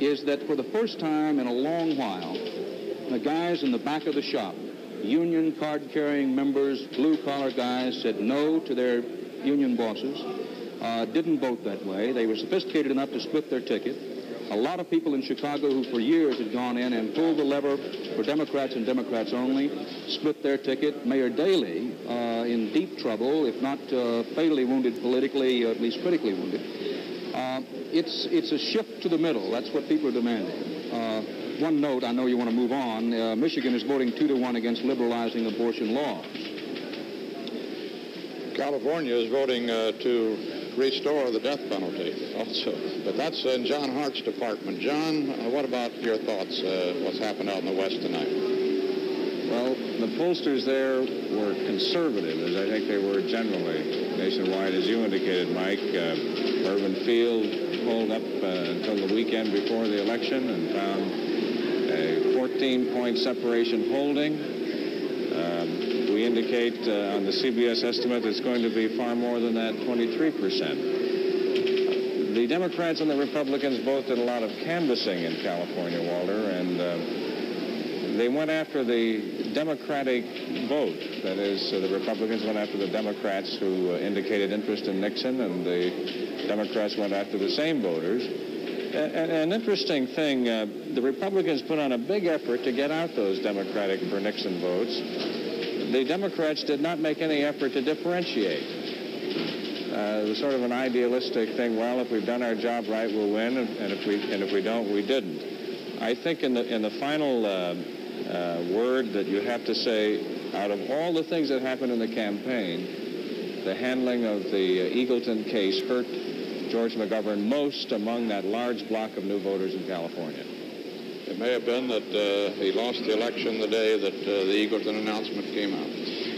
is that for the first time in a long while, the guys in the back of the shop, union card-carrying members, blue-collar guys, said no to their union bosses uh, didn't vote that way. They were sophisticated enough to split their ticket. A lot of people in Chicago who for years had gone in and pulled the lever for Democrats and Democrats only, split their ticket. Mayor Daley, uh, in deep trouble, if not uh, fatally wounded politically, at least critically wounded. Uh, it's, it's a shift to the middle. That's what people are demanding. Uh, one note, I know you want to move on. Uh, Michigan is voting two to one against liberalizing abortion laws. California is voting to restore the death penalty also. But that's in John Hart's department. John, uh, what about your thoughts, uh, what's happened out in the West tonight? Well, the pollsters there were conservative, as I think they were generally nationwide, as you indicated, Mike. Uh, Mervin Field pulled up uh, until the weekend before the election and found a 14-point separation holding. Um, we indicate uh, on the CBS estimate it's going to be far more than that, 23%. The Democrats and the Republicans both did a lot of canvassing in California, Walter, and uh, they went after the Democratic vote. That is, uh, the Republicans went after the Democrats who uh, indicated interest in Nixon, and the Democrats went after the same voters. an interesting thing, uh, the Republicans put on a big effort to get out those Democratic for Nixon votes the Democrats did not make any effort to differentiate. Uh, it was sort of an idealistic thing. Well, if we've done our job right, we'll win, and, and if we and if we don't, we didn't. I think in the in the final uh, uh, word that you have to say, out of all the things that happened in the campaign, the handling of the uh, Eagleton case hurt George McGovern most among that large block of new voters in California. It may have been that uh, he lost the election the day that uh, the Eagleton announcement came out.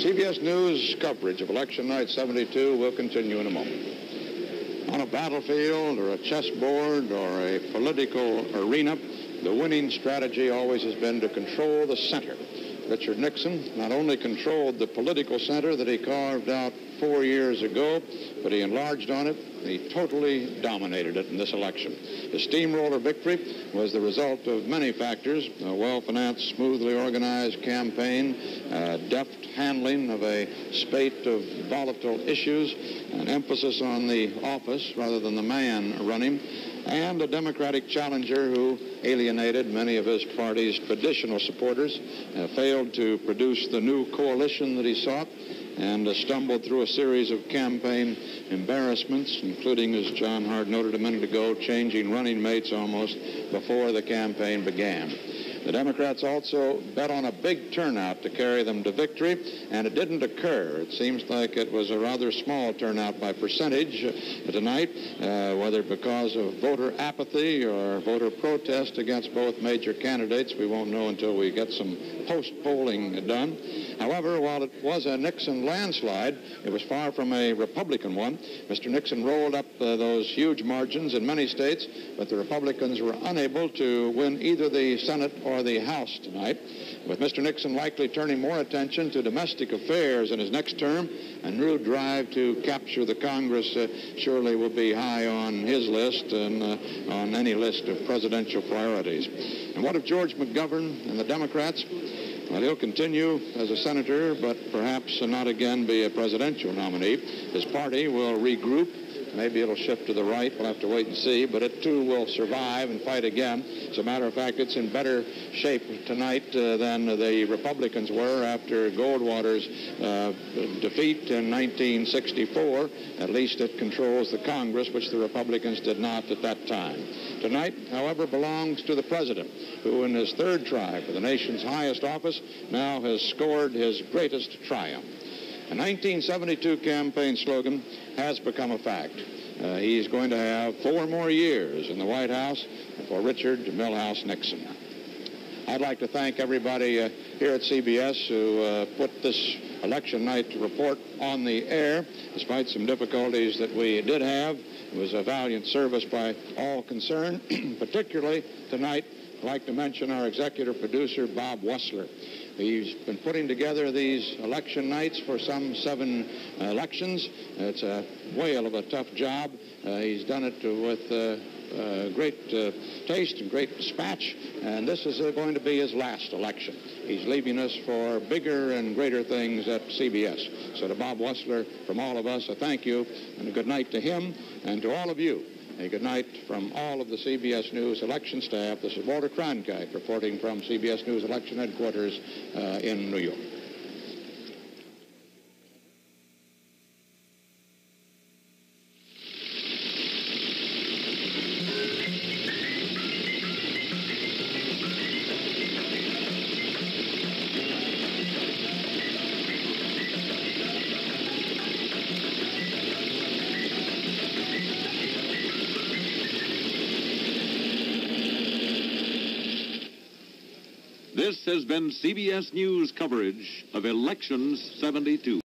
CBS News coverage of Election Night 72 will continue in a moment. On a battlefield or a chessboard or a political arena, the winning strategy always has been to control the center. Richard Nixon not only controlled the political center that he carved out four years ago, but he enlarged on it. He totally dominated it in this election. The steamroller victory was the result of many factors, a well-financed, smoothly organized campaign, uh, deft handling of a spate of volatile issues, an emphasis on the office rather than the man running, and a Democratic challenger who alienated many of his party's traditional supporters, uh, failed to produce the new coalition that he sought, and uh, stumbled through a series of campaign embarrassments, including, as John Hart noted a minute ago, changing running mates almost before the campaign began. The Democrats also bet on a big turnout to carry them to victory, and it didn't occur. It seems like it was a rather small turnout by percentage uh, tonight, uh, whether because of voter apathy or voter protest against both major candidates. We won't know until we get some post-polling done. However, while it was a Nixon landslide, it was far from a Republican one. Mr. Nixon rolled up uh, those huge margins in many states, but the Republicans were unable to win either the Senate or the House tonight. With Mr. Nixon likely turning more attention to domestic affairs in his next term, a new drive to capture the Congress uh, surely will be high on his list and uh, on any list of presidential priorities. And what of George McGovern and the Democrats? Well, he'll continue as a senator, but perhaps not again be a presidential nominee. His party will regroup Maybe it'll shift to the right. We'll have to wait and see. But it too will survive and fight again. As a matter of fact, it's in better shape tonight uh, than the Republicans were after Goldwater's uh, defeat in 1964. At least it controls the Congress, which the Republicans did not at that time. Tonight, however, belongs to the president, who in his third try for the nation's highest office now has scored his greatest triumph. A 1972 campaign slogan has become a fact. Uh, he's going to have four more years in the White House for Richard Milhous Nixon. I'd like to thank everybody uh, here at CBS who uh, put this election night report on the air, despite some difficulties that we did have. It was a valiant service by all concerned, particularly tonight. I'd like to mention our executive producer, Bob Wussler. He's been putting together these election nights for some seven elections. It's a whale of a tough job. Uh, he's done it with uh, uh great uh, taste and great dispatch, and this is uh, going to be his last election. He's leaving us for bigger and greater things at CBS. So to Bob Wussler, from all of us, a thank you and a good night to him and to all of you. A good night from all of the CBS News election staff. This is Walter Cronkite reporting from CBS News election headquarters uh, in New York. This has been CBS News coverage of Elections 72.